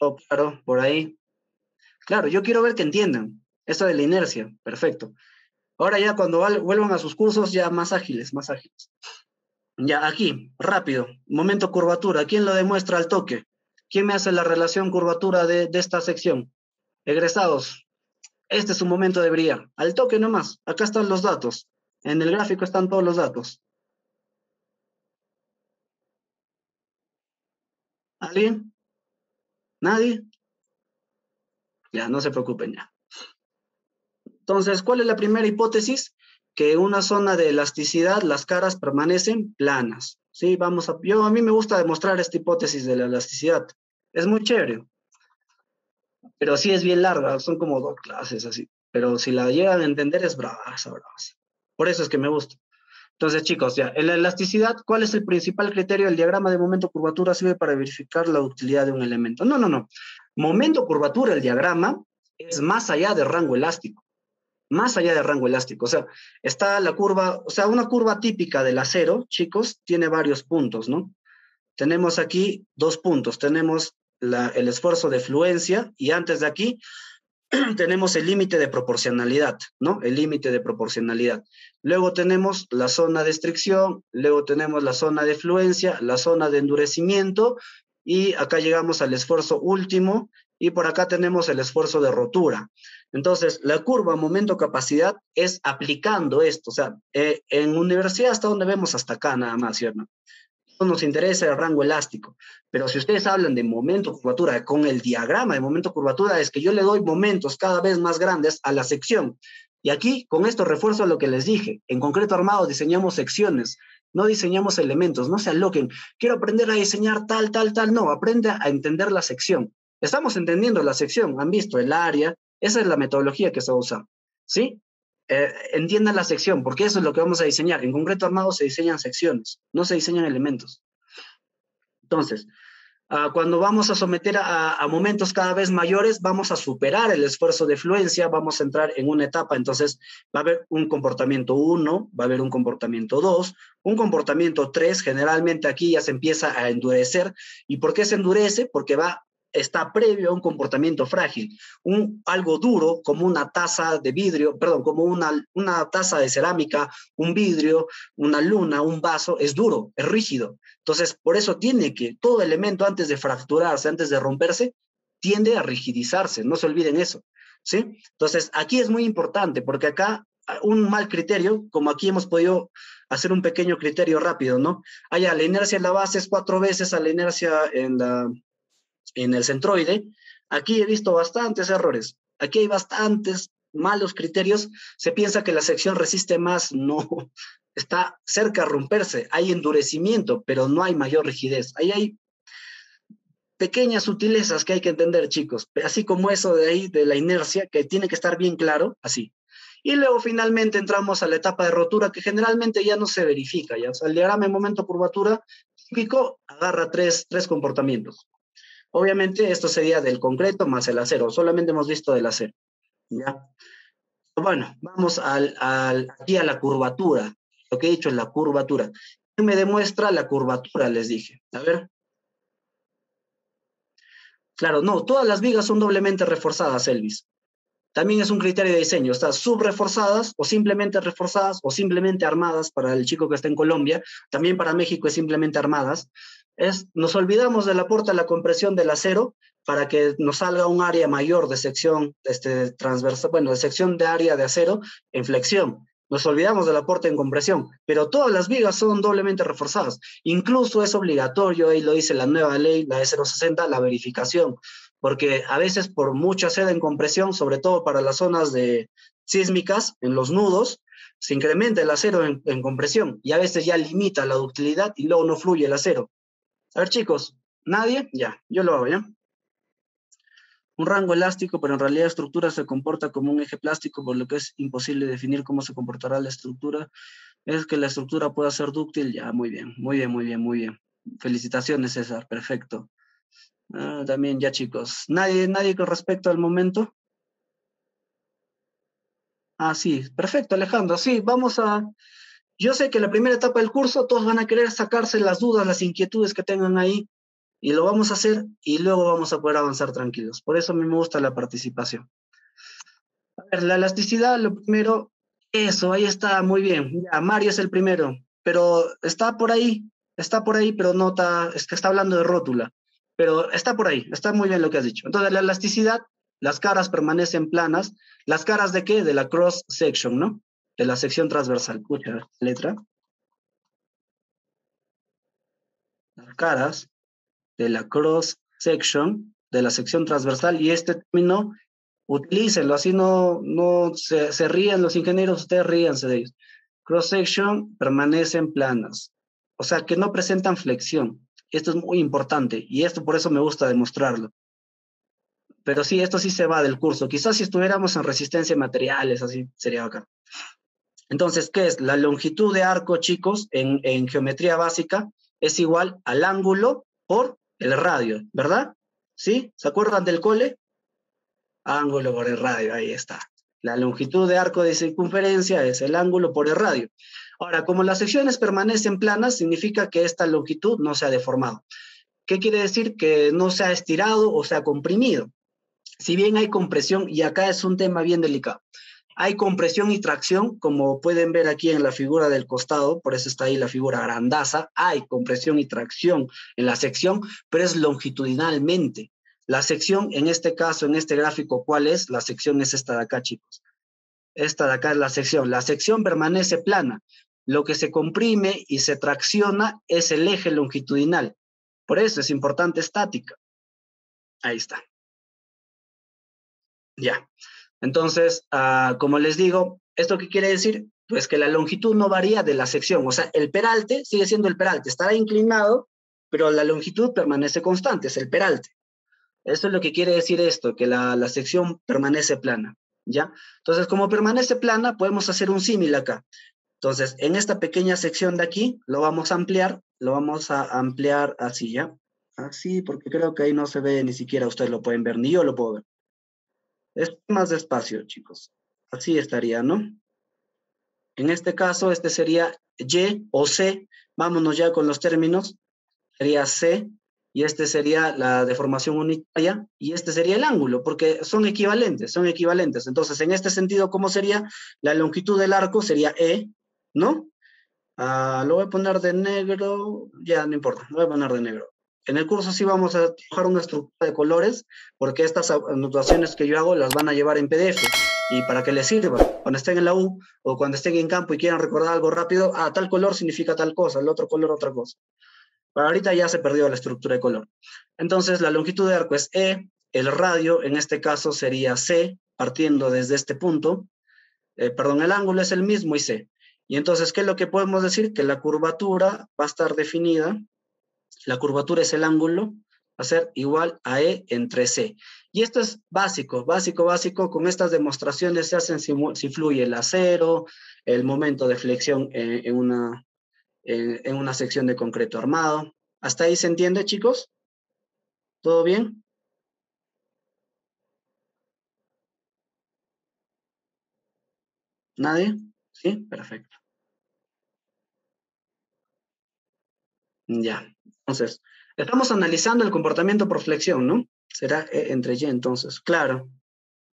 Oh, claro, por ahí. Claro, yo quiero ver que entiendan. Esto de la inercia, perfecto. Ahora ya cuando vuelvan a sus cursos, ya más ágiles, más ágiles. Ya aquí, rápido, momento curvatura. ¿Quién lo demuestra al toque? ¿Quién me hace la relación curvatura de, de esta sección? Egresados, este es su momento de brillar. Al toque nomás, acá están los datos. En el gráfico están todos los datos. ¿Alguien? ¿Nadie? Ya, no se preocupen ya. Entonces, ¿cuál es la primera hipótesis? Que en una zona de elasticidad las caras permanecen planas. Sí, vamos a, yo a mí me gusta demostrar esta hipótesis de la elasticidad. Es muy chévere. Pero sí es bien larga, son como dos clases así. Pero si la llegan a entender es brava, brava. Por eso es que me gusta. Entonces, chicos, ya, en la elasticidad, ¿cuál es el principal criterio? El diagrama de momento curvatura sirve para verificar la utilidad de un elemento. No, no, no. Momento curvatura, el diagrama, es más allá del rango elástico. Más allá del rango elástico. O sea, está la curva, o sea, una curva típica del acero, chicos, tiene varios puntos, ¿no? Tenemos aquí dos puntos. Tenemos el esfuerzo de fluencia y antes de aquí [CLEARS THROAT] tenemos el límite de proporcionalidad, ¿no? El límite de proporcionalidad. Luego tenemos la zona de estricción, luego tenemos la zona de fluencia, la zona de endurecimiento y acá llegamos al esfuerzo último y por acá tenemos el esfuerzo de rotura. Entonces, la curva momento-capacidad es aplicando esto, o sea, eh, en universidad hasta donde vemos hasta acá nada más, ¿cierto? Nos interesa el rango elástico. Pero si ustedes hablan de momento curvatura con el diagrama de momento curvatura, es que yo le doy momentos cada vez más grandes a la sección. Y aquí, con esto refuerzo lo que les dije. En concreto armado diseñamos secciones, no diseñamos elementos, no se aloquen. Quiero aprender a diseñar tal, tal, tal. No, aprende a entender la sección. Estamos entendiendo la sección, han visto el área, esa es la metodología que se va a usar. ¿Sí? Eh, entiendan la sección, porque eso es lo que vamos a diseñar. En concreto armado se diseñan secciones, no se diseñan elementos. Entonces, Ah, cuando vamos a someter a, momentos cada vez mayores, vamos a superar el esfuerzo de fluencia, vamos a entrar en una etapa, entonces va a haber un comportamiento 1, va a haber un comportamiento 2, un comportamiento 3, generalmente aquí ya se empieza a endurecer. ¿Y por qué se endurece? Porque va está previo a un comportamiento frágil. Un, algo duro, como una taza de vidrio, perdón, como una, una taza de cerámica, un vidrio, una luna, un vaso, es duro, es rígido. Entonces, por eso tiene que, todo elemento antes de fracturarse, antes de romperse, tiende a rigidizarse, no se olviden eso. ¿Sí? Entonces, aquí es muy importante porque acá un mal criterio, como aquí hemos podido hacer un pequeño criterio rápido, ¿no? Allá, la inercia en la base es cuatro veces a la inercia en la, en el centroide, aquí he visto bastantes errores. Aquí hay bastantes malos criterios. Se piensa que la sección resiste más, [LAUGHS] no, está cerca a romperse. Hay endurecimiento, pero no hay mayor rigidez. Ahí hay pequeñas sutilezas que hay que entender, chicos, así como eso de ahí, de la inercia, que tiene que estar bien claro, así. Y luego finalmente entramos a la etapa de rotura, que generalmente ya no se verifica, ya. O sea, el diagrama en momento curvatura típico agarra tres, tres comportamientos. Obviamente esto sería del concreto más el acero, solamente hemos visto del acero. ¿ya? Bueno, vamos al, aquí a la curvatura. Lo que he dicho es la curvatura. ¿Qué me demuestra la curvatura? Les dije. A ver. Claro, no, todas las vigas son doblemente reforzadas, Elvis. También es un criterio de diseño, está subreforzadas o simplemente reforzadas o simplemente armadas para el chico que está en Colombia. También para México es simplemente armadas es nos olvidamos del aporte a la compresión del acero para que nos salga un área mayor de sección este, transversal, bueno, de sección de área de acero en flexión. Nos olvidamos del aporte en compresión, pero todas las vigas son doblemente reforzadas. Incluso es obligatorio, ahí lo dice la nueva ley, la E060, la verificación, porque a veces por mucha sed en compresión, sobre todo para las zonas de sísmicas, en los nudos, se incrementa el acero en, en compresión y a veces ya limita la ductilidad y luego no fluye el acero. A ver, chicos, ¿nadie? Ya, yo lo hago, ¿ya? Un rango elástico, pero en realidad la estructura se comporta como un eje plástico, por lo que es imposible definir cómo se comportará la estructura. Es que la estructura pueda ser dúctil, ya, muy bien, muy bien, muy bien, muy bien. Felicitaciones, César, perfecto. Ah, también, ya, chicos. ¿Nadie, ¿Nadie con respecto al momento? Ah, sí, perfecto, Alejandro. Sí, vamos a, yo sé que la primera etapa del curso todos van a querer sacarse las dudas, las inquietudes que tengan ahí, y lo vamos a hacer y luego vamos a poder avanzar tranquilos. Por eso a mí me gusta la participación. A ver, la elasticidad, lo primero, eso, ahí está, muy bien. Ya, Mario es el primero, pero está por ahí, está por ahí, pero no está, es que está hablando de rótula, pero está por ahí, está muy bien lo que has dicho. Entonces, la elasticidad, las caras permanecen planas. ¿Las caras de qué? De la cross section, ¿no? De la sección transversal. Escucha, letra. Las caras de la cross section, de la sección transversal, y este término, utilícenlo, así no, no se, se ríen los ingenieros, ustedes ríanse de ellos. Cross section permanecen planas, o sea que no presentan flexión. Esto es muy importante y esto por eso me gusta demostrarlo. Pero sí, esto sí se va del curso. Quizás si estuviéramos en resistencia a materiales, así sería acá. Entonces, ¿qué es? La longitud de arco, chicos, en, geometría básica es igual al ángulo por el radio, ¿verdad? ¿Sí? ¿Se acuerdan del cole? Ángulo por el radio, ahí está. La longitud de arco de circunferencia es el ángulo por el radio. Ahora, como las secciones permanecen planas, significa que esta longitud no se ha deformado. ¿Qué quiere decir? Que no se ha estirado o se ha comprimido. Si bien hay compresión, y acá es un tema bien delicado, hay compresión y tracción, como pueden ver aquí en la figura del costado, por eso está ahí la figura grandaza, hay compresión y tracción en la sección, pero es longitudinalmente. La sección, en este caso, en este gráfico, ¿cuál es? La sección es esta de acá, chicos. Esta de acá es la sección. La sección permanece plana. Lo que se comprime y se tracciona es el eje longitudinal. Por eso es importante estática. Ahí está. Ya. Entonces, ah, como les digo, ¿esto qué quiere decir? Pues que la longitud no varía de la sección, o sea, el peralte sigue siendo el peralte, estará inclinado, pero la longitud permanece constante, es el peralte. Eso es lo que quiere decir esto, que la, la sección permanece plana, ¿ya? Entonces, como permanece plana, podemos hacer un símil acá. Entonces, en esta pequeña sección de aquí, lo vamos a ampliar, lo vamos a ampliar así, ¿ya? Así, porque creo que ahí no se ve ni siquiera, ustedes lo pueden ver, ni yo lo puedo ver. Es más despacio, chicos. Así estaría, ¿no? En este caso, este sería Y o C. Vámonos ya con los términos. Sería C y este sería la deformación unitaria y este sería el ángulo, porque son equivalentes, son equivalentes. Entonces, en este sentido, ¿cómo sería? La longitud del arco sería E, ¿no? Ah, lo voy a poner de negro, ya no importa, lo voy a poner de negro. En el curso sí vamos a dibujar una estructura de colores, porque estas anotaciones que yo hago las van a llevar en PDF y para que les sirva cuando estén en la U o cuando estén en campo y quieran recordar algo rápido, ah, tal color significa tal cosa, el otro color otra cosa. Pero ahorita ya se perdió la estructura de color. Entonces la longitud de arco es E, el radio en este caso sería C, partiendo desde este punto, eh, perdón, el ángulo es el mismo y C. Y entonces, ¿qué es lo que podemos decir? Que la curvatura va a estar definida la curvatura es el ángulo, va a ser igual a E entre C. Y esto es básico, básico, básico. Con estas demostraciones se hacen si, fluye el acero, el momento de flexión en, una, en una sección de concreto armado. ¿Hasta ahí se entiende, chicos? ¿Todo bien? ¿Nadie? ¿Sí? Perfecto. Ya. Entonces, estamos analizando el comportamiento por flexión, ¿no? Será e entre Y entonces, claro.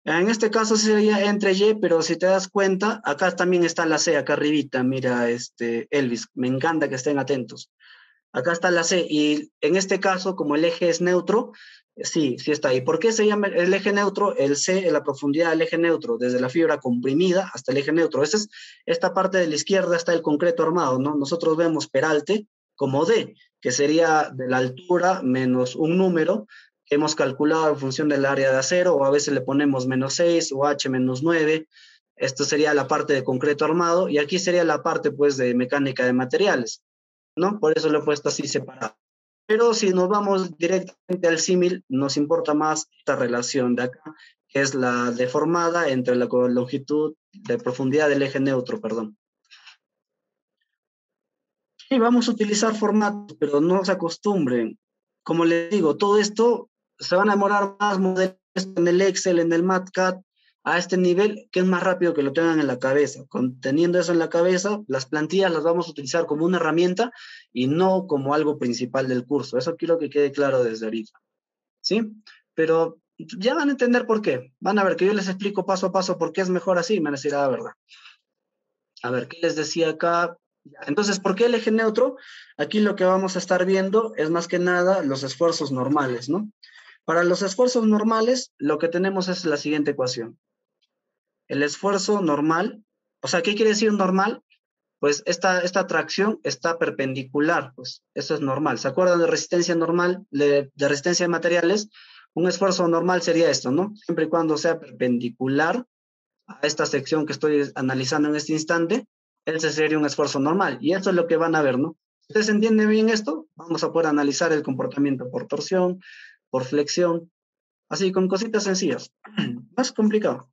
En este caso sería entre Y, pero si te das cuenta, acá también está la C, acá arribita, mira, este, Elvis, me encanta que estén atentos. Acá está la C, y en este caso, como el eje es neutro, sí, sí está ahí. ¿Por qué se llama el eje neutro? El C, la profundidad del eje neutro, desde la fibra comprimida hasta el eje neutro. Esa es, esta parte de la izquierda está el concreto armado, ¿no? Nosotros vemos peralte como D, que sería de la altura menos un número que hemos calculado en función del área de acero, o a veces le ponemos menos 6 o H menos 9. Esto sería la parte de concreto armado, y aquí sería la parte, pues, de mecánica de materiales, ¿no? Por eso lo he puesto así separado. Pero si nos vamos directamente al símil, nos importa más esta relación de acá, que es la deformada entre la longitud de profundidad del eje neutro, perdón. Sí, [LAUGHS] vamos a utilizar formatos, pero no se acostumbren. Como les digo, todo esto se van a demorar más modelos en el Excel, en el MatCat, a este nivel, que es más rápido que lo tengan en la cabeza. Conteniendo eso en la cabeza, las plantillas las vamos a utilizar como una herramienta y no como algo principal del curso. Eso quiero que quede claro desde ahorita. ¿Sí? Pero ya van a entender por qué. Van a ver que yo les explico paso a paso por qué es mejor así, me van a decir, ah, verdad. A ver, ¿qué les decía acá? Entonces, ¿por qué el eje neutro? Aquí lo que vamos a estar viendo es más que nada los esfuerzos normales, ¿no? Para los esfuerzos normales, lo que tenemos es la siguiente ecuación. El esfuerzo normal, o sea, ¿qué quiere decir normal? Pues esta, esta tracción está perpendicular, pues eso es normal. ¿Se acuerdan de resistencia normal, de, de resistencia de materiales? Un esfuerzo normal sería esto, ¿no? Siempre y cuando sea perpendicular a esta sección que estoy analizando en este instante, ese sería un esfuerzo normal. Y eso es lo que van a ver, ¿no? ¿Ustedes entienden bien esto? Vamos a poder analizar el comportamiento por torsión, por flexión, así con cositas sencillas. [CLEARS THROAT] Más complicado.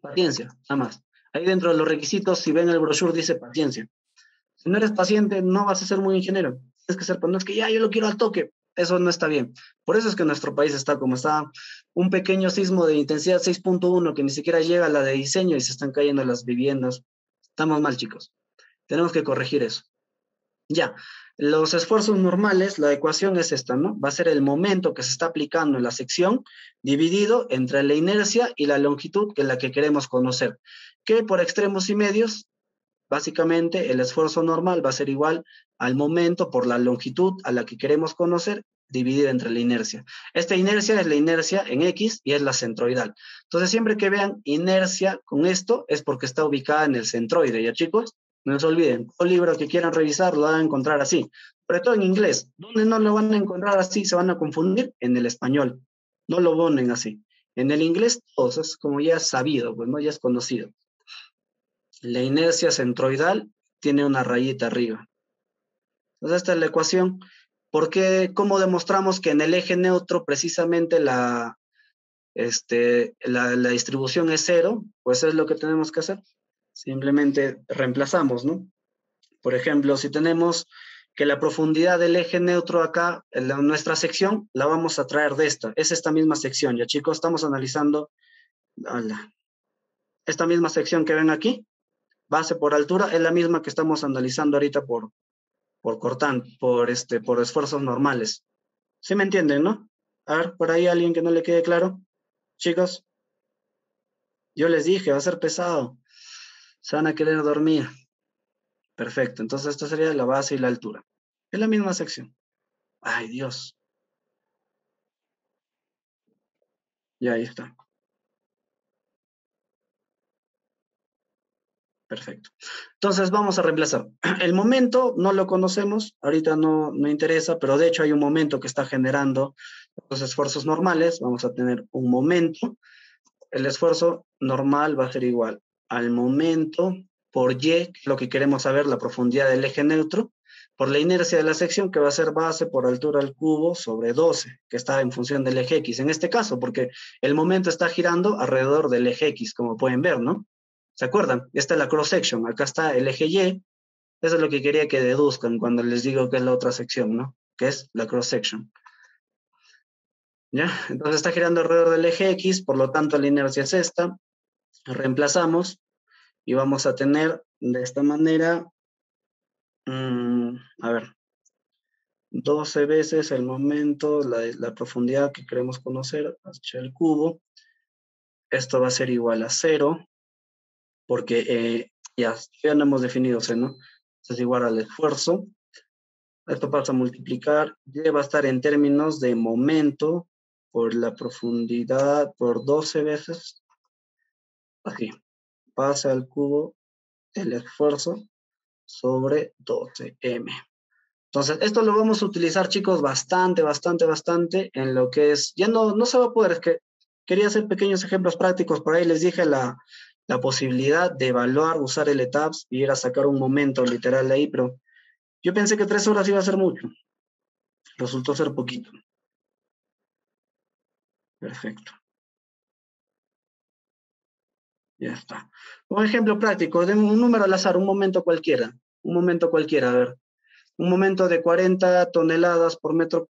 Paciencia, nada más. Ahí dentro de los requisitos, si ven el brochure, dice paciencia. Si no eres paciente, no vas a ser muy ingeniero. Tienes que ser, pues no es que ya yo lo quiero al toque. Eso no está bien. Por eso es que nuestro país está como está. Un pequeño sismo de intensidad 6.1 que ni siquiera llega a la de diseño y se están cayendo las viviendas, Estamos mal, chicos. Tenemos que corregir eso. Ya, los esfuerzos normales, la ecuación es esta, ¿no? Va a ser el momento que se está aplicando en la sección dividido entre la inercia y la longitud que es la que queremos conocer. Que por extremos y medios, básicamente el esfuerzo normal va a ser igual al momento por la longitud a la que queremos conocer dividida entre la inercia. Esta inercia es la inercia en X y es la centroidal. Entonces, siempre que vean inercia con esto, es porque está ubicada en el centroide, ¿ya chicos? No se olviden, todo libro que quieran revisar lo van a encontrar así, sobre todo en inglés. ¿Dónde no lo van a encontrar así? Se van a confundir en el español. No lo ponen así. En el inglés, todos, es como ya sabido, pues, ¿no? Ya es conocido. La inercia centroidal tiene una rayita arriba. Entonces, esta es la ecuación. ¿Por qué? ¿Cómo demostramos que en el eje neutro precisamente la, este, la distribución es cero? Pues es lo que tenemos que hacer. Simplemente reemplazamos, ¿no? Por ejemplo, si tenemos que la profundidad del eje neutro acá, en nuestra sección, la vamos a traer de esta. Es esta misma sección, ya chicos, estamos analizando esta misma sección que ven aquí, base por altura, es la misma que estamos analizando ahorita por, por cortante, por, este, por esfuerzos normales. ¿Sí me entienden, no? A ver, por ahí alguien que no le quede claro. Chicos, yo les dije, va a ser pesado. Se van a querer dormir. Perfecto, entonces esta sería la base y la altura. Es la misma sección. Ay, Dios. Y ahí está. Perfecto. Entonces vamos a reemplazar. [CLEARS THROAT] El momento no lo conocemos, ahorita no, no interesa, pero de hecho hay un momento que está generando los esfuerzos normales. Vamos a tener un momento. El esfuerzo normal va a ser igual al momento por Y, lo que queremos saber, la profundidad del eje neutro, por la inercia de la sección, que va a ser base por altura al cubo sobre 12, que está en función del eje X. En este caso, porque el momento está girando alrededor del eje X, como pueden ver, ¿no? ¿Se acuerdan? Esta es la cross section, acá está el eje Y. Eso es lo que quería que deduzcan cuando les digo que es la otra sección, ¿no? Que es la cross section. ¿Ya? Entonces está girando alrededor del eje X, por lo tanto la inercia es esta. Reemplazamos y vamos a tener de esta manera, mm, a ver, 12 veces el momento, la, profundidad que queremos conocer hacia el cubo. Esto va a ser igual a cero, porque eh, ya, ya no hemos definido C, ¿no? Es igual al esfuerzo. Esto pasa a multiplicar, y va a estar en términos de momento por la profundidad por 12 veces. Así, pasa al cubo el esfuerzo sobre 12m. Entonces, esto lo vamos a utilizar, chicos, bastante, bastante, bastante en lo que es, ya no, no se va a poder, es que quería hacer pequeños ejemplos prácticos, por ahí les dije la, la posibilidad de evaluar, usar el ETAPS y ir a sacar un momento literal de ahí, pero yo pensé que tres horas iba a ser mucho. Resultó ser poquito. Perfecto. Ya está. Un ejemplo práctico, de un número al azar, un momento cualquiera. Un momento cualquiera, a ver. Un momento de 40 toneladas por metro.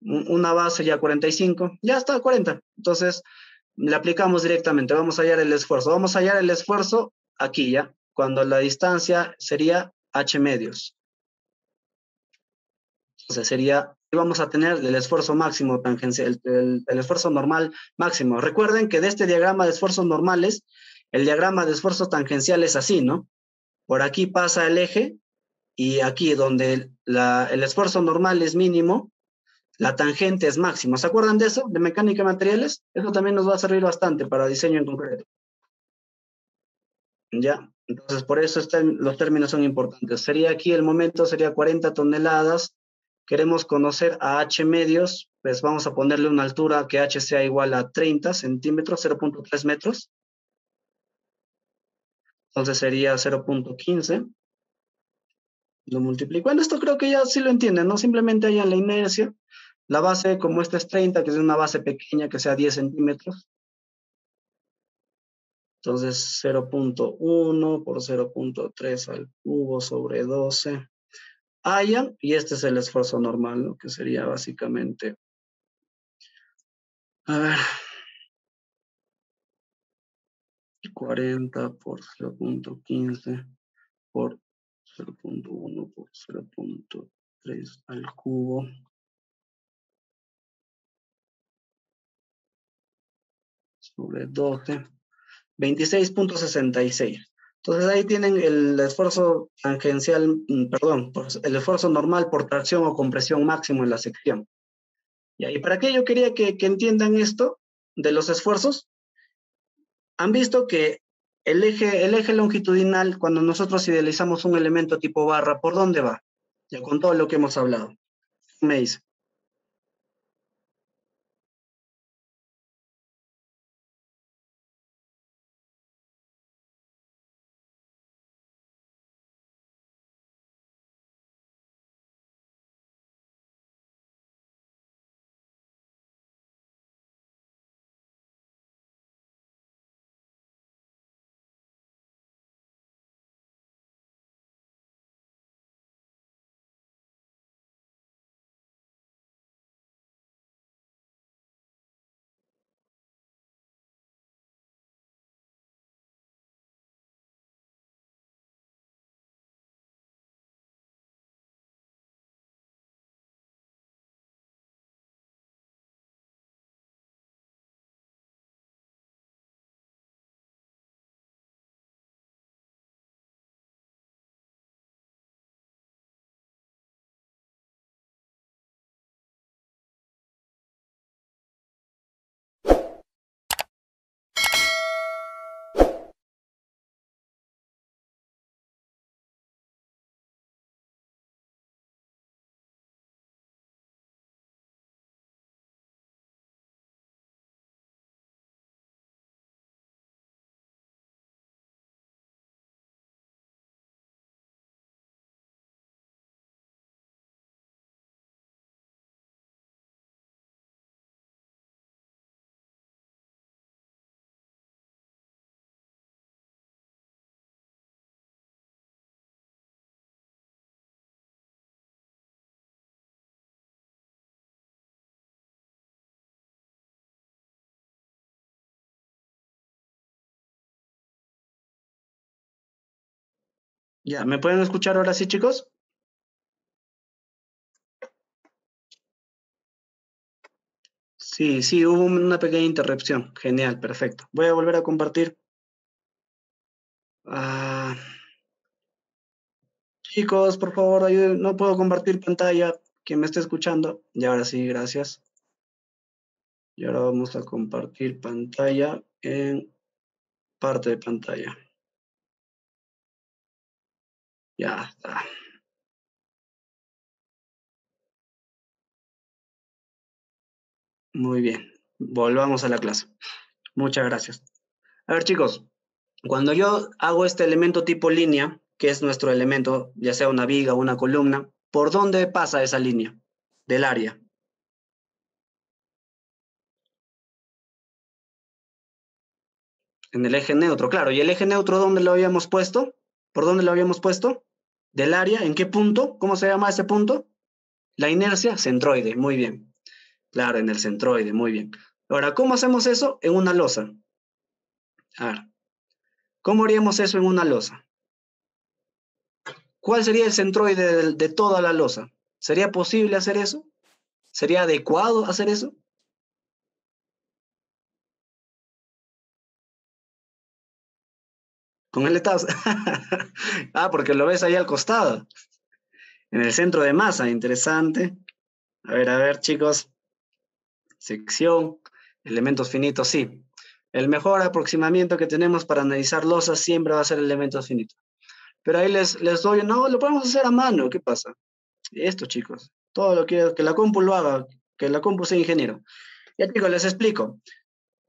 Una base ya 45. Ya está, 40. Entonces, le aplicamos directamente. Vamos a hallar el esfuerzo. Vamos a hallar el esfuerzo aquí ya, cuando la distancia sería h medios. Entonces sería vamos a tener el esfuerzo máximo tangencial, el, esfuerzo normal máximo. Recuerden que de este diagrama de esfuerzos normales, el diagrama de esfuerzos tangencial es así, ¿no? Por aquí pasa el eje y aquí donde el esfuerzo normal es mínimo, la tangente es máxima. ¿Se acuerdan de eso? De mecánica de materiales. Eso también nos va a servir bastante para diseño en concreto. ¿Ya? Entonces, por eso los términos son importantes. Sería aquí el momento, sería 40 toneladas queremos conocer a h medios, pues vamos a ponerle una altura que h sea igual a 30 centímetros, 0.3 metros. Entonces sería 0.15. Lo multiplico. Bueno, esto creo que ya sí lo entienden, ¿no? Simplemente hay la inercia. La base, como esta es 30, que es una base pequeña, que sea 10 centímetros. Entonces, 0.1 por 0.3 al cubo sobre 12 haya, y este es el esfuerzo normal, lo que sería básicamente, a ver, 40 por 0.15 por 0.1 por 0.3 al cubo. Sobre 12, 26.66. Entonces ahí tienen el esfuerzo tangencial, mm, perdón, el esfuerzo normal por tracción o compresión máximo en la sección. Y para qué yo quería que, entiendan esto de los esfuerzos, han visto que el eje, el eje longitudinal, cuando nosotros idealizamos un elemento tipo barra, ¿por dónde va? Ya con todo lo que hemos hablado. Me dice. Ya, ¿me pueden escuchar ahora sí, chicos? Sí, sí, hubo una pequeña interrupción. Genial, perfecto. Voy a volver a compartir. Ah, chicos, por favor, ayuden. No puedo compartir pantalla. Quien me esté escuchando. Y ahora sí, gracias. Y ahora vamos a compartir pantalla en parte de pantalla. Ya está. Muy bien. Volvamos a la clase. Muchas gracias. A ver, chicos, cuando yo hago este elemento tipo línea, que es nuestro elemento, ya sea una viga o una columna, ¿por dónde pasa esa línea del área? En el eje neutro, claro. ¿Y el eje neutro dónde lo habíamos puesto? ¿Por dónde lo habíamos puesto? Del área, ¿en qué punto? ¿Cómo se llama ese punto? La inercia centroide, muy bien. Claro, en el centroide, muy bien. Ahora, ¿cómo hacemos eso? En una losa. ¿cómo haríamos eso en una losa? ¿Cuál sería el centroide de, de toda la losa? ¿Sería posible hacer eso? ¿Sería adecuado hacer eso? Con el estado. [LAUGHS] ah, porque lo ves ahí al costado. En el centro de masa, interesante. A ver, a ver, chicos. Sección, elementos finitos, sí. El mejor aproximamiento que tenemos para analizar losas siempre va a ser elementos finitos. Pero ahí les, les doy, no, lo podemos hacer a mano, ¿qué pasa? Esto, chicos, todo lo que, que la compu lo haga, que la compu sea ingeniero. Ya, chicos, les explico.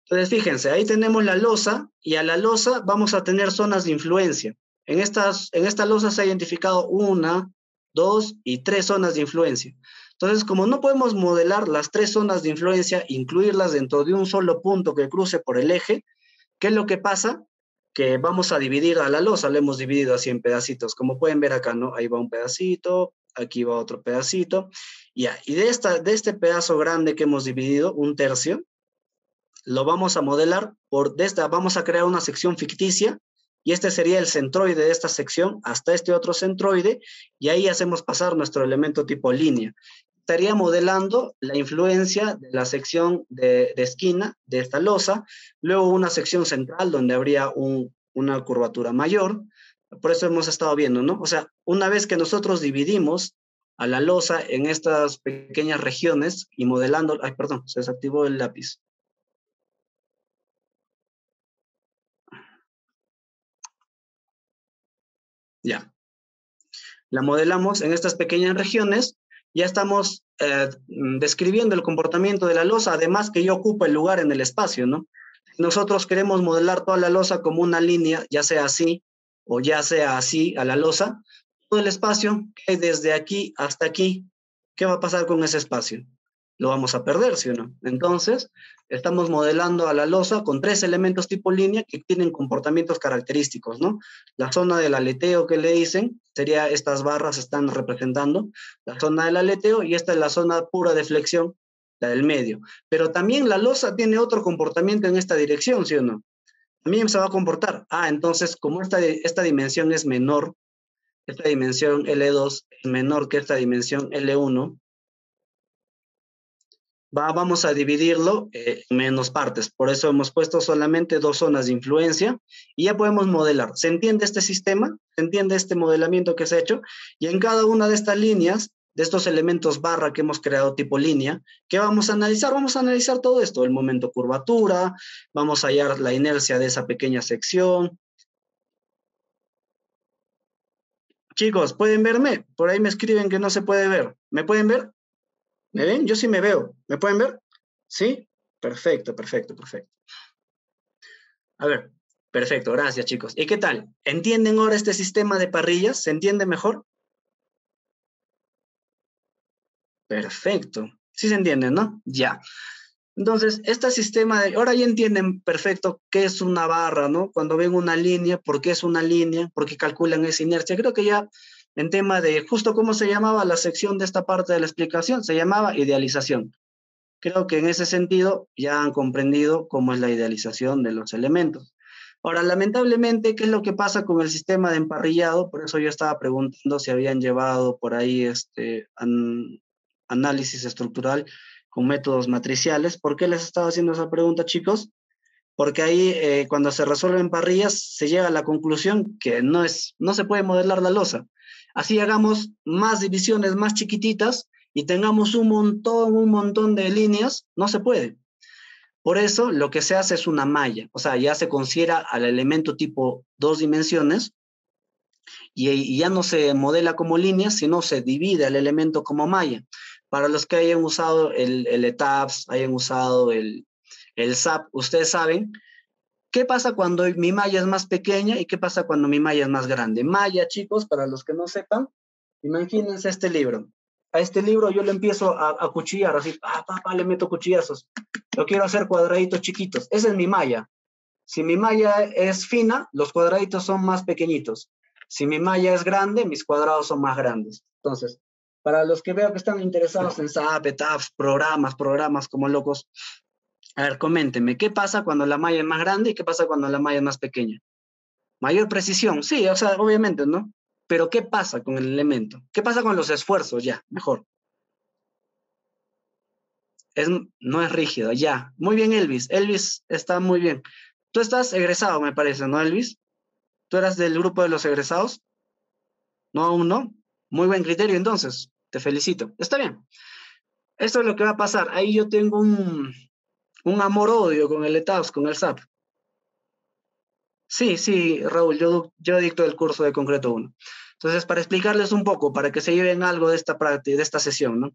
Entonces, fíjense, ahí tenemos la losa y a la losa vamos a tener zonas de influencia. En, estas, en esta losa se ha identificado una, dos y tres zonas de influencia. Entonces, como no podemos modelar las tres zonas de influencia, incluirlas dentro de un solo punto que cruce por el eje, ¿qué es lo que pasa? Que vamos a dividir a la losa, la hemos dividido así en pedacitos. Como pueden ver acá, ¿no? Ahí va un pedacito, aquí va otro pedacito. Y, de, esta, de este pedazo grande que hemos dividido, un tercio, lo vamos a modelar por de esta, vamos a crear una sección ficticia y este sería el centroide de esta sección hasta este otro centroide y ahí hacemos pasar nuestro elemento tipo línea. Estaría modelando la influencia de la sección de, esquina de esta losa, luego una sección central donde habría una curvatura mayor. Por eso hemos estado viendo, ¿no? O sea, una vez que nosotros dividimos a la losa en estas pequeñas regiones y modelando, ay, perdón, se desactivó el lápiz. Ya. La modelamos en estas pequeñas regiones. Ya estamos eh, describiendo el comportamiento de la losa, además que yo ocupa el lugar en el espacio, ¿no? Nosotros queremos modelar toda la losa como una línea, ya sea así o ya sea así a la losa. Todo el espacio que hay desde aquí hasta aquí, ¿qué va a pasar con ese espacio? Lo vamos a perder, ¿sí o no? Entonces, estamos modelando a la losa con tres elementos tipo línea que tienen comportamientos característicos, ¿no? La zona del aleteo que le dicen, sería estas barras están representando la zona del aleteo y esta es la zona pura de flexión, la del medio. Pero también la losa tiene otro comportamiento en esta dirección, ¿sí o no? También se va a comportar. Ah, entonces, como esta, esta dimensión es menor, esta dimensión L2 es menor que esta dimensión L1, vamos a dividirlo eh, en menos partes. Por eso hemos puesto solamente dos zonas de influencia y ya podemos modelar. ¿Se entiende este sistema? ¿Se entiende este modelamiento que se ha hecho? Y en cada una de estas líneas, de estos elementos barra que hemos creado tipo línea, ¿qué vamos a analizar? Vamos a analizar todo esto, el momento curvatura, vamos a hallar la inercia de esa pequeña sección. Chicos, ¿pueden verme? Por ahí me escriben que no se puede ver. ¿Me pueden ver? ¿Me ven? Yo sí me veo. ¿Me pueden ver? ¿Sí? Perfecto, perfecto, perfecto. A ver, perfecto, gracias chicos. ¿Y qué tal? ¿Entienden ahora este sistema de parrillas? ¿Se entiende mejor? Perfecto. Sí se entiende, ¿no? Ya. Entonces, este sistema de, ahora ya entienden perfecto qué es una barra, ¿no? Cuando ven una línea, por qué es una línea, por qué calculan esa inercia. Creo que ya en tema de justo cómo se llamaba la sección de esta parte de la explicación, se llamaba idealización. Creo que en ese sentido ya han comprendido cómo es la idealización de los elementos. Ahora, lamentablemente, ¿qué es lo que pasa con el sistema de emparrillado? Por eso yo estaba preguntando si habían llevado por ahí este análisis estructural con métodos matriciales. ¿Por qué les estaba haciendo esa pregunta, chicos? Porque ahí, eh, cuando se resuelven parrillas, se llega a la conclusión que no, es, no se puede modelar la losa. Así hagamos más divisiones más chiquititas y tengamos un montón, un montón de líneas, no se puede. Por eso lo que se hace es una malla, o sea, ya se considera al elemento tipo dos dimensiones y, ya no se modela como línea, sino se divide el elemento como malla. Para los que hayan usado el, el ETAPS, hayan usado el, el SAP, ustedes saben qué pasa cuando mi malla es más pequeña y qué pasa cuando mi malla es más grande. Malla, chicos, para los que no sepan, imagínense este libro a este libro yo le empiezo a, cuchillar, así, papá, le meto cuchillazos. Yo quiero hacer cuadraditos chiquitos. Esa es mi malla. Si mi malla es fina, los cuadraditos son más pequeñitos. Si mi malla es grande, mis cuadrados son más grandes. Entonces, para los que veo que están interesados en SAP, TAF, programas, programas como locos, a ver, coméntenme, ¿qué pasa cuando la malla es más grande y qué pasa cuando la malla es más pequeña? Mayor precisión, sí, o sea, obviamente, ¿no? Pero ¿qué pasa con el elemento? ¿Qué pasa con los esfuerzos? Ya, mejor. Es, no es rígido, ya. Muy bien, Elvis. Elvis está muy bien. Tú estás egresado, me parece, ¿no, Elvis? ¿Tú eras del grupo de los egresados? No, aún no. Muy buen criterio, entonces. Te felicito. Está bien. Esto es lo que va a pasar. Ahí yo tengo un, un amor-odio con el ETAPS, con el SAP. Sí, sí, Raúl, yo, yo dicto el curso de Concreto 1. Entonces, para explicarles un poco, para que se lleven algo de esta, práctica, de esta sesión, ¿no?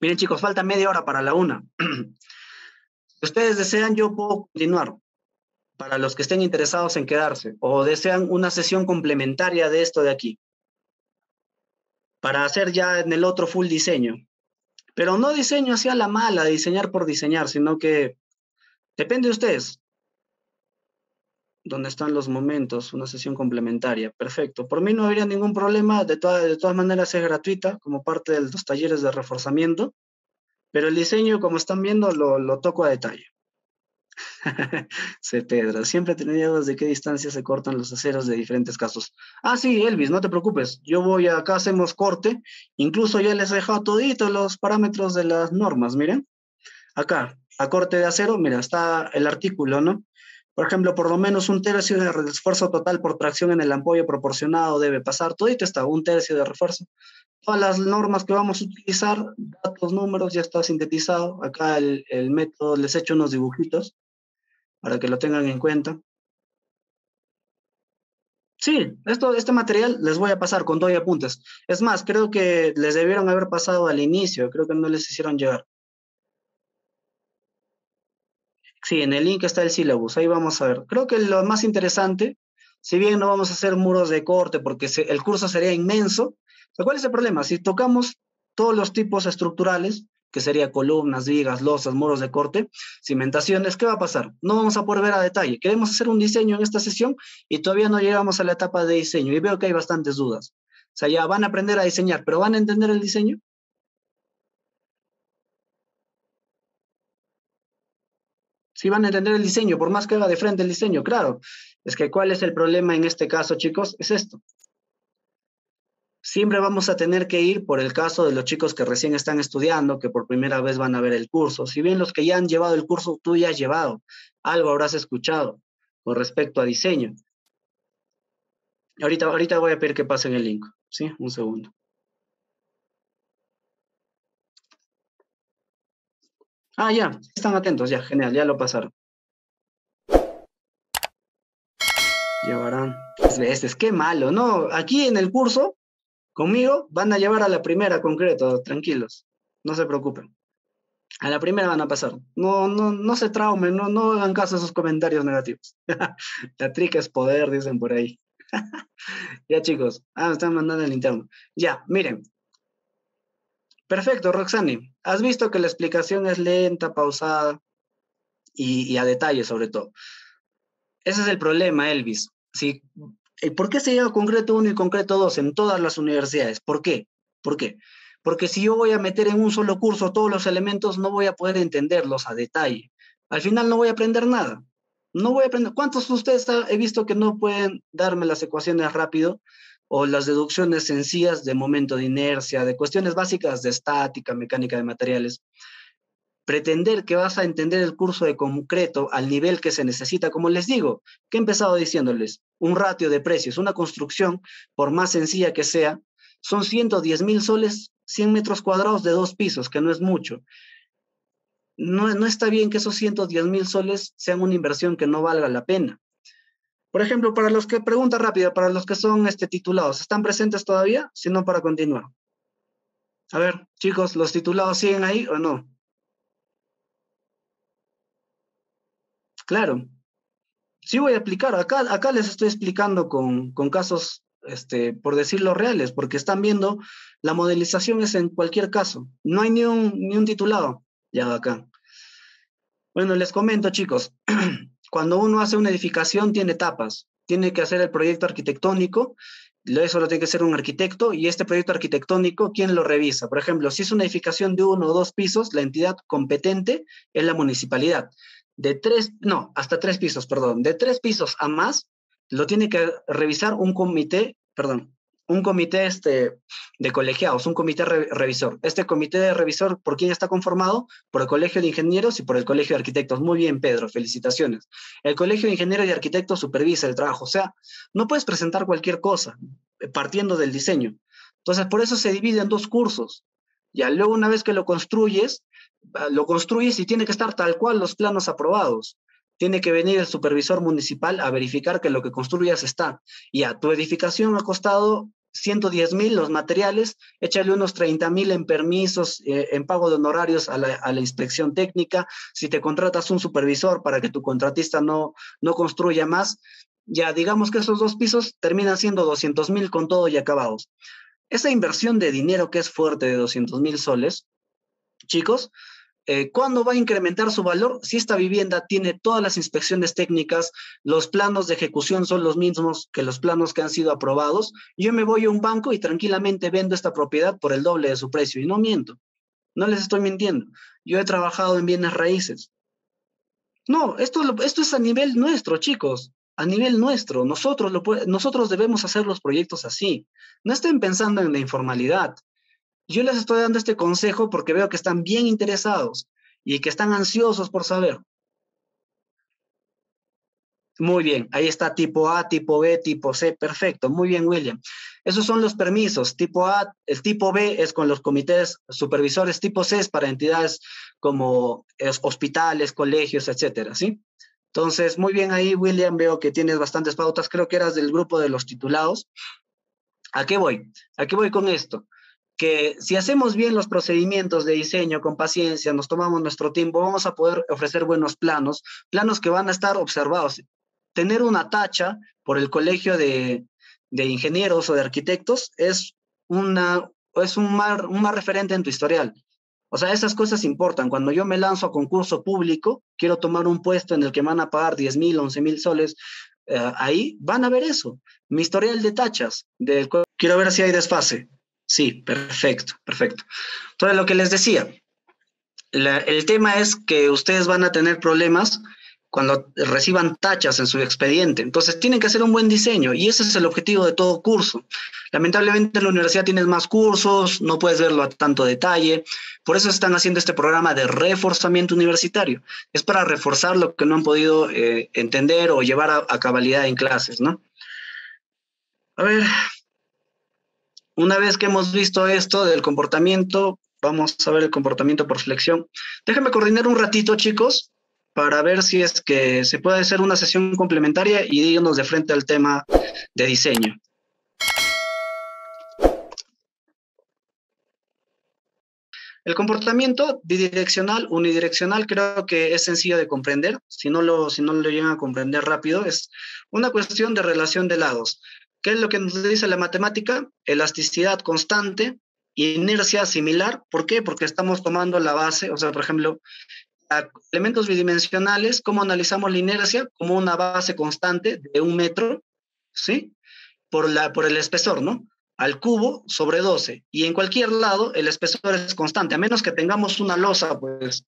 Miren, chicos, falta media hora para la una. [CLEARS THROAT] si ustedes desean, yo puedo continuar. Para los que estén interesados en quedarse o desean una sesión complementaria de esto de aquí. Para hacer ya en el otro full diseño. Pero no diseño hacia la mala, diseñar por diseñar, sino que depende de ustedes. ¿Dónde están los momentos, una sesión complementaria. Perfecto. Por mí no habría ningún problema. De, de todas maneras es gratuita como parte de los talleres de reforzamiento. Pero el diseño, como están viendo, lo, lo toco a detalle. [LAUGHS] Se Pedro, siempre tenía dudas de qué distancia se cortan los aceros de diferentes casos. Ah, sí, Elvis, no te preocupes. Yo voy acá, hacemos corte. Incluso ya les he dejado todito los parámetros de las normas, miren. Acá, a corte de acero, mira, está el artículo, ¿no? Por ejemplo, por lo menos un tercio de esfuerzo total por tracción en el ampollo proporcionado debe pasar. Todo esto está, un tercio de refuerzo. Todas las normas que vamos a utilizar, datos, números, ya está sintetizado. Acá el método, les he hecho unos dibujitos para que lo tengan en cuenta. Sí, esto, este material les voy a pasar con y apuntes. Es más, creo que les debieron haber pasado al inicio, creo que no les hicieron llegar. Sí, en el link está el sílabus, ahí vamos a ver. Creo que lo más interesante, si bien no vamos a hacer muros de corte porque el curso sería inmenso, ¿cuál es el problema? Si tocamos todos los tipos estructurales, que sería columnas, vigas, losas, muros de corte, cimentaciones, ¿qué va a pasar? No vamos a poder ver a detalle. Queremos hacer un diseño en esta sesión y todavía no llegamos a la etapa de diseño y veo que hay bastantes dudas. O sea, ya van a aprender a diseñar, pero ¿van a entender el diseño? Si van a entender el diseño, por más que haga de frente el diseño, claro. Es que ¿cuál es el problema en este caso, chicos? Es esto. Siempre vamos a tener que ir por el caso de los chicos que recién están estudiando, que por primera vez van a ver el curso. Si bien los que ya han llevado el curso, tú ya has llevado, algo habrás escuchado con respecto a diseño. Ahorita, ahorita voy a pedir que pasen el link, ¿sí? Un segundo. Ah, ya, están atentos, ya, genial, ya lo pasaron. Llevarán tres veces, qué malo, ¿no? Aquí en el curso, conmigo, van a llevar a la primera concreto, tranquilos, no se preocupen. A la primera van a pasar. No, no, no se traumen, no, no hagan caso a esos comentarios negativos. [LAUGHS] la trica es poder, dicen por ahí. [LAUGHS] ya, chicos. Ah, me están mandando el interno. Ya, miren, Perfecto, Roxani. Has visto que la explicación es lenta, pausada y, a detalle sobre todo. Ese es el problema, Elvis. ¿Sí? ¿Por qué se lleva concreto 1 y concreto 2 en todas las universidades? ¿Por qué? ¿Por qué? Porque si yo voy a meter en un solo curso todos los elementos, no voy a poder entenderlos a detalle. Al final no voy a aprender nada. No voy a aprender. ¿Cuántos de ustedes he visto que no pueden darme las ecuaciones rápido o las deducciones sencillas de momento de inercia, de cuestiones básicas de estática, mecánica de materiales? Pretender que vas a entender el curso de concreto al nivel que se necesita, como les digo, que he empezado diciéndoles, un ratio de precios, una construcción, por más sencilla que sea, son 110 mil soles, 100 metros cuadrados de dos pisos, que no es mucho no, no está bien que esos 110 mil soles sean una inversión que no valga la pena. Por ejemplo, para los que, pregunta rápida, para los que son este, titulados, ¿están presentes todavía? Si no, para continuar. A ver, chicos, ¿los titulados siguen ahí o no? Claro. Sí voy a explicar. Acá, acá les estoy explicando con, con casos, este, por decirlo reales, porque están viendo, la modelización es en cualquier caso. No hay ni un, ni un titulado. Ya acá. Bueno, les comento, chicos. [CLEARS THROAT] Cuando uno hace una edificación, tiene etapas. Tiene que hacer el proyecto arquitectónico, eso lo tiene que hacer un arquitecto, y este proyecto arquitectónico, ¿quién lo revisa? Por ejemplo, si es una edificación de uno o dos pisos, la entidad competente es la municipalidad. De tres, no, hasta tres pisos, perdón. De tres pisos a más, lo tiene que revisar un comité, perdón, un comité este, de colegiados, un comité revisor. Este comité de revisor, ¿por quién está conformado? Por el Colegio de Ingenieros y por el Colegio de Arquitectos. Muy bien, Pedro, felicitaciones. El Colegio de Ingenieros y Arquitectos supervisa el trabajo. O sea, no puedes presentar cualquier cosa eh, partiendo del diseño. Entonces, por eso se divide en dos cursos. Ya luego, una vez que lo construyes, lo construyes y tiene que estar tal cual los planos aprobados tiene que venir el supervisor municipal a verificar que lo que construyas está. Y a tu edificación ha costado 110 mil los materiales, échale unos 30 mil en permisos, eh, en pago de honorarios a la, inspección técnica. Si te contratas un supervisor para que tu contratista no, no construya más, ya digamos que esos dos pisos terminan siendo 200 mil con todo y acabados. Esa inversión de dinero que es fuerte de 200 mil soles, chicos, eh, ¿Cuándo va a incrementar su valor? Si esta vivienda tiene todas las inspecciones técnicas, los planos de ejecución son los mismos que los planos que han sido aprobados, yo me voy a un banco y tranquilamente vendo esta propiedad por el doble de su precio. Y no miento, no les estoy mintiendo. Yo he trabajado en bienes raíces. No, esto, esto es a nivel nuestro, chicos, a nivel nuestro. Nosotros, lo, nosotros debemos hacer los proyectos así. No estén pensando en la informalidad. Yo les estoy dando este consejo porque veo que están bien interesados y que están ansiosos por saber. Muy bien, ahí está tipo A, tipo B, tipo C, perfecto, muy bien William. Esos son los permisos, tipo A, el tipo B es con los comités supervisores, tipo C es para entidades como hospitales, colegios, etcétera, ¿sí? Entonces, muy bien ahí William, veo que tienes bastantes pautas, creo que eras del grupo de los titulados. ¿A qué voy? ¿A qué voy con esto? Que si hacemos bien los procedimientos de diseño con paciencia, nos tomamos nuestro tiempo, vamos a poder ofrecer buenos planos, planos que van a estar observados. Tener una tacha por el colegio de, ingenieros o de arquitectos es, una, es un, mar, un referente en tu historial. O sea, esas cosas importan. Cuando yo me lanzo a concurso público, quiero tomar un puesto en el que van a pagar 10 mil, 11 mil soles, eh, ahí van a ver eso. Mi historial de tachas. Quiero ver si hay desfase. Sí, perfecto, perfecto. Entonces, lo que les decía, el tema es que ustedes van a tener problemas cuando reciban tachas en su expediente. Entonces, tienen que hacer un buen diseño y ese es el objetivo de todo curso. Lamentablemente, en la universidad tienes más cursos, no puedes verlo a tanto detalle. Por eso están haciendo este programa de reforzamiento universitario. Es para reforzar lo que no han podido eh, entender o llevar a, a cabalidad en clases, ¿no? A ver, una vez que hemos visto esto del comportamiento, vamos a ver el comportamiento por flexión. Déjenme coordinar un ratito, chicos, para ver si es que se puede hacer una sesión complementaria y irnos de frente al tema de diseño. El comportamiento bidireccional, unidireccional, creo que es sencillo de comprender. Si no, lo, si no lo llegan a comprender rápido, es una cuestión de relación de lados. ¿Qué es lo que nos dice la matemática? Elasticidad constante, inercia similar. ¿Por qué? Porque estamos tomando la base, o sea, por ejemplo, elementos bidimensionales, ¿cómo analizamos la inercia? Como una base constante de un metro, ¿sí? Por, la, por el espesor, ¿no? Al cubo sobre 12. Y en cualquier lado el espesor es constante, a menos que tengamos una losa, pues,